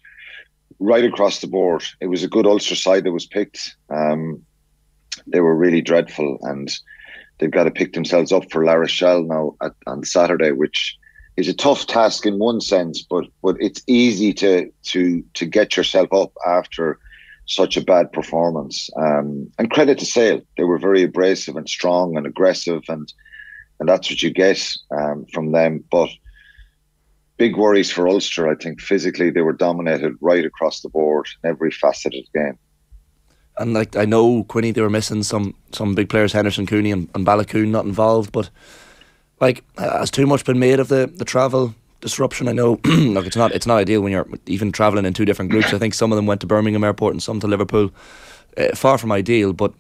right across the board, it was a good Ulster side that was picked. Um, they were really dreadful, and they've got to pick themselves up for La Rochelle now at, on Saturday, which is a tough task in one sense, but but it's easy to to to get yourself up after such a bad performance. Um, and credit to Sale, they were very abrasive and strong and aggressive, and and that's what you get um, from them. But big worries for Ulster. I think physically they were dominated right across the board in every facet of the game. And like I know Quinny, they were missing some some big players, Henderson, Cooney, and, and Baloucoune not involved. But like, has too much been made of the the travel disruption? I know, look, it's not it's not ideal when you're even traveling in two different groups. I think some of them went to Birmingham Airport and some to Liverpool. Uh, far from ideal, but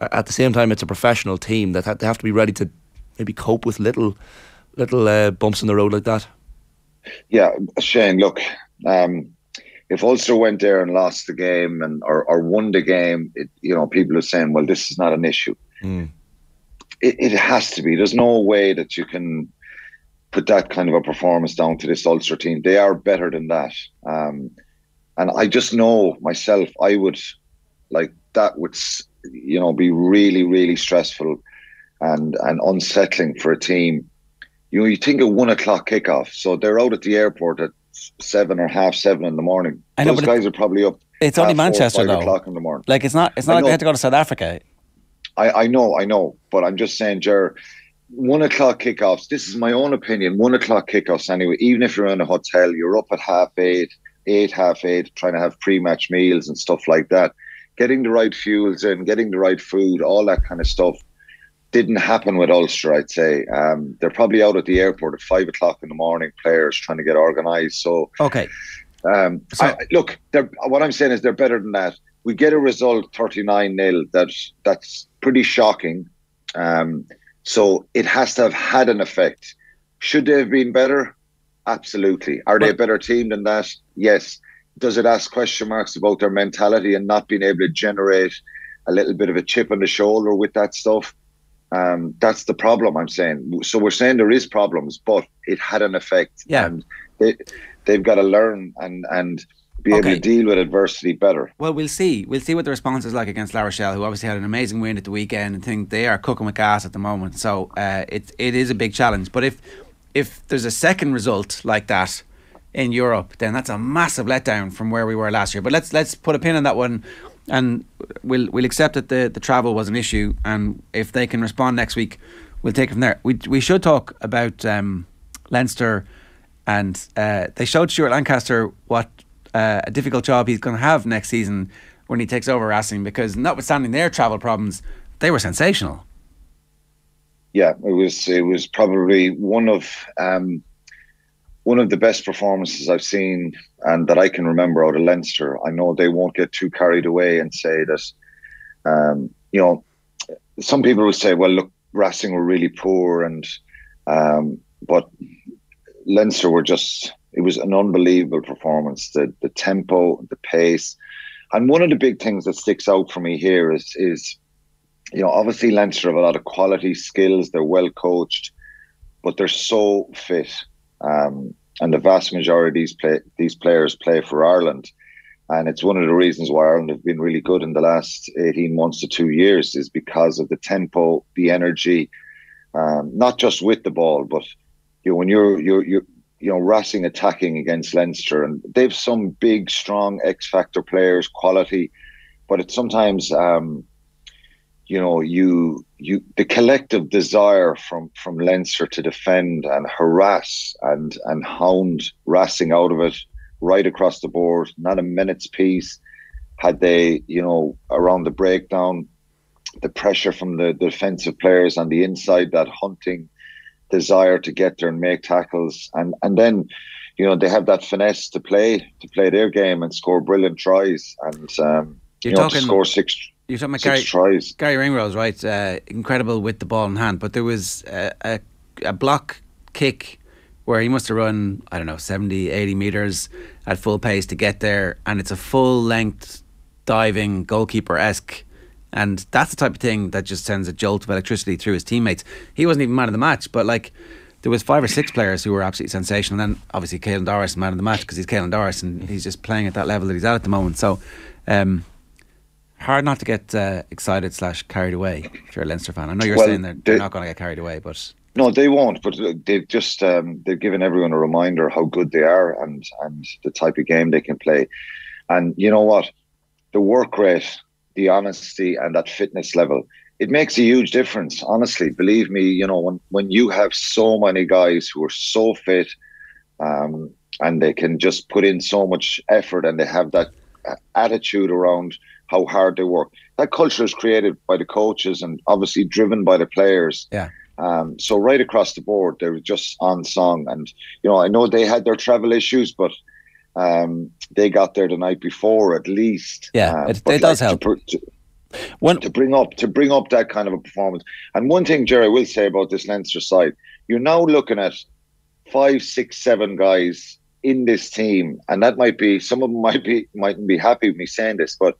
at the same time, it's a professional team that they have to be ready to maybe cope with little little uh, bumps in the road like that. Yeah, Shane. Look, um, if Ulster went there and lost the game and or, or won the game, it, you know, people are saying, well, this is not an issue. Mm. It, it has to be. There's no way that you can put that kind of a performance down to this Ulster team. They are better than that. Um, and I just know myself, I would like that would, you know, be really, really stressful and, and unsettling for a team. You know, you think a one o'clock kickoff, so they're out at the airport at seven or half seven in the morning. I know, Those guys are probably up. It's only Manchester four, though. O'clock in the morning. Like it's not. It's not I like know. they had to go to South Africa. I, I know, I know, but I'm just saying, Jer, one o'clock kickoffs. This is my own opinion. One o'clock kickoffs anyway. Even if you're in a hotel, you're up at half eight, eight half eight, trying to have pre-match meals and stuff like that. Getting the right fuels in, getting the right food, all that kind of stuff didn't happen with Ulster, I'd say. Um, they're probably out at the airport at five o'clock in the morning, players trying to get organised. So, okay. Um, so, I, look, what I'm saying is they're better than that. We get a result 39 nil. That's that's pretty shocking. Um, so it has to have had an effect. Should they have been better? Absolutely. Are they a better team than that? Yes. Does it ask question marks about their mentality and not being able to generate a little bit of a chip on the shoulder with that stuff? Um, that's the problem I'm saying. So we're saying there is problems, but it had an effect. Yeah. And they, they've got to learn and, and be okay. able to deal with adversity better. Well, we'll see. We'll see what the response is like against La Rochelle, who obviously had an amazing win at the weekend and think they are cooking with gas at the moment. So uh, it it is a big challenge. But if if there's a second result like that in Europe, then that's a massive letdown from where we were last year. But let's let's put a pin on that one and we'll we'll accept that the, the travel was an issue, and if they can respond next week, we'll take it from there. We we should talk about um, Leinster, and uh, they showed Stuart Lancaster what uh, a difficult job he's going to have next season when he takes over Racing, because notwithstanding their travel problems, they were sensational. Yeah, it was it was probably one of um, one of the best performances I've seen and that I can remember out of Leinster. I know they won't get too carried away and say that, um, you know, some people will say, well, look, Racing were really poor, and um, but Leinster were just. It was an unbelievable performance. The the tempo, the pace, and one of the big things that sticks out for me here is is, you know, obviously Leinster have a lot of quality skills. They're well coached, but they're so fit. Um, and the vast majority of these play these players play for Ireland. And it's one of the reasons why Ireland have been really good in the last 18 months to two years is because of the tempo, the energy, um, not just with the ball, but you know, when you're you're you're you know Racing attacking against Leinster, and they've some big, strong X factor players, quality, but it's sometimes um, you know, you you the collective desire from from Leinster to defend and harass and and hound Racing out of it right across the board, not a minute's peace. had they, you know, around the breakdown, the pressure from the, the defensive players on the inside, that hunting desire to get there and make tackles, and and then, you know, they have that finesse to play to play their game and score brilliant tries, and um, You're you know, talking- to score six. You're talking about six Gary, tries. Gary Ringrose, right? Uh, incredible with the ball in hand, but there was a, a, a block kick where he must have run, I don't know, 70, 80 metres at full pace to get there, and it's a full length diving goalkeeper esque. And that's the type of thing that just sends a jolt of electricity through his teammates. He wasn't even man of the match, but like there was five or six players who were absolutely sensational. And then obviously Caelan Doris, man of the match, because he's Caelan Doris and he's just playing at that level that he's at at the moment. So um, hard not to get uh, excited slash carried away if you're a Leinster fan. I know you're Well, saying they're, they're they- not going to get carried away, but No, they won't. But they've just um, they've given everyone a reminder how good they are and and the type of game they can play. And you know what, the work rate, the honesty, and that fitness level, it makes a huge difference. Honestly, believe me. You know when when you have so many guys who are so fit, um, and they can just put in so much effort, and they have that uh, attitude around how hard they work. That culture is created by the coaches and obviously driven by the players. Yeah. Um, so right across the board, they were just on song, and you know I know they had their travel issues, but um, they got there the night before at least. Yeah, Uh, it- it does to help. pr- To, to bring up to bring up that kind of a performance, and one thing Jerry will say about this Leinster side, you're now looking at five, six, seven guys in this team, and that might be some of them might be mightn't be happy with me saying this, but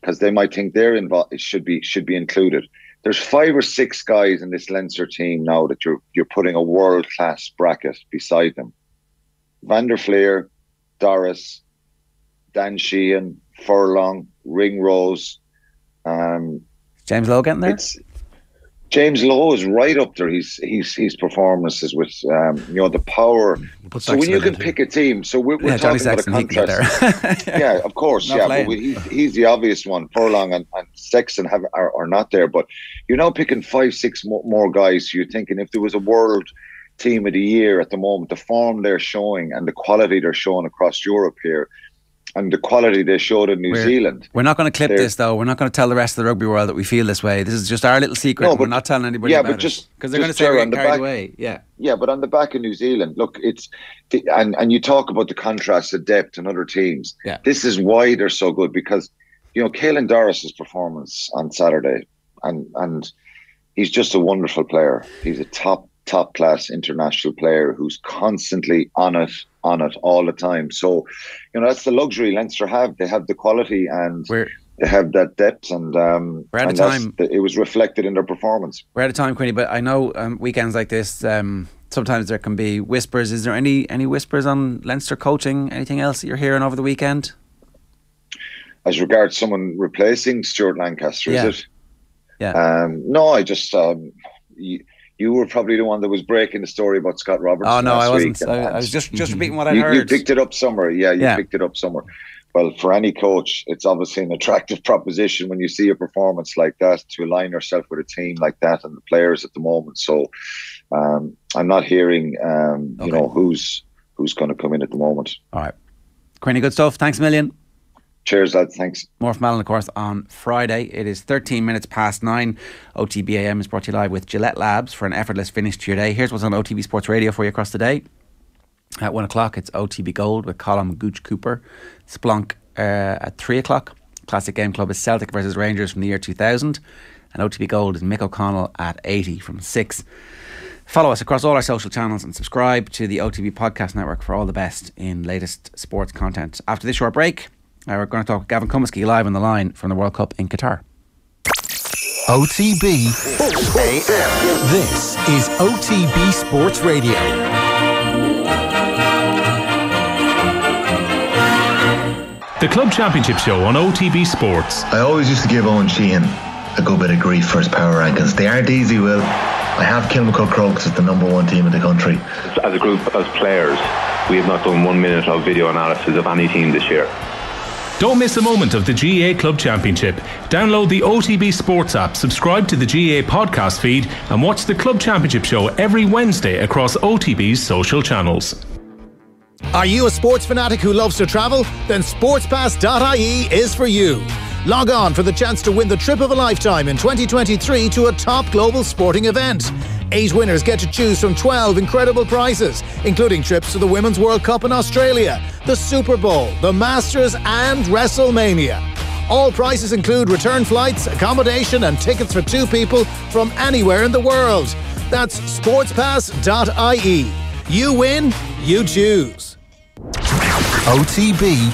because they might think they're involved, it should be should be included. There's five or six guys in this Leinster team now that you're you're putting a world class bracket beside them. Van der Flier, Doris, Dan Sheehan, Furlong, Ringrose. Um, James Lowe getting there. it's James Lowe is right up there. He's he's his performances with um, you know the power. Put So when you can pick a team, so we're, we're Yeah, talking about a Sexton, he can get contrast. yeah, of course, Not yeah, playing. but we, he's, he's the obvious one. Furlong and, and Sexton have are, are not there, but you're now picking five, six more, more guys. So you're thinking if there was a world team of the year at the moment, the form they're showing and the quality they're showing across Europe here, and the quality they showed in New We're- Zealand. We're not going to clip They're- this though. We're not going to tell the rest of the rugby world that we feel this way. This is just our little secret. No, and we're not telling anybody yeah, about but just- because they're going to say we're on the carried back- away. Yeah. Yeah, but on the back of New Zealand, look, it's the, and and you talk about the contrast of depth and other teams. Yeah. This is why they're so good because you know Caelan Doris's performance on Saturday, and and he's just a wonderful player. He's a top top class international player who's constantly on it on it all the time. So, you know that's the luxury Leinster have. They have the quality and they have that depth, and um, We're out of time. It was reflected in their performance. We're out of time, Queenie, but I know um, weekends like this, um, sometimes there can be whispers. Is there any any whispers on Leinster coaching? Anything else that you're hearing over the weekend? as regards someone replacing Stuart Lancaster, Yeah. is it? Yeah. Um, no, I just um, you were probably the one that was breaking the story about Scott Roberts. Oh, no, I wasn't. I- I was just- just repeating what I'd you, You picked it up somewhere. Yeah, you Yeah. picked it up somewhere. Well, for any coach, it's obviously an attractive proposition when you see a performance like that to align yourself with a team like that and the players at the moment. So, um, I'm not hearing, um, you know, who's who's going to come in at the moment. All right. Queenie, good stuff. Thanks a million. Cheers, lads. Thanks. More from Alan, of course, on Friday. It is 13 minutes past nine. OTBAM is brought to you live with Gillette Labs for an effortless finish to your day. Here's what's on OTB Sports Radio for you across the day. At one o'clock, it's OTB Gold with Colin Gooch Cooper. Splunk uh, at three o'clock. Classic Game Club is Celtic versus Rangers from the year 2000. And OTB Gold is Mick O'Connell at 80 from six. Follow us across all our social channels and subscribe to the OTB Podcast Network for all the best in latest sports content. After this short break, uh, we're going to talk with Gavin Cummiskey live on the line from the World Cup in Qatar. OTB AM. This is OTB Sports Radio. The Club Championship Show on OTB Sports. I always used to give Owen Sheehan a good bit of grief for his power rankings. They aren't easy, Will. I have Kilmacud Crokes as the number one team in the country. As a group, as players, we have not done one minute of video analysis of any team this year. Don't miss a moment of the GAA Club Championship. Download the OTB Sports app, subscribe to the GAA podcast feed, and watch the Club Championship Show every Wednesday across OTB's social channels. Are you a sports fanatic who loves to travel? Then sportspass.ie is for you. Log on for the chance to win the trip of a lifetime in 2023 to a top global sporting event. Eight winners get to choose from 12 incredible prizes, including trips to the Women's World Cup in Australia, the Super Bowl, the Masters, and WrestleMania. All prizes include return flights, accommodation, and tickets for two people from anywhere in the world. That's sportspass.ie. You win, you choose. OTB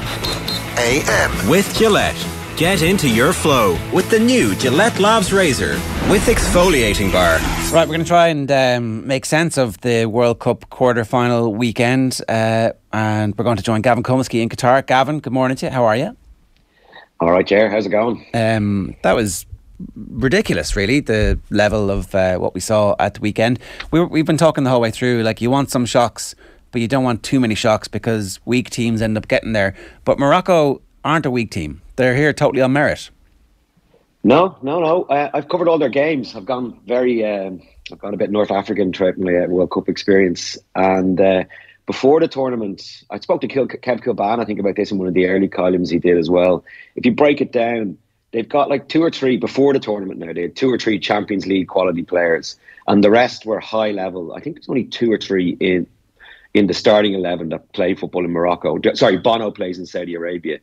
AM. With Gillette. Get into your flow with the new Gillette Labs Razor with exfoliating bar. Right, we're going to try and um, make sense of the World Cup quarter final weekend. Uh, and we're going to join Gavin Cummiskey in Qatar. Gavin, good morning to you. How are you? All right, Jer. How's it going? Um, that was ridiculous, really, the level of uh, what we saw at the weekend. We we've been talking the whole way through, like, you want some shocks, but you don't want too many shocks because weak teams end up getting there. But Morocco aren't a weak team. They're here totally on merit. No, no, no. Uh, I've covered all their games. I've gone very, um, I've gone a bit North African throughout my uh, World Cup experience. And uh, before the tournament, I spoke to Kil- Kev Kilbane, I think, about this in one of the early columns he did as well. If you break it down, they've got like two or three before the tournament now. They had two or three Champions League quality players, and the rest were high level. I think there's only two or three in in the starting eleven that play football in Morocco. Sorry, Bono plays in Saudi Arabia.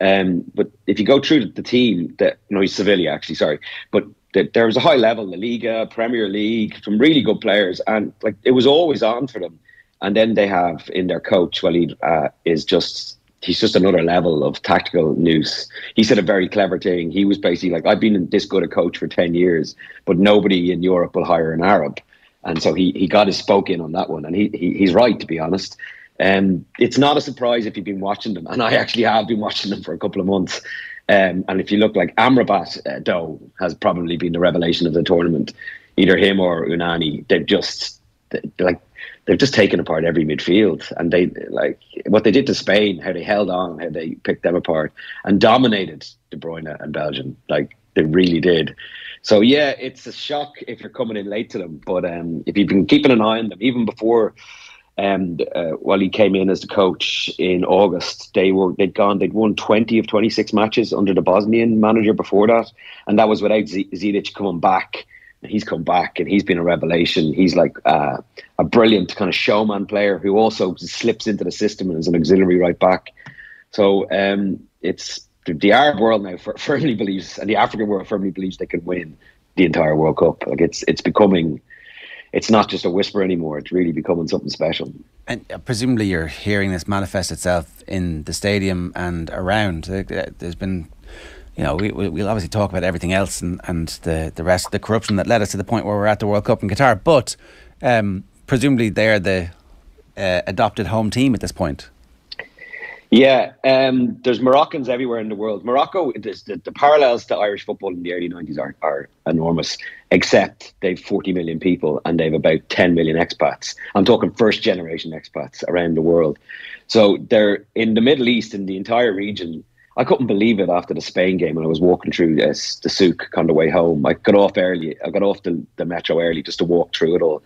Um, but if you go through the team, that no, he's Sevilla actually. Sorry, but the, there was a high level, the Liga, Premier League, some really good players, and like it was always on for them. And then they have in their coach, Walid, uh, is just he's just another level of tactical news. He said a very clever thing. He was basically like, I've been this good a coach for ten years, but nobody in Europe will hire an Arab. And so he he got his spoke in on that one, and he, he he's right to be honest. Um, it's not a surprise if you've been watching them, and I actually have been watching them for a couple of months. Um, and if you look like Amrabat uh, Doe has probably been the revelation of the tournament, either him or Ounahi, they've just they, like they've just taken apart every midfield, and they like what they did to Spain, how they held on, how they picked them apart, and dominated De Bruyne and Belgium. Like they really did. So yeah, it's a shock if you're coming in late to them, but um, if you've been keeping an eye on them even before and uh, while he came in as the coach in August, they were they'd gone they'd won twenty of twenty six matches under the Bosnian manager before that, and that was without Z- Ziyech coming back. And he's come back and he's been a revelation. He's like uh, a brilliant kind of showman player who also slips into the system and is an auxiliary right back. So um, it's the Arab world now firmly believes, and the African world firmly believes they can win the entire World Cup. Like it's it's becoming it's not just a whisper anymore. It's really becoming something special. And uh, presumably, you're hearing this manifest itself in the stadium and around. There's been, you know, we, we'll obviously talk about everything else and, and the, the rest of the corruption that led us to the point where we're at the World Cup in Qatar. But um, presumably, they're the uh, adopted home team at this point. Yeah, um, there's Moroccans everywhere in the world. Morocco, the, the, parallels to Irish football in the early 90s are, are enormous, except they've 40 million people and they've about 10 million expats. I'm talking first generation expats around the world. So they're in the Middle East, in the entire region. I couldn't believe it after the Spain game when I was walking through this, the souk on the way home. I got off early. I got off the, the metro early just to walk through it all.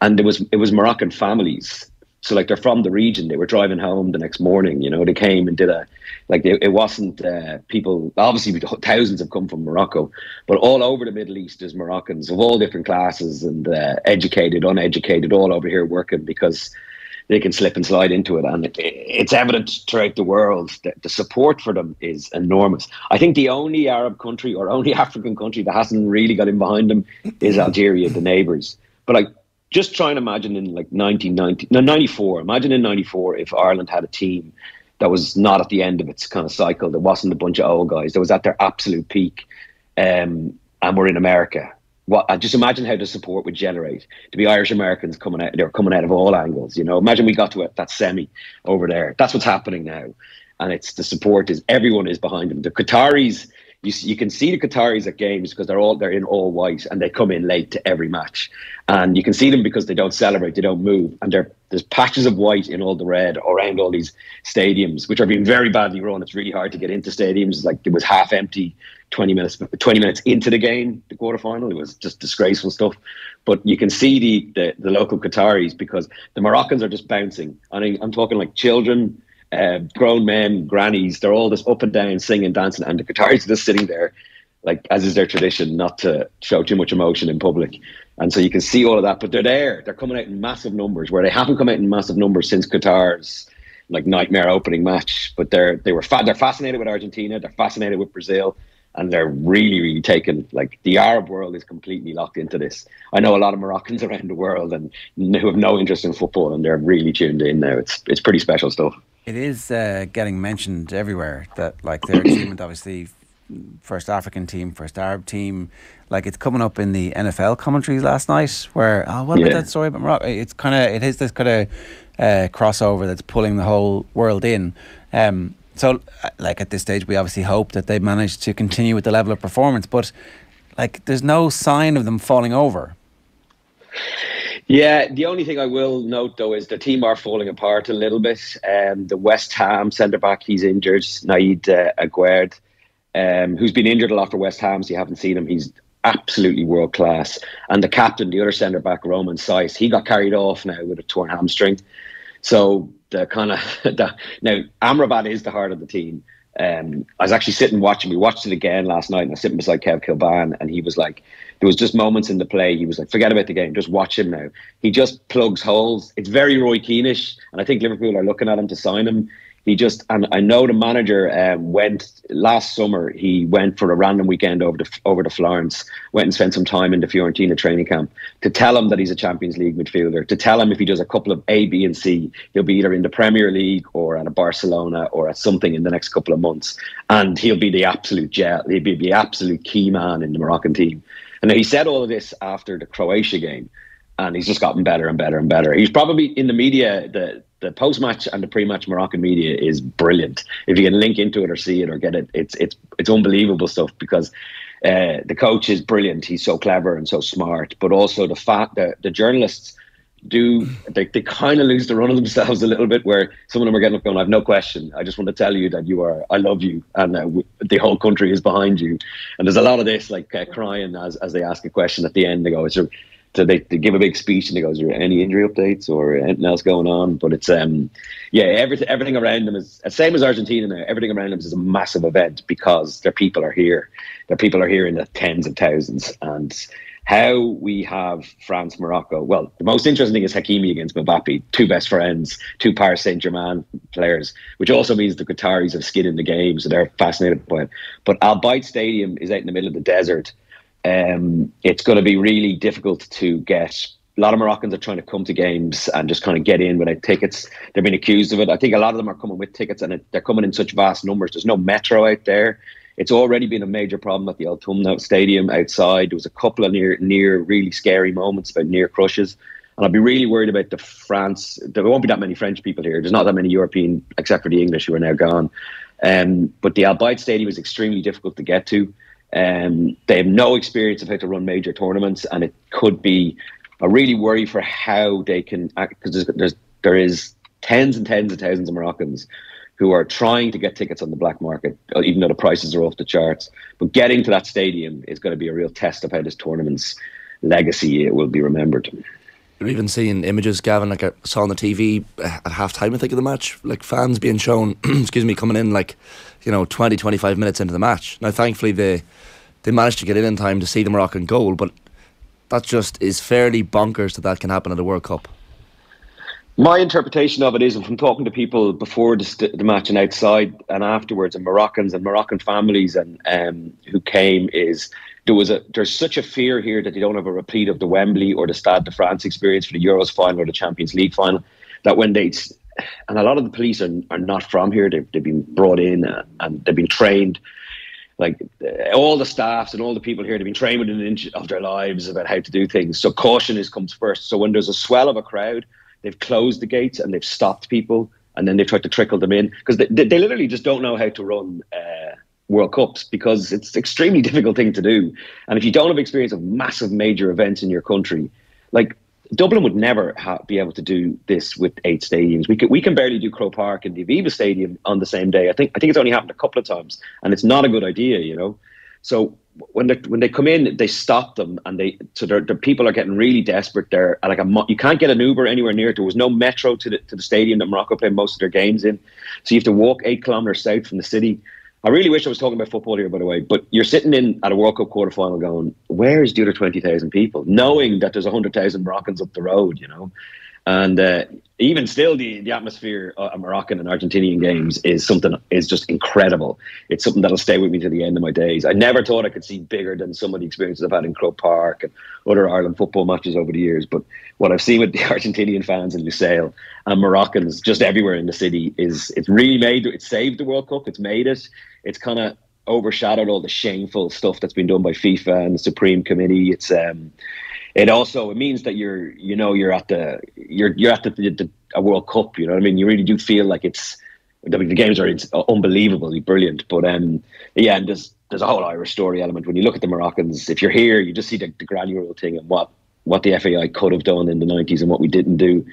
And it was it was Moroccan families so like they're from the region. They were driving home the next morning. You know, they came and did a like they, it wasn't uh, people. Obviously, thousands have come from Morocco, but all over the Middle East there's Moroccans of all different classes and uh, educated, uneducated, all over here working because they can slip and slide into it. And it's evident throughout the world that the support for them is enormous. I think the only Arab country or only African country that hasn't really got in behind them is Algeria, the neighbours. But like just try and imagine in like 1990, no, 94. Imagine in 94 if Ireland had a team that was not at the end of its kind of cycle. that wasn't a bunch of old guys. That was at their absolute peak. Um, and we're in America. What, uh, just imagine how the support would generate to be Irish Americans coming out. They're coming out of all angles. You know, imagine we got to that semi over there. That's what's happening now, and it's the support is everyone is behind them. The Qataris you you can see the Qataris at games because they're all they're in all white and they come in late to every match, and you can see them because they don't celebrate, they don't move, and there's patches of white in all the red around all these stadiums, which are being very badly run. It's really hard to get into stadiums. Like it was half empty 20 minutes 20 minutes into the game, the quarterfinal. It was just disgraceful stuff. But you can see the the, the local Qataris because the Moroccans are just bouncing. I mean, I'm talking like children uh, grown men, grannies, they're all just up and down singing, dancing, and the Qataris are just sitting there, like as is their tradition, not to show too much emotion in public. And so you can see all of that, but they're there. They're coming out in massive numbers, where they haven't come out in massive numbers since Qatar's like nightmare opening match. But they're they were fa- they're fascinated with Argentina, they're fascinated with Brazil, and they're really really taken. Like the Arab world is completely locked into this. I know a lot of Moroccans around the world and who have no interest in football, and they're really tuned in now. It's it's pretty special stuff it is uh, getting mentioned everywhere that like their achievement, obviously, first African team, first Arab team, like it's coming up in the NFL commentaries last night. Where oh, what yeah. about that story about Morocco? It's kind of it is this kind of uh, crossover that's pulling the whole world in. Um, so, uh, like at this stage, we obviously hope that they manage to continue with the level of performance, but like there's no sign of them falling over. Yeah, the only thing I will note though is the team are falling apart a little bit. Um, the West Ham centre back, he's injured, Nayef uh, Aguerd, um, who's been injured a lot for West Ham, so you haven't seen him. He's absolutely world class. And the captain, the other centre back, Romain Saïss, he got carried off now with a torn hamstring. So the kind of now Amrabat is the heart of the team. Um, I was actually sitting watching. We watched it again last night, and I was sitting beside Kev Kilbane, and he was like, there was just moments in the play. He was like, forget about the game, just watch him now. He just plugs holes. It's very Roy Keanish, and I think Liverpool are looking at him to sign him. He just, and I know the manager um, went last summer. He went for a random weekend over to over to Florence, went and spent some time in the Fiorentina training camp to tell him that he's a Champions League midfielder. To tell him if he does a couple of A, B, and C, he'll be either in the Premier League or at a Barcelona or at something in the next couple of months, and he'll be the absolute jet. He'll be the absolute key man in the Moroccan team. And he said all of this after the Croatia game, and he's just gotten better and better and better. He's probably in the media, the the post match and the pre match Moroccan media is brilliant. If you can link into it or see it or get it, it's it's it's unbelievable stuff because. Uh, the coach is brilliant. He's so clever and so smart, but also the fact that the journalists do they, they kind of lose the run of themselves a little bit where some of them are getting up going, I have no question. I just want to tell you that you are, I love you. And uh, w- the whole country is behind you. And there's a lot of this like uh, crying as, as they ask a question at the end. They go, is there, so they, they give a big speech and they go, is there any injury updates or anything else going on? But it's, um, yeah, everything, everything around them is uh, same as Argentina now. Everything around them is a massive event because their people are here. Their people are here in the tens of thousands. And, how we have France, Morocco. Well, the most interesting thing is Hakimi against Mbappe, two best friends, two Paris Saint Germain players, which also means the Qataris have skin in the game, so they're fascinated by it. But Al Bayt Stadium is out in the middle of the desert. Um, it's going to be really difficult to get. A lot of Moroccans are trying to come to games and just kind of get in without tickets. They've been accused of it. I think a lot of them are coming with tickets, and they're coming in such vast numbers. There's no metro out there. It's already been a major problem at the Al Thumama Stadium outside. There was a couple of near near really scary moments about near crushes. And I'd be really worried about the France. There won't be that many French people here. There's not that many European, except for the English, who are now gone. Um, but the Al Bayt Stadium is extremely difficult to get to. Um, they have no experience of how to run major tournaments, and it could be a really worry for how they can act because there's, there's there is tens and tens of thousands of Moroccans who are trying to get tickets on the black market, uh, even though the prices are off the charts. But getting to that stadium is going to be a real test of how this tournament's legacy will be remembered. You're even seeing images, Gavin, like I saw on the TV uh, at halftime, I think, of the match, like fans being shown, excuse me, coming in like, you know, 20, 25 minutes into the match. Now, thankfully, they, they managed to get in in time to see the Moroccan goal, but that just is fairly bonkers that that can happen at a World Cup. My interpretation of it is, and from talking to people before the, the match and outside and afterwards, and Moroccans and Moroccan families and um, who came, is there was a there's such a fear here that they don't have a repeat of the Wembley or the Stade de France experience for the Euros final or the Champions League final. That when they and a lot of the police are, are not from here, they've, they've been brought in uh, and they've been trained. Like uh, all the staffs and all the people here, they've been trained within an inch of their lives about how to do things. So caution is comes first. So when there's a swell of a crowd they've closed the gates and they've stopped people and then they've tried to trickle them in because they, they, they, literally just don't know how to run uh, World Cups because it's extremely difficult thing to do. And if you don't have experience of massive major events in your country, like Dublin would never ha- be able to do this with eight stadiums. We can we can barely do Croke Park and the Aviva Stadium on the same day. I think I think it's only happened a couple of times, and it's not a good idea, you know. So when they when they come in, they stop them, and they so the people are getting really desperate. There, like a you can't get an Uber anywhere near. There was no metro to the to the stadium that Morocco played most of their games in, so you have to walk eight kilometers south from the city. I really wish I was talking about football here, by the way. But you're sitting in at a World Cup quarterfinal, going, "Where is the other twenty thousand people?" Knowing that there's hundred thousand Moroccans up the road, you know, and uh, even still, the the atmosphere of Moroccan and Argentinian games is something is just incredible. It's something that'll stay with me to the end of my days. I never thought I could see bigger than some of the experiences I've had in Croke Park and other Ireland football matches over the years. But what I've seen with the Argentinian fans in Lusail and Moroccans just everywhere in the city is it's really made it saved the World Cup. It's made it it's kind of overshadowed all the shameful stuff that's been done by FIFA and the Supreme Committee. It's um, it also it means that you're you know you're at the you're you're at the, the, a World Cup. You know what I mean? You really do feel like it's the, the games are it's unbelievably brilliant. But um, yeah, and there's there's a whole Irish story element when you look at the Moroccans. If you're here, you just see the, the granular thing and what what the FAI could have done in the 90s and what we didn't do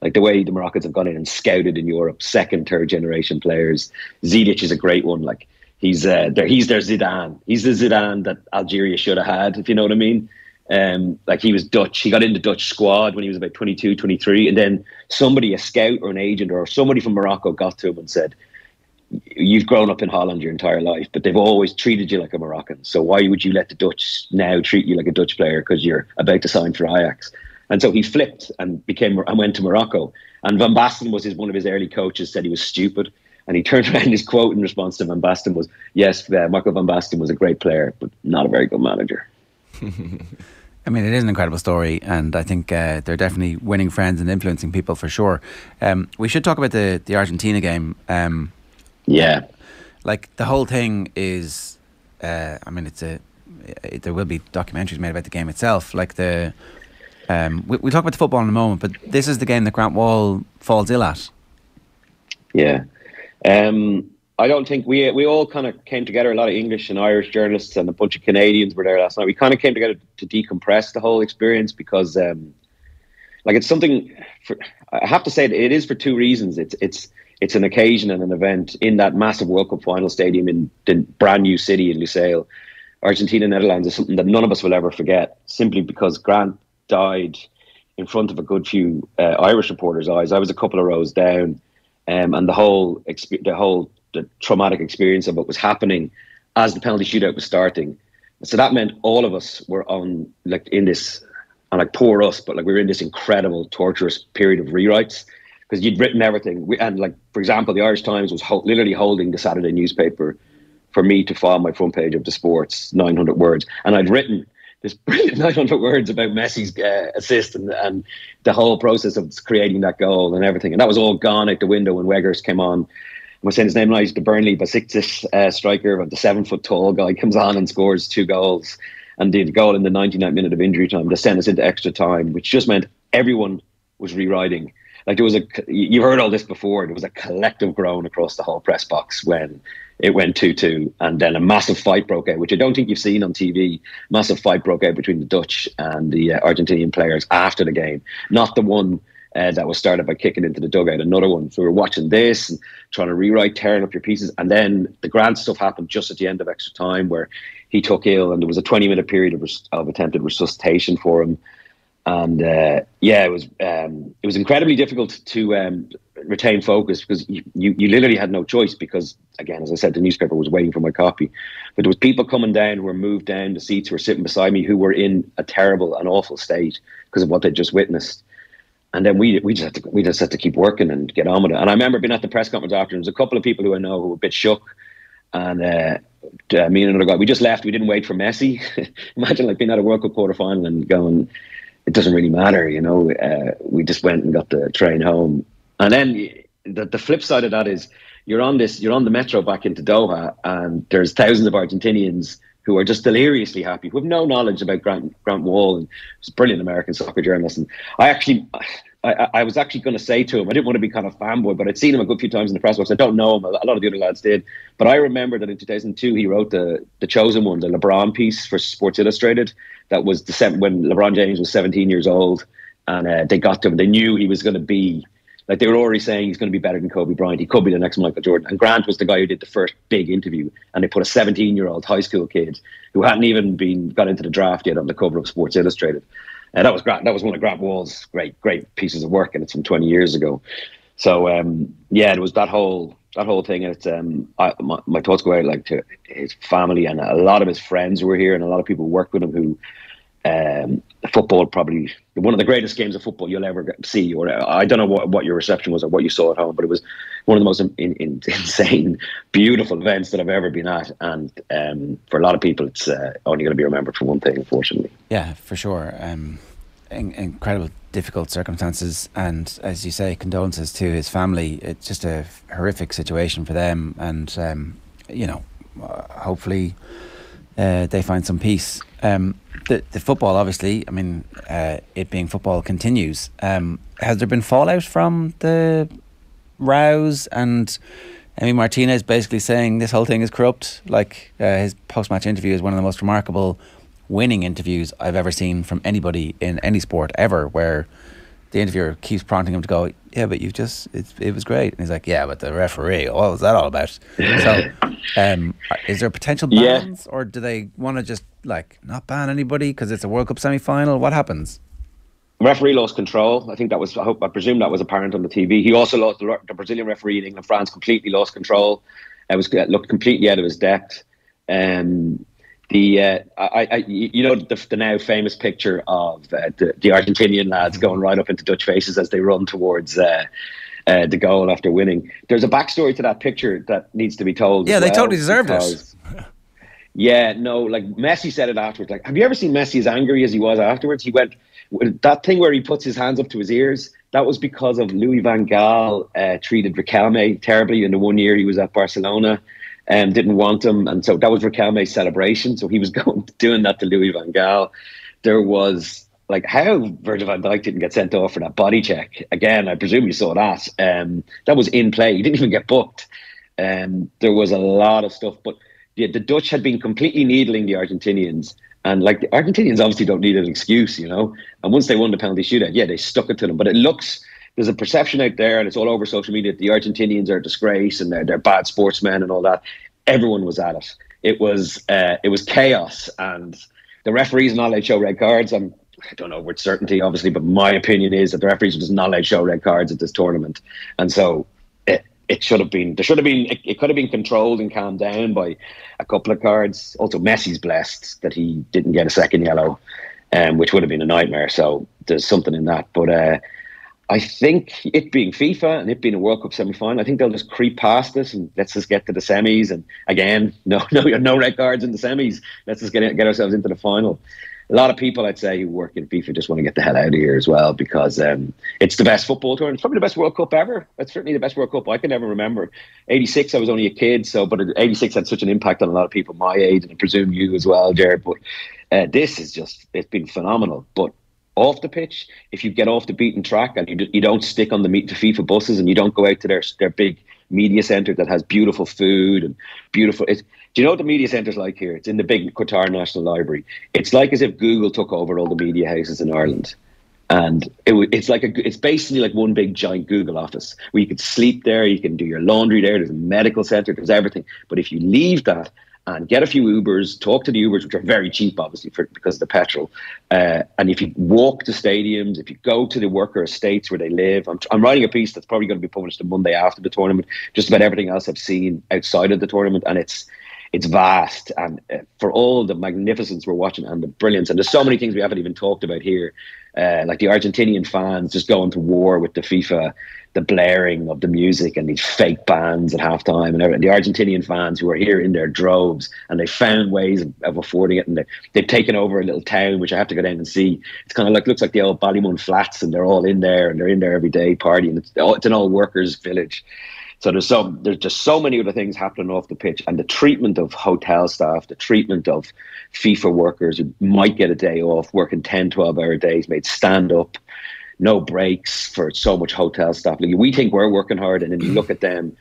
like the way the Moroccans have gone in and scouted in Europe, second, third generation players. Ziyech is a great one. Like he's uh, he's their Zidane. He's the Zidane that Algeria should have had, if you know what I mean. Um, like he was Dutch. He got into Dutch squad when he was about 22, 23. And then somebody, a scout or an agent or somebody from Morocco got to him and said, you've grown up in Holland your entire life, but they've always treated you like a Moroccan. So why would you let the Dutch now treat you like a Dutch player because you're about to sign for Ajax? And so he flipped and became and went to Morocco. And Van Basten was his one of his early coaches said he was stupid and he turned around his quote in response to Van Basten was, "Yes, uh, Van Basten was a great player, but not a very good manager." I mean, it is an incredible story, and I think uh, they're definitely winning friends and influencing people for sure. Um, we should talk about the the Argentina game. Um, yeah, like the whole thing is. Uh, I mean, it's a. It, there will be documentaries made about the game itself. Like the, um, we, we'll talk about the football in a moment, but this is the game that Grant Wahl falls ill at. Yeah, um, I don't think we we all kind of came together. A lot of English and Irish journalists and a bunch of Canadians were there last night. We kind of came together to decompress the whole experience because, um, like, it's something. For, I have to say it is for two reasons. It's it's it's an occasion and an event in that massive World Cup final stadium in the brand new city in Lusail. Argentina Netherlands is something that none of us will ever forget. Simply because Grant died in front of a good few uh, Irish reporters' eyes. I was a couple of rows down um, and the whole the whole the traumatic experience of what was happening as the penalty shootout was starting. So that meant all of us were on like in this, and like poor us, but like we were in this incredible torturous period of rewrites because you'd written everything. We, and like for example, the Irish Times was ho- literally holding the Saturday newspaper for me to file my front page of the sports, 900 words, and I'd written this brilliant 900 words about Messi's uh, assist and, and the whole process of creating that goal and everything. And that was all gone out the window when Weghorst came on. Was saying his name the Burnley Besiktas uh, striker, the seven foot tall guy, comes on and scores two goals and did a goal in the 99th minute of injury time to send us into extra time, which just meant everyone was rewriting. Like there was a, you've heard all this before, there was a collective groan across the whole press box when it went 2 2. And then a massive fight broke out, which I don't think you've seen on TV. Massive fight broke out between the Dutch and the uh, Argentinian players after the game. Not the one uh, that was started by kicking into the dugout, another one. So we were watching this and trying to rewrite, tearing up your pieces. And then the Grant stuff happened just at the end of extra time where he took ill and there was a 20 minute period of, res- of attempted resuscitation for him and uh, yeah, it was um, it was incredibly difficult to um, retain focus because you, you, you literally had no choice because again, as I said, the newspaper was waiting for my copy, but there was people coming down who were moved down the seats who were sitting beside me who were in a terrible and awful state because of what they'd just witnessed. And then we we just had to we just had to keep working and get on with it. And I remember being at the press conference after, and there was a couple of people who I know who were a bit shook, and uh, uh, me and another guy, we just left. We didn't wait for Messi. Imagine like being at a World Cup quarter final and going it doesn't really matter, you know. Uh, we just went and got the train home, and then the the flip side of that is you're on this, you're on the metro back into Doha, and there's thousands of Argentinians who are just deliriously happy, who have no knowledge about Grant Grant Wahl, and he's a brilliant American soccer journalist. And I actually, I, I was actually going to say to him, I didn't want to be kind of fanboy, but I'd seen him a good few times in the press box. I don't know him. A lot of the other lads did, but I remember that in 2002 he wrote the the Chosen One, the LeBron piece for Sports Illustrated. That was the when LeBron James was 17 years old, and uh, they got to him. They knew he was going to be like they were already saying he's going to be better than Kobe Bryant. He could be the next Michael Jordan. And Grant was the guy who did the first big interview, and they put a 17 year old high school kid who hadn't even been got into the draft yet on the cover of Sports Illustrated. And that was Grant. That was one of Grant Wahl's great, great pieces of work, and it's from 20 years ago. So um, yeah, it was that whole that whole thing. And It's um, I, my, my thoughts go out like to his family and a lot of his friends were here, and a lot of people who worked with him who um, football probably one of the greatest games of football you'll ever see. Or I don't know what, what your reception was or what you saw at home, but it was one of the most in, in, insane, beautiful events that I've ever been at. And um, for a lot of people, it's uh, only going to be remembered for one thing, unfortunately. Yeah, for sure. Um, in, incredible, difficult circumstances, and as you say, condolences to his family. It's just a horrific situation for them, and um, you know, uh, hopefully uh, they find some peace. Um, the, the football, obviously, I mean, uh, it being football continues. Um, has there been fallout from the rows and Emi Martinez basically saying this whole thing is corrupt? Like uh, his post match interview is one of the most remarkable winning interviews I've ever seen from anybody in any sport ever, where the interviewer keeps prompting him to go, "Yeah, but you've just it, it was great," and he's like, "Yeah, but the referee, what was that all about?" so, um, is there potential bans, yeah. or do they want to just like not ban anybody because it's a World Cup semi final? What happens? referee lost control. I think that was. I hope. I presume that was apparent on the TV. He also lost the, the Brazilian referee in England, France, completely lost control. It was looked completely out of his depth. Um, the uh, I, I, you know the, the now famous picture of uh, the, the Argentinian lads going right up into Dutch faces as they run towards uh, uh, the goal after winning. There's a backstory to that picture that needs to be told. Yeah, they well totally deserved it. Yeah, no, like Messi said it afterwards. Like, have you ever seen Messi as angry as he was afterwards? He went that thing where he puts his hands up to his ears. That was because of Louis Van Gaal uh, treated Riquelme terribly in the one year he was at Barcelona and didn't want him. And so that was Riquelme's celebration. So he was going doing that to Louis Van Gaal. There was like how Virgil van Dijk didn't get sent off for that body check. Again, I presume you saw that. Um, that was in play. He didn't even get booked. Um, there was a lot of stuff, but the, the Dutch had been completely needling the Argentinians. And like the Argentinians obviously don't need an excuse, you know. And once they won the penalty shootout, yeah, they stuck it to them. But it looks there's a perception out there, and it's all over social media that the Argentinians are a disgrace and they're they're bad sportsmen and all that. Everyone was at it. It was uh, it was chaos, and the referees not allowed to show red cards. I'm I don't know with certainty, obviously, but my opinion is that the referees just not allowed to show red cards at this tournament, and so it it should have been there should have been it, it could have been controlled and calmed down by a couple of cards. Also, Messi's blessed that he didn't get a second yellow, um, which would have been a nightmare. So there's something in that, but. Uh, I think it being FIFA and it being a World Cup semi final, I think they'll just creep past us and let's just get to the semis. And again, no, no, no red cards in the semis. Let's just get get ourselves into the final. A lot of people, I'd say, who work in FIFA just want to get the hell out of here as well because um, it's the best football tournament. Probably the best World Cup ever. It's certainly the best World Cup I can ever remember. '86, I was only a kid, so but '86 had such an impact on a lot of people my age, and I presume you as well, Jared. But uh, this is just it's been phenomenal. But off the pitch, if you get off the beaten track and you, you don't stick on the the FIFA buses and you don't go out to their their big media center that has beautiful food and beautiful. Do you know what the media center's like here? It's in the big Qatar National Library. It's like as if Google took over all the media houses in Ireland. And it, it's like a, it's basically like one big giant Google office where you can sleep there, you can do your laundry there. There's a medical center, there's everything. But if you leave that and get a few Ubers, talk to the Ubers, which are very cheap, obviously, for, because of the petrol. Uh, and if you walk to stadiums, if you go to the worker estates where they live, I'm, I'm writing a piece that's probably going to be published the Monday after the tournament, just about everything else I've seen outside of the tournament, and it's it's vast. And uh, for all the magnificence we're watching and the brilliance, and there's so many things we haven't even talked about here, uh, like the Argentinian fans just going to war with the FIFA the blaring of the music and these fake bands at halftime and everything. the Argentinian fans who are here in their droves and they found ways of, of affording it and they, they've taken over a little town which I have to go down and see. It's kind of like looks like the old Ballymun flats and they're all in there and they're in there every day partying. It's, oh, it's an old workers village. So there's so there's just so many other things happening off the pitch, and the treatment of hotel staff, the treatment of FIFA workers who might get a day off, working 10, 12 hour days, made stand up, no breaks for so much hotel stuff. Like we think we're working hard, and then you look at them,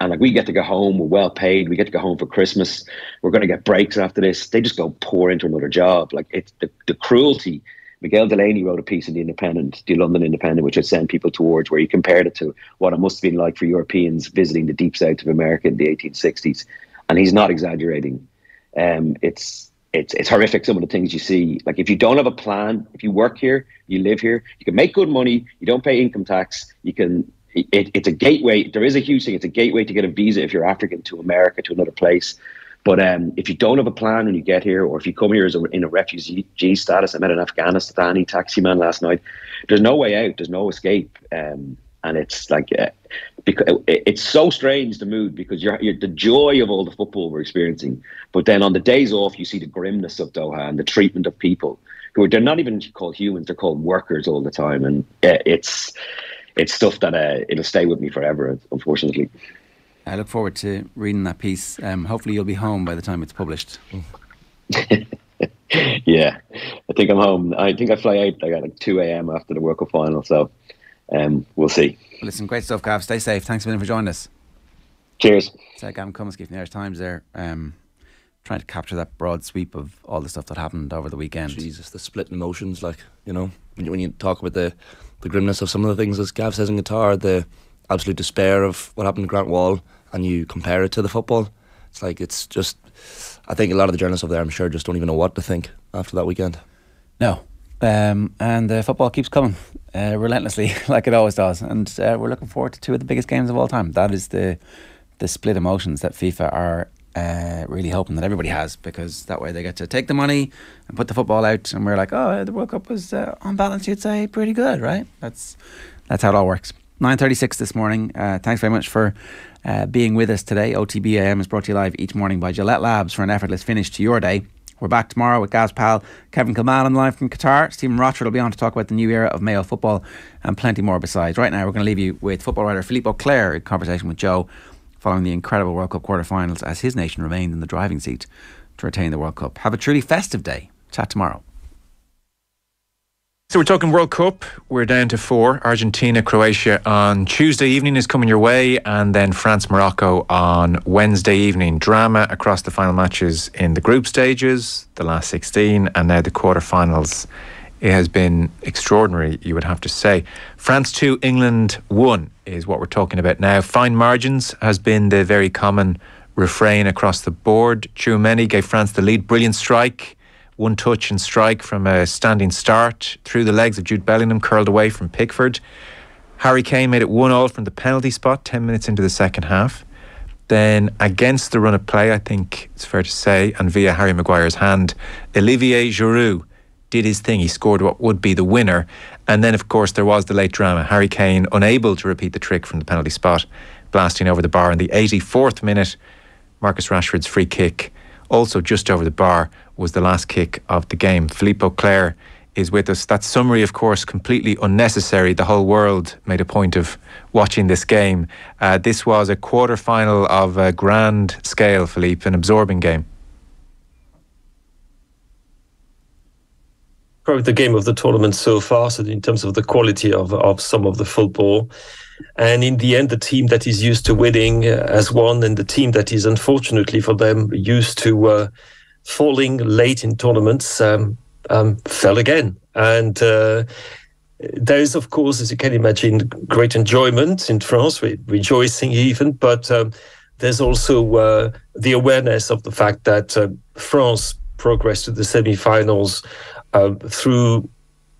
and like we get to go home, we're well paid, we get to go home for Christmas, we're going to get breaks after this. They just go pour into another job. Like it's the, the cruelty. Miguel Delaney wrote a piece in the Independent, the London Independent, which I sent people towards, where he compared it to what it must have been like for Europeans visiting the deep south of America in the 1860s, and he's not exaggerating. Um, it's it's it's horrific some of the things you see. Like if you don't have a plan, if you work here, you live here, you can make good money, you don't pay income tax, you can it, it's a gateway. There is a huge thing. It's a gateway to get a visa if you're African to America to another place. But um, if you don't have a plan when you get here, or if you come here as a, in a refugee status, I met an Afghanistani taxi man last night. There's no way out. There's no escape. Um, and it's like uh, because it's so strange the mood because you're, you're the joy of all the football we're experiencing, but then on the days off you see the grimness of Doha and the treatment of people who are they're not even called humans; they're called workers all the time, and uh, it's it's stuff that uh, it'll stay with me forever. Unfortunately. I look forward to reading that piece. Um, hopefully, you'll be home by the time it's published. yeah, I think I'm home. I think I fly out like at like 2 a.m. after the World Cup final. So um, we'll see. Listen, great stuff, Gav. Stay safe. Thanks a million for joining us. Cheers. It's like Gavin Cummiskey from the Irish Times there, um, trying to capture that broad sweep of all the stuff that happened over the weekend. Jesus, the split emotions, like, you know, when you, when you talk about the, the grimness of some of the things, as Gav says in Qatar, the absolute despair of what happened to Grant Wahl, and you compare it to the football, it's like, it's just, I think a lot of the journalists over there, I'm sure, just don't even know what to think after that weekend. No. Um, and uh, football keeps coming uh, relentlessly, like it always does. And uh, we're looking forward to two of the biggest games of all time. That is the the split emotions that FIFA are uh, really hoping that everybody has, because that way they get to take the money and put the football out. And we're like, oh, the World Cup was uh, on balance, you'd say, pretty good, right? That's that's how it all works. 9.36 this morning. Uh, thanks very much for uh, being with us today. OTBAM is brought to you live each morning by Gillette Labs for an effortless finish to your day. We're back tomorrow with Gav's pal Kevin the line from Qatar. Stephen Rochford will be on to talk about the new era of Mayo football and plenty more besides. Right now, we're going to leave you with football writer Philippe Auclair in conversation with Joe following the incredible World Cup quarter-finals as his nation remained in the driving seat to retain the World Cup. Have a truly festive day. Chat tomorrow. So we're talking World Cup. We're down to four. Argentina, Croatia on Tuesday evening is coming your way, and then France, Morocco on Wednesday evening. Drama across the final matches in the group stages, the last 16, and now the quarterfinals. It has been extraordinary, you would have to say. France 2, England 1 is what we're talking about now. Fine margins has been the very common refrain across the board. Tchouameni gave France the lead. Brilliant strike one touch and strike from a standing start through the legs of Jude Bellingham, curled away from Pickford. Harry Kane made it 1 all from the penalty spot 10 minutes into the second half. Then, against the run of play, I think it's fair to say, and via Harry Maguire's hand, Olivier Giroud did his thing. He scored what would be the winner. And then, of course, there was the late drama. Harry Kane, unable to repeat the trick from the penalty spot, blasting over the bar in the 84th minute. Marcus Rashford's free kick, also just over the bar, was the last kick of the game. Philippe Auclair is with us. That summary, of course, completely unnecessary. The whole world made a point of watching this game. Uh, this was a quarter final of a grand scale, Philippe, an absorbing game. Probably the game of the tournament so far, so in terms of the quality of, of some of the football. And in the end, the team that is used to winning uh, has won, and the team that is unfortunately for them used to uh, falling late in tournaments um, um, fell again. And uh, there is, of course, as you can imagine, great enjoyment in France, re- rejoicing even, but um, there's also uh, the awareness of the fact that uh, France progressed to the semi-finals um, through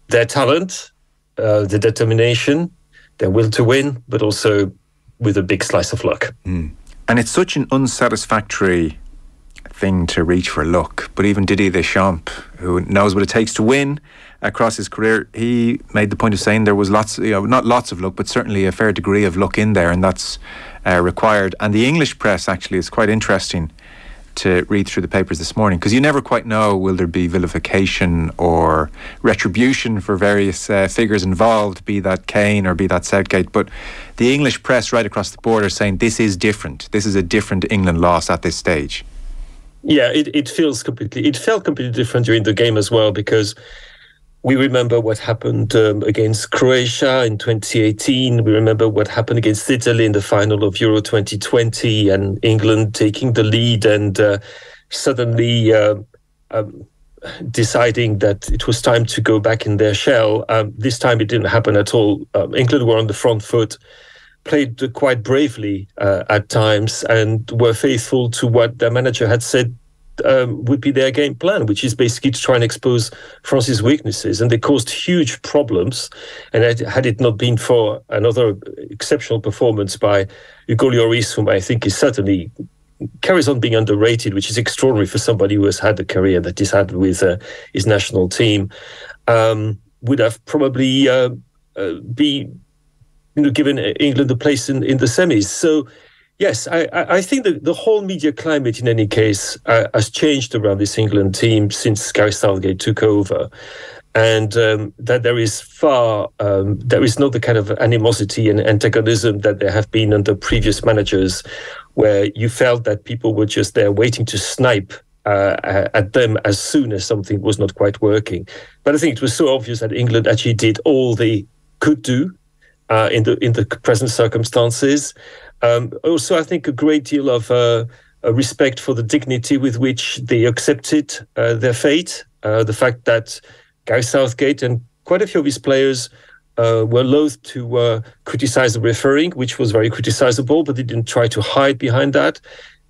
their talent, uh, the determination, their will to win, but also with a big slice of luck. Mm. And it's such an unsatisfactory thing to reach for luck. But even Didier Deschamps, who knows what it takes to win across his career, he made the point of saying there was lots, you know, not lots of luck, but certainly a fair degree of luck in there, and that's uh, required. And the English press actually is quite interesting to read through the papers this morning because you never quite know will there be vilification or retribution for various uh, figures involved, be that Kane or be that Southgate. But the English press right across the board are saying this is different. This is a different England loss at this stage. Yeah, it, it feels completely. It felt completely different during the game as well because we remember what happened um, against Croatia in 2018. We remember what happened against Italy in the final of Euro 2020 and England taking the lead and uh, suddenly uh, um, deciding that it was time to go back in their shell. Um, this time it didn't happen at all. Um, England were on the front foot, played quite bravely uh, at times, and were faithful to what their manager had said um, would be their game plan, which is basically to try and expose France's weaknesses. And they caused huge problems. And had it not been for another exceptional performance by Hugo Lloris, whom I think is certainly carries on being underrated, which is extraordinary for somebody who has had the career that he's had with uh, his national team, um, would have probably uh, uh, be you know given England a place in, in the semis. So Yes, I, I think the, the whole media climate, in any case, uh, has changed around this England team since Gary Southgate took over. And um, that there is far, um, there is not the kind of animosity and antagonism that there have been under previous managers, where you felt that people were just there waiting to snipe uh, at them as soon as something was not quite working. But I think it was so obvious that England actually did all they could do uh, in the in the present circumstances. Um, also, I think a great deal of uh, respect for the dignity with which they accepted uh, their fate. Uh, the fact that Gary Southgate and quite a few of his players uh, were loath to uh, criticize the refereeing, which was very criticizable, but they didn't try to hide behind that.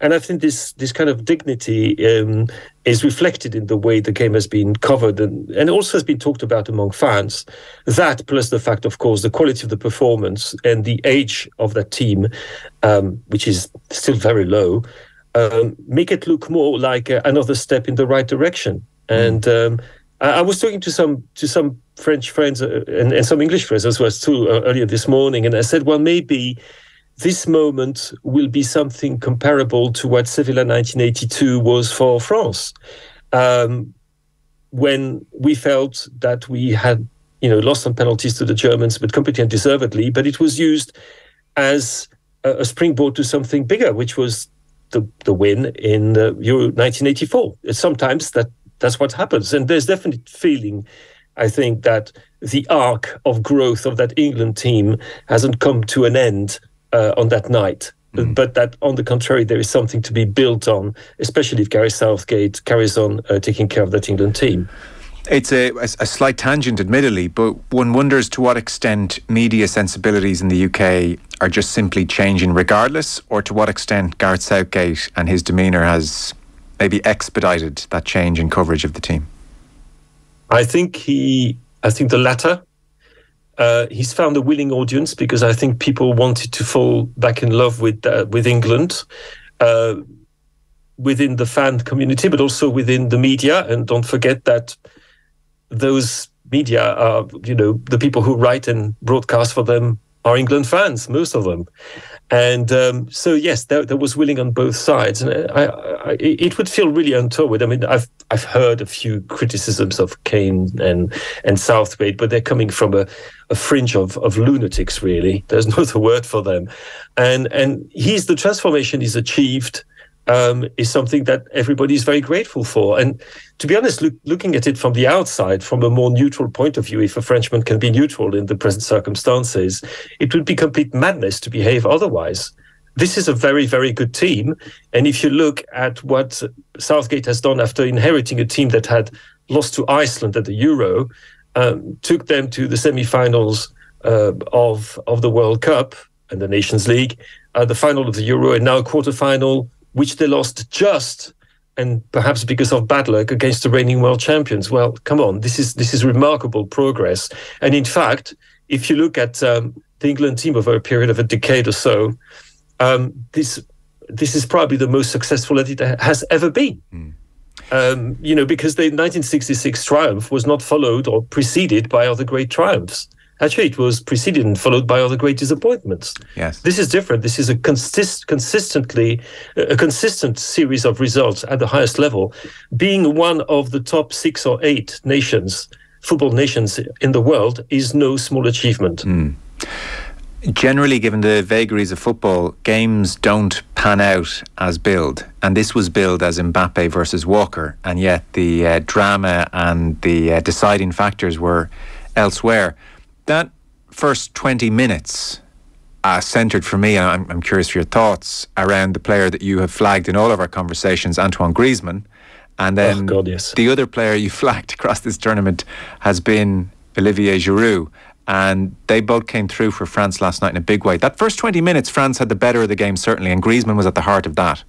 And I think this this kind of dignity um, is reflected in the way the game has been covered and, and also has been talked about among fans. That plus the fact, of course, the quality of the performance and the age of that team, um, which is still very low, um, make it look more like uh, another step in the right direction. And um, I, I, was talking to some to some French friends uh, and, and, some English friends as well too uh, earlier this morning, and I said, well, maybe this moment will be something comparable to what Sevilla 1982 was for France, um, when we felt that we had, you know, lost some penalties to the Germans, but completely undeservedly. But it was used as a, a springboard to something bigger, which was the the win in uh, Euro 1984. Sometimes that that's what happens, and there's definitely feeling. I think that the arc of growth of that England team hasn't come to an end uh, on that night. Mm. But that, on the contrary, there is something to be built on, especially if Gary Southgate carries on uh, taking care of that England team. It's a, a, a, slight tangent, admittedly, but one wonders to what extent media sensibilities in the UK are just simply changing regardless, or to what extent Gareth Southgate and his demeanour has maybe expedited that change in coverage of the team. I think he, I think the latter. Uh, he's found a willing audience because I think people wanted to fall back in love with uh, with England uh, within the fan community, but also within the media. And don't forget that those media are, you know, the people who write and broadcast for them are England fans, most of them. And um, so, yes, there, there, was willing on both sides, and I, I, it would feel really untoward. I mean, I've I've heard a few criticisms of Kane and and Southgate, but they're coming from a, a fringe of, of lunatics. Really, there's no other word for them. And and he's the transformation he's achieved um, is something that everybody is very grateful for. And to be honest, look, looking at it from the outside, from a more neutral point of view, if a Frenchman can be neutral in the present circumstances, it would be complete madness to behave otherwise. This is a very, very good team. And if you look at what Southgate has done after inheriting a team that had lost to Iceland at the Euro, um, took them to the semi finals uh, of, of the World Cup and the Nations League, uh, the final of the Euro, and now a quarter final which they lost just and perhaps because of bad luck against the reigning world champions. Well, come on, this is this is remarkable progress. And in fact, if you look at um, the England team over a period of a decade or so, um, this this is probably the most successful that it has ever been. Mm. Um, you know, because the 1966 triumph was not followed or preceded by other great triumphs. Actually, it was preceded and followed by other great disappointments. Yes, this is different. This is a consist consistently a consistent series of results at the highest level. Being one of the top six or eight nations, football nations in the world, is no small achievement. Mm. generally, given the vagaries of football, games don't pan out as billed. And this was billed as Mbappe versus Walker. And yet the uh, drama and the uh, deciding factors were elsewhere. That first 20 minutes uh, centred for me, and I'm, I'm curious for your thoughts around the player that you have flagged in all of our conversations, Antoine Griezmann. And then Oh, God, yes. the other player you flagged across this tournament has been Olivier Giroud. And they both came through for France last night in a big way. That first 20 minutes, France had the better of the game, certainly, and Griezmann was at the heart of that.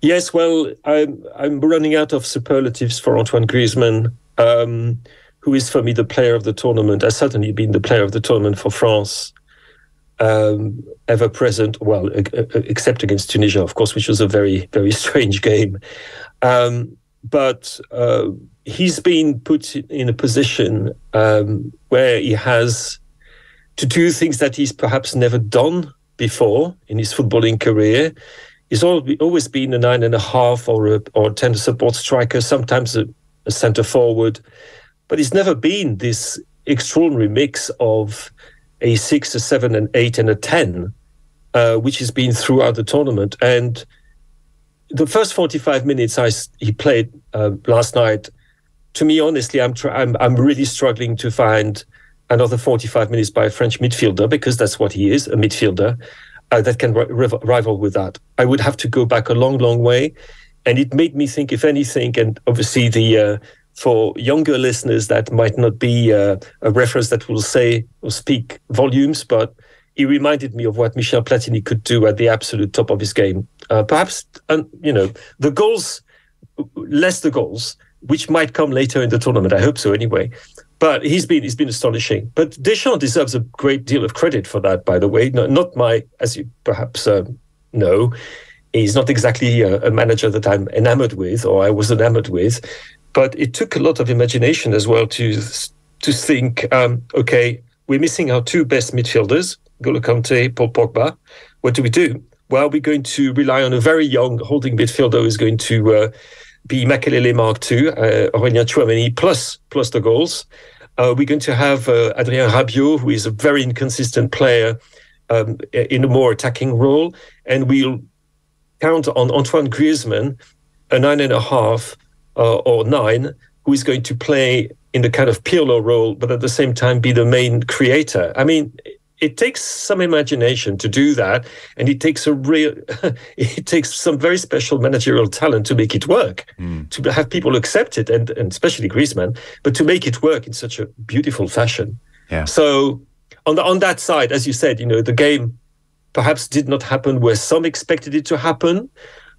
Yes, well, I'm I'm running out of superlatives for Antoine Griezmann, um, who is for me the player of the tournament. Has certainly been the player of the tournament for France, um, ever present. Well, except against Tunisia, of course, which was a very very strange game. Um, but uh, he's been put in a position um, where he has to do things that he's perhaps never done before in his footballing career. He's al- always been a nine and a half or a or ten support striker, sometimes a, a centre forward, but it's never been this extraordinary mix of a six, a seven, an eight, and a ten, uh, which has been throughout the tournament. And the first forty-five minutes I he played uh, last night, to me, honestly, I'm, I'm I'm really struggling to find another 45 minutes by a French midfielder because that's what he is, a midfielder uh, that can ri- rival, rival with that. I would have to go back a long, long way, and it made me think, if anything, and obviously the uh, for younger listeners that might not be uh, a reference that will say or speak volumes, but he reminded me of what Michel Platini could do at the absolute top of his game. Uh, perhaps, um, you know, the goals, less the goals, which might come later in the tournament. I hope so, anyway. But he's been he's been astonishing. But Deschamps deserves a great deal of credit for that, by the way. No, not my, as you perhaps uh, know, he's not exactly a, a manager that I'm enamored with, or I was enamored with. But it took a lot of imagination as well to to think, um, okay, we're missing our two best midfielders, Golo Kante, Paul Pogba. What do we do? Well, we're going to rely on a very young holding midfielder who's going to uh, be Makelele Mark II, uh, Aurélien Tchouameni, plus plus the goals. Uh, we're going to have uh, Adrien Rabiot, who is a very inconsistent player um, in a more attacking role, and we'll count on Antoine Griezmann, a nine and a half or nine, who is going to play in the kind of Pirlo role, but at the same time be the main creator. I mean, it takes some imagination to do that, and it takes a real, it takes some very special managerial talent to make it work, to have people accept it, and, and especially Griezmann, but to make it work in such a beautiful fashion. Yeah. So on the on that side, as you said, you know, the game perhaps did not happen where some expected it to happen,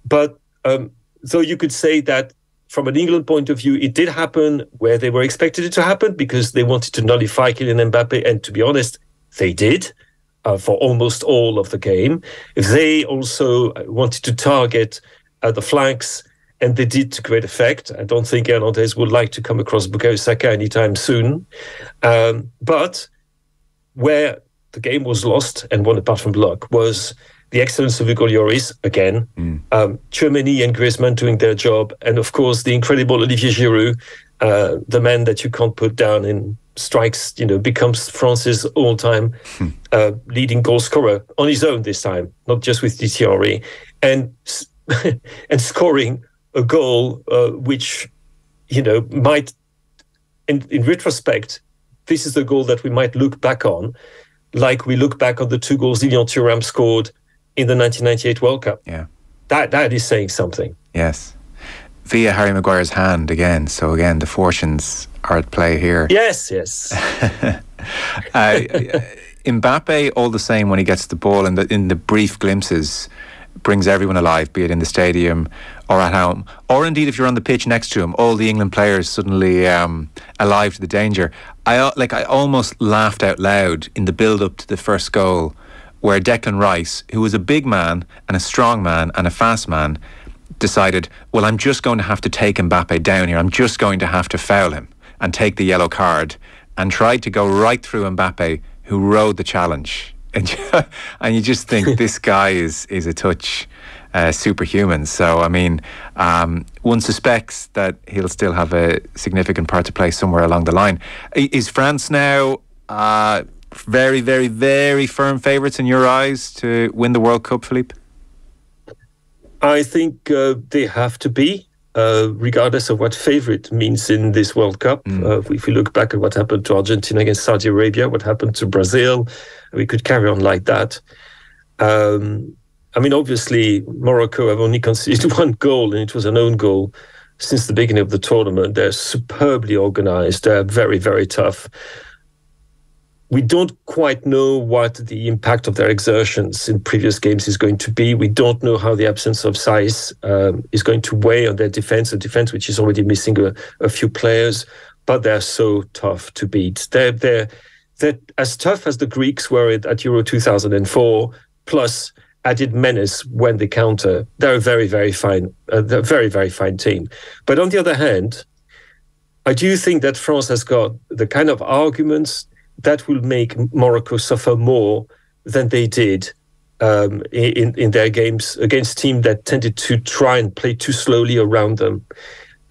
but um, so you could say that from an England point of view, it did happen where they were expected it to happen because they wanted to nullify Kylian Mbappe, and to be honest, they did uh, for almost all of the game. They also wanted to target uh, the flanks, and they did to great effect. I don't think Hernandez would like to come across Bukayo Saka anytime soon, um, but where the game was lost and won apart from luck was the excellence of Hugo Lloris again, um, Tchouameni and Griezmann doing their job, and of course the incredible Olivier Giroud, uh, the man that you can't put down in strikes, you know, becomes France's all-time uh, leading goal scorer on his own this time, not just with DTRE, and and scoring a goal uh, which, you know, might, in, in retrospect, this is the goal that we might look back on, like we look back on the two goals Lilian Thuram scored in the 1998 World Cup. Yeah. That that is saying something. Yes. Via Harry Maguire's hand again. So again, the fortunes are at play here. Yes, yes. uh, Mbappe, all the same, when he gets the ball in the in the brief glimpses, brings everyone alive, be it in the stadium or at home, or indeed if you're on the pitch next to him, all the England players suddenly um, alive to the danger. I like I almost laughed out loud in the build up to the first goal, where Declan Rice, who was a big man and a strong man and a fast man, decided, well, I'm just going to have to take Mbappe down here. I'm just going to have to foul him and take the yellow card, and tried to go right through Mbappe, who rode the challenge. And you, and you just think this guy is is a touch uh, superhuman. So I mean, um, one suspects that he'll still have a significant part to play somewhere along the line. Is France now? Uh, very, very, very firm favourites in your eyes to win the World Cup, Philippe? I think uh, they have to be, uh, regardless of what favourite means in this World Cup. Mm. Uh, if we look back at what happened to Argentina against Saudi Arabia, what happened to Brazil, we could carry on like that. Um, I mean, obviously, Morocco have only conceded one goal, and it was an own goal since the beginning of the tournament. They're superbly organised. They're very, very tough we don't quite know what the impact of their exertions in previous games is going to be. We don't know how the absence of Saïss um, is going to weigh on their defense, a defense which is already missing a, a few players, but they're so tough to beat. They're, they're, they're as tough as the Greeks were at, Euro 2004, plus added menace when they counter. They're a very, very fine, uh, they're a very, very fine team. But on the other hand, I do think that France has got the kind of arguments that will make Morocco suffer more than they did um, in in their games against teams that tended to try and play too slowly around them.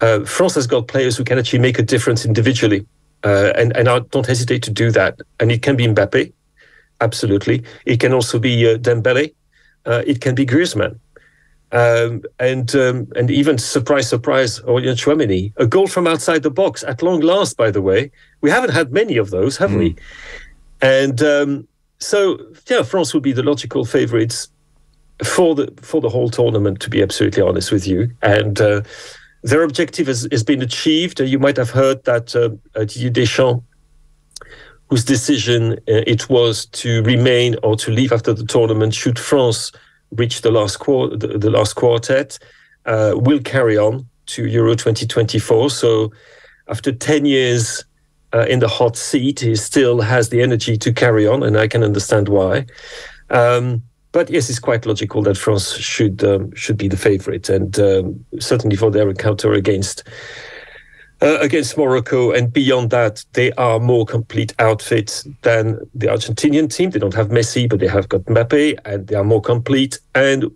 Uh, France has got players who can actually make a difference individually, uh, and and I don't hesitate to do that. And it can be Mbappe, absolutely. It can also be uh, Dembele. Uh, it can be Griezmann. Um, and um, and even surprise, surprise, Aurélien Tchouameni, a goal from outside the box at long last. By the way, we haven't had many of those, have mm. we? And um, so, yeah, France would be the logical favourites for the for the whole tournament. To be absolutely honest with you, and uh, their objective has, has been achieved. Uh, you might have heard that uh, Didier Deschamps whose decision uh, it was to remain or to leave after the tournament should France reached the last the, the last quartet, uh, will carry on to Euro 2024. So after 10 years uh, in the hot seat, he still has the energy to carry on, and I can understand why. Um, but yes, it's quite logical that France should um, should be the favourite, and um, certainly for their encounter against uh, against Morocco. And beyond that, they are more complete outfits than the Argentinian team. They don't have Messi, but they have got Mbappe, and they are more complete. And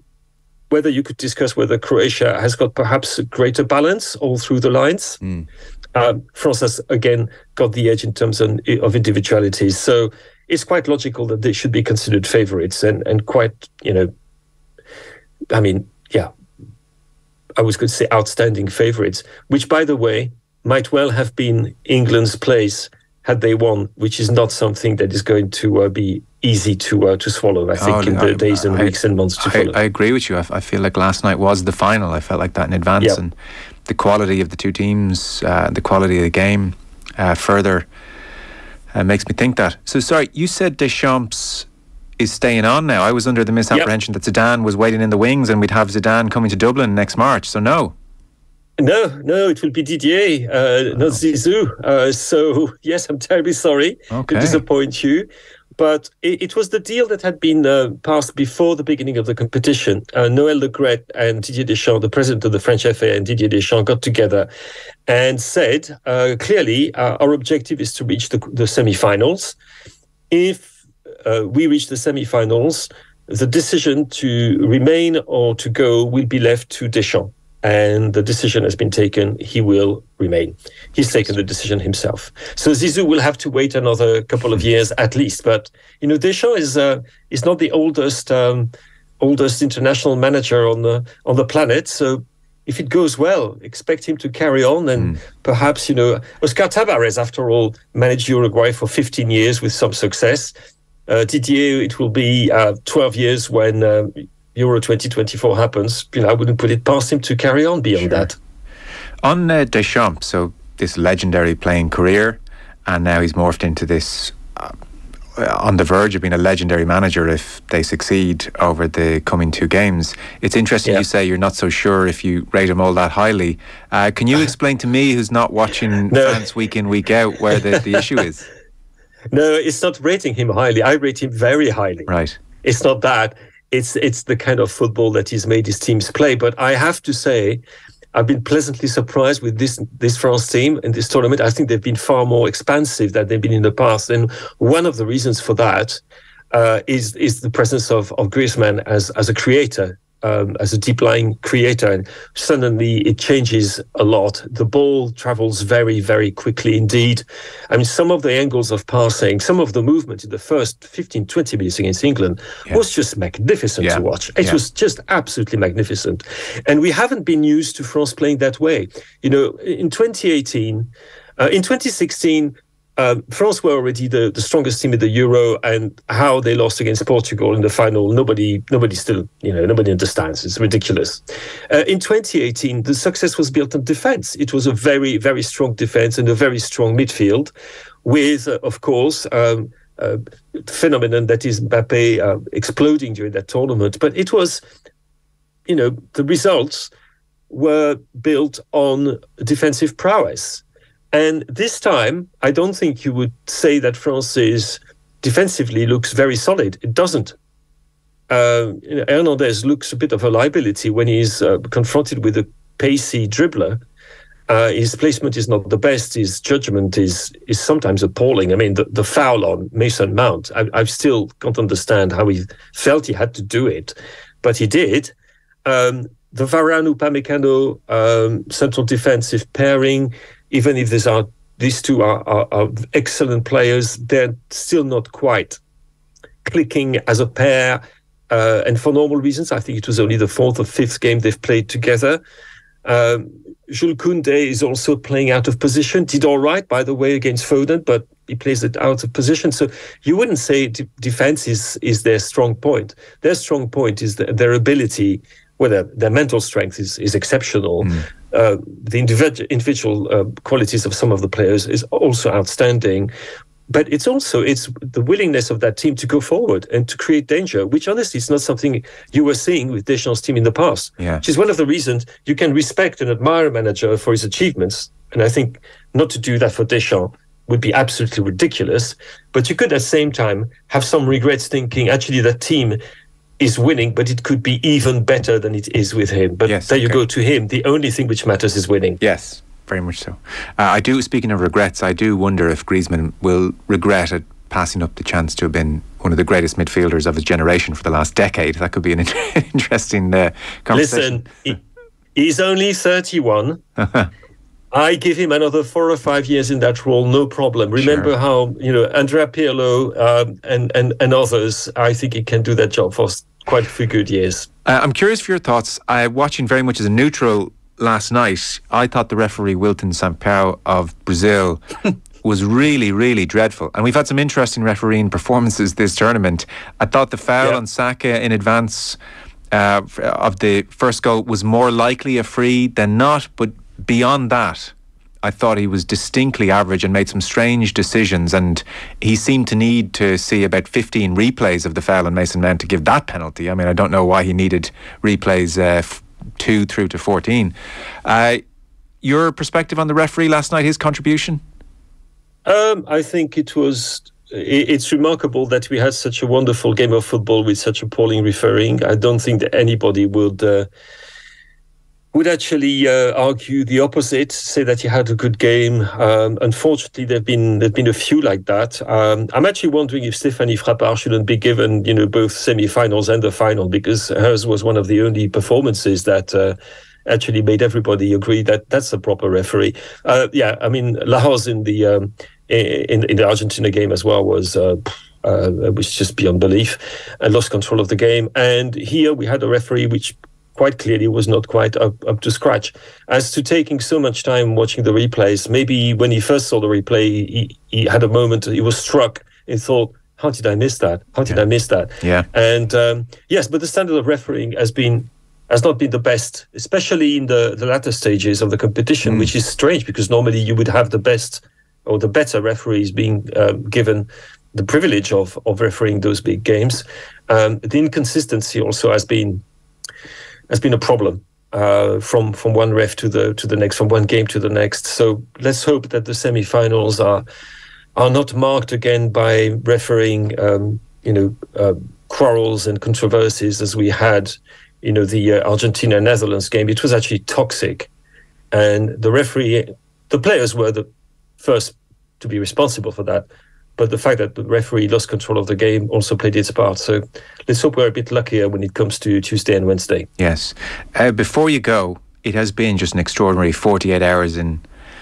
whether you could discuss whether Croatia has got perhaps a greater balance all through the lines. Mm. Um, France has again got the edge in terms of, of individualities. So it's quite logical that they should be considered favourites and, and quite, you know, I mean, yeah, I was going to say outstanding favourites, which, by the way, might well have been England's place had they won, which is not something that is going to uh, be easy to uh, to swallow. I think oh, in the I, days and I, weeks and months to I, follow. I agree with you. I, feel like last night was the final. I felt like that in advance, yep. and the quality of the two teams, uh, the quality of the game, uh, further uh, makes me think that. So sorry, you said Deschamps is staying on now. I was under the misapprehension yep. that Zidane was waiting in the wings, and we'd have Zidane coming to Dublin next March. So no. No, no, it will be Didier, uh, not Zizou. Uh, so yes, I'm terribly sorry okay. to disappoint you, but it, it, was the deal that had been uh, passed before the beginning of the competition. Uh, Noël Le Graët and Didier Deschamps, the president of the French FA, and Didier Deschamps got together and said uh, clearly uh, our objective is to reach the, the semi-finals. If we reach the semi-finals, the decision to remain or to go will be left to Deschamps and the decision has been taken. He will remain. He's taken the decision himself. So Zizou will have to wait another couple of years at least. But you know, Deschamps is uh, is not the oldest um, oldest international manager on the on the planet. So if it goes well, expect him to carry on and mm. perhaps you know Oscar Tabarez, after all, managed Uruguay for 15 years with some success. Uh, Didier, it will be uh, 12 years when uh, Euro 2024 happens, you know, I wouldn't put it past him to carry on beyond sure. that. On uh, Deschamps, so this legendary playing career, and now he's morphed into this uh, on the verge of being a legendary manager if they succeed over the coming two games. It's interesting yeah. you say you're not so sure if you rate him all that highly. Uh, can you explain to me, who's not watching no. France week in, week out, where the, the issue is? No, it's not rating him highly. I rate him very highly. Right. It's not that it's it's the kind of football that he's made his teams play. But I have to say, I've been pleasantly surprised with this this France team in this tournament. I think they've been far more expansive than they've been in the past, and one of the reasons for that uh, is is the presence of of Griezmann as as a creator. Um, as a deep line creator, and suddenly it changes a lot. The ball travels very, very quickly indeed. I mean, some of the angles of passing, some of the movement in the first 15, 20 minutes against England yeah. was just magnificent yeah. to watch. It yeah. was just absolutely magnificent. And we haven't been used to France playing that way. You know, in 2018, uh, in 2016, um, France were already the, the strongest team in the Euro, and how they lost against Portugal in the final, nobody nobody still you know nobody understands. It's ridiculous. Uh, in 2018, the success was built on defense. It was a very very strong defense and a very strong midfield, with uh, of course. Um, uh, phenomenon that is Mbappe uh, exploding during that tournament, but it was, you know, the results were built on defensive prowess. And this time, I don't think you would say that France is defensively looks very solid. It doesn't. Uh, Hernandez looks a bit of a liability when he's uh, confronted with a pacey dribbler. Uh, his placement is not the best. His judgment is is sometimes appalling. I mean, the, the foul on Mason Mount, I, I still can't understand how he felt he had to do it, but he did. Um, the Varane Upamecano um, central defensive pairing even if these are these two are, are, are excellent players, they're still not quite clicking as a pair. Uh, and for normal reasons, I think it was only the fourth or fifth game they've played together. Um, Jules Koundé is also playing out of position. Did all right, by the way, against Foden, but he plays it out of position. So you wouldn't say defense is is their strong point. Their strong point is the, their ability, whether well, their, their mental strength is is exceptional. Mm. Uh, the individual, individual uh, qualities of some of the players is also outstanding. But it's also it's the willingness of that team to go forward and to create danger, which honestly is not something you were seeing with Deschamps' team in the past. Yeah. Which is one of the reasons you can respect and admire a manager for his achievements. And I think not to do that for Deschamps would be absolutely ridiculous. But you could at the same time have some regrets thinking actually that team is winning, but it could be even better than it is with him. But yes, there you go to him. The only thing which matters is winning. Yes, very much so. Uh, I do. Speaking of regrets, I do wonder if Griezmann will regret it passing up the chance to have been one of the greatest midfielders of his generation for the last decade. That could be an interesting uh, conversation. Listen, he's only thirty-one. I give him another four or five years in that role, no problem. Remember Sure. how you know Andrea Pirlo um, and and and others. I think he can do that job for quite a few good years. Uh, I'm curious for your thoughts. I watching very much as a neutral last night. I thought the referee Wilton Sampaio of Brazil was really, really dreadful. And we've had some interesting refereeing performances this tournament. I thought the foul on Saka in advance uh, of the first goal was more likely a free than not. But beyond that, I thought he was distinctly average and made some strange decisions. And he seemed to need to see about 15 replays of the foul on Mason Mount to give that penalty. I mean, I don't know why he needed replays uh, f- two through to 14. Uh, your perspective on the referee last night, his contribution? Um, I think it was. It's remarkable that we had such a wonderful game of football with such appalling refereeing. I don't think that anybody would uh, would actually uh, argue the opposite, say that he had a good game. Um, unfortunately, there've been there've been a few like that. Um, I'm actually wondering if Stéphanie Frappart shouldn't be given, you know, both semi-finals and the final because hers was one of the only performances that. Uh, Actually, made everybody agree that that's a proper referee. Uh, yeah, I mean, Lahoz in the um, in in the Argentina game as well was uh, uh, was just beyond belief and lost control of the game. And here we had a referee which quite clearly was not quite up, up to scratch. As to taking so much time watching the replays, maybe when he first saw the replay, he, he had a moment, he was struck and thought, how did I miss that? How did I miss that? Yeah. And um, yes, but the standard of refereeing has been has not been the best, especially in the, the latter stages of the competition, which is strange because normally you would have the best or the better referees being um, given the privilege of of refereeing those big games. Um, the inconsistency also has been has been a problem uh, from from one ref to the to the next, from one game to the next. So let's hope that the semi-finals are are not marked again by refereeing, um, you know, uh, quarrels and controversies as we had, you know, the uh, Argentina Netherlands game. It was actually toxic, and the referee, the players were the first to be responsible for that. But the fact that the referee lost control of the game also played its part. So let's hope we're a bit luckier when it comes to Tuesday and Wednesday. Yes. Uh, before you go, it has been just an extraordinary 48 hours in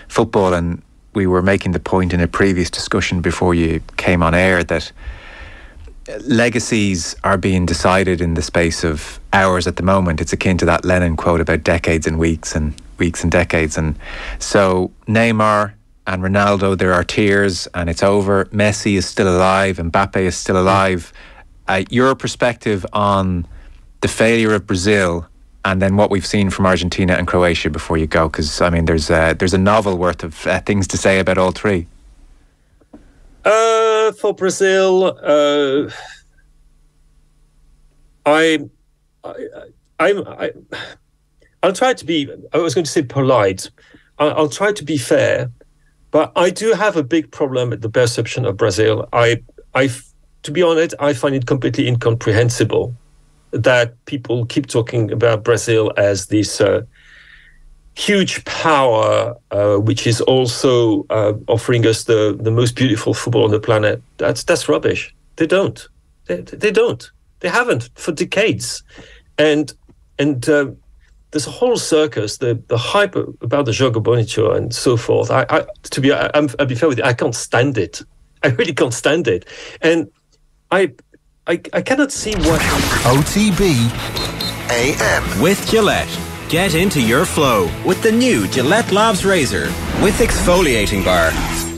football, and we were making the point in a previous discussion before you came on air that legacies are being decided in the space of hours at the moment. It's akin to that Lenin quote about decades and weeks and weeks and decades. And so Neymar and Ronaldo, there are tears and it's over. Messi is still alive, and Mbappe is still alive. Uh, your perspective on the failure of Brazil and then what we've seen from Argentina and Croatia before you go, because I mean, there's uh, there's a novel worth of uh, things to say about all three. Uh, for Brazil, uh, I, I, I'm, I, I'll try to be. I was going to say polite. I'll, I'll try to be fair, but I do have a big problem with the perception of Brazil. I, I, to be honest, I find it completely incomprehensible that people keep talking about Brazil as this uh, huge power, uh, which is also uh, offering us the, the most beautiful football on the planet. That's that's rubbish. They don't. They, they don't. They haven't for decades, and and there's a whole circus. The the hype about the Jogo Bonito and so forth. I, I to be I, I'm, I'll be fair with you. I can't stand it. I really can't stand it, and I I, I cannot see what. OTB AM. With Gillette. Get into your flow with the new Gillette Labs Razor with exfoliating bar.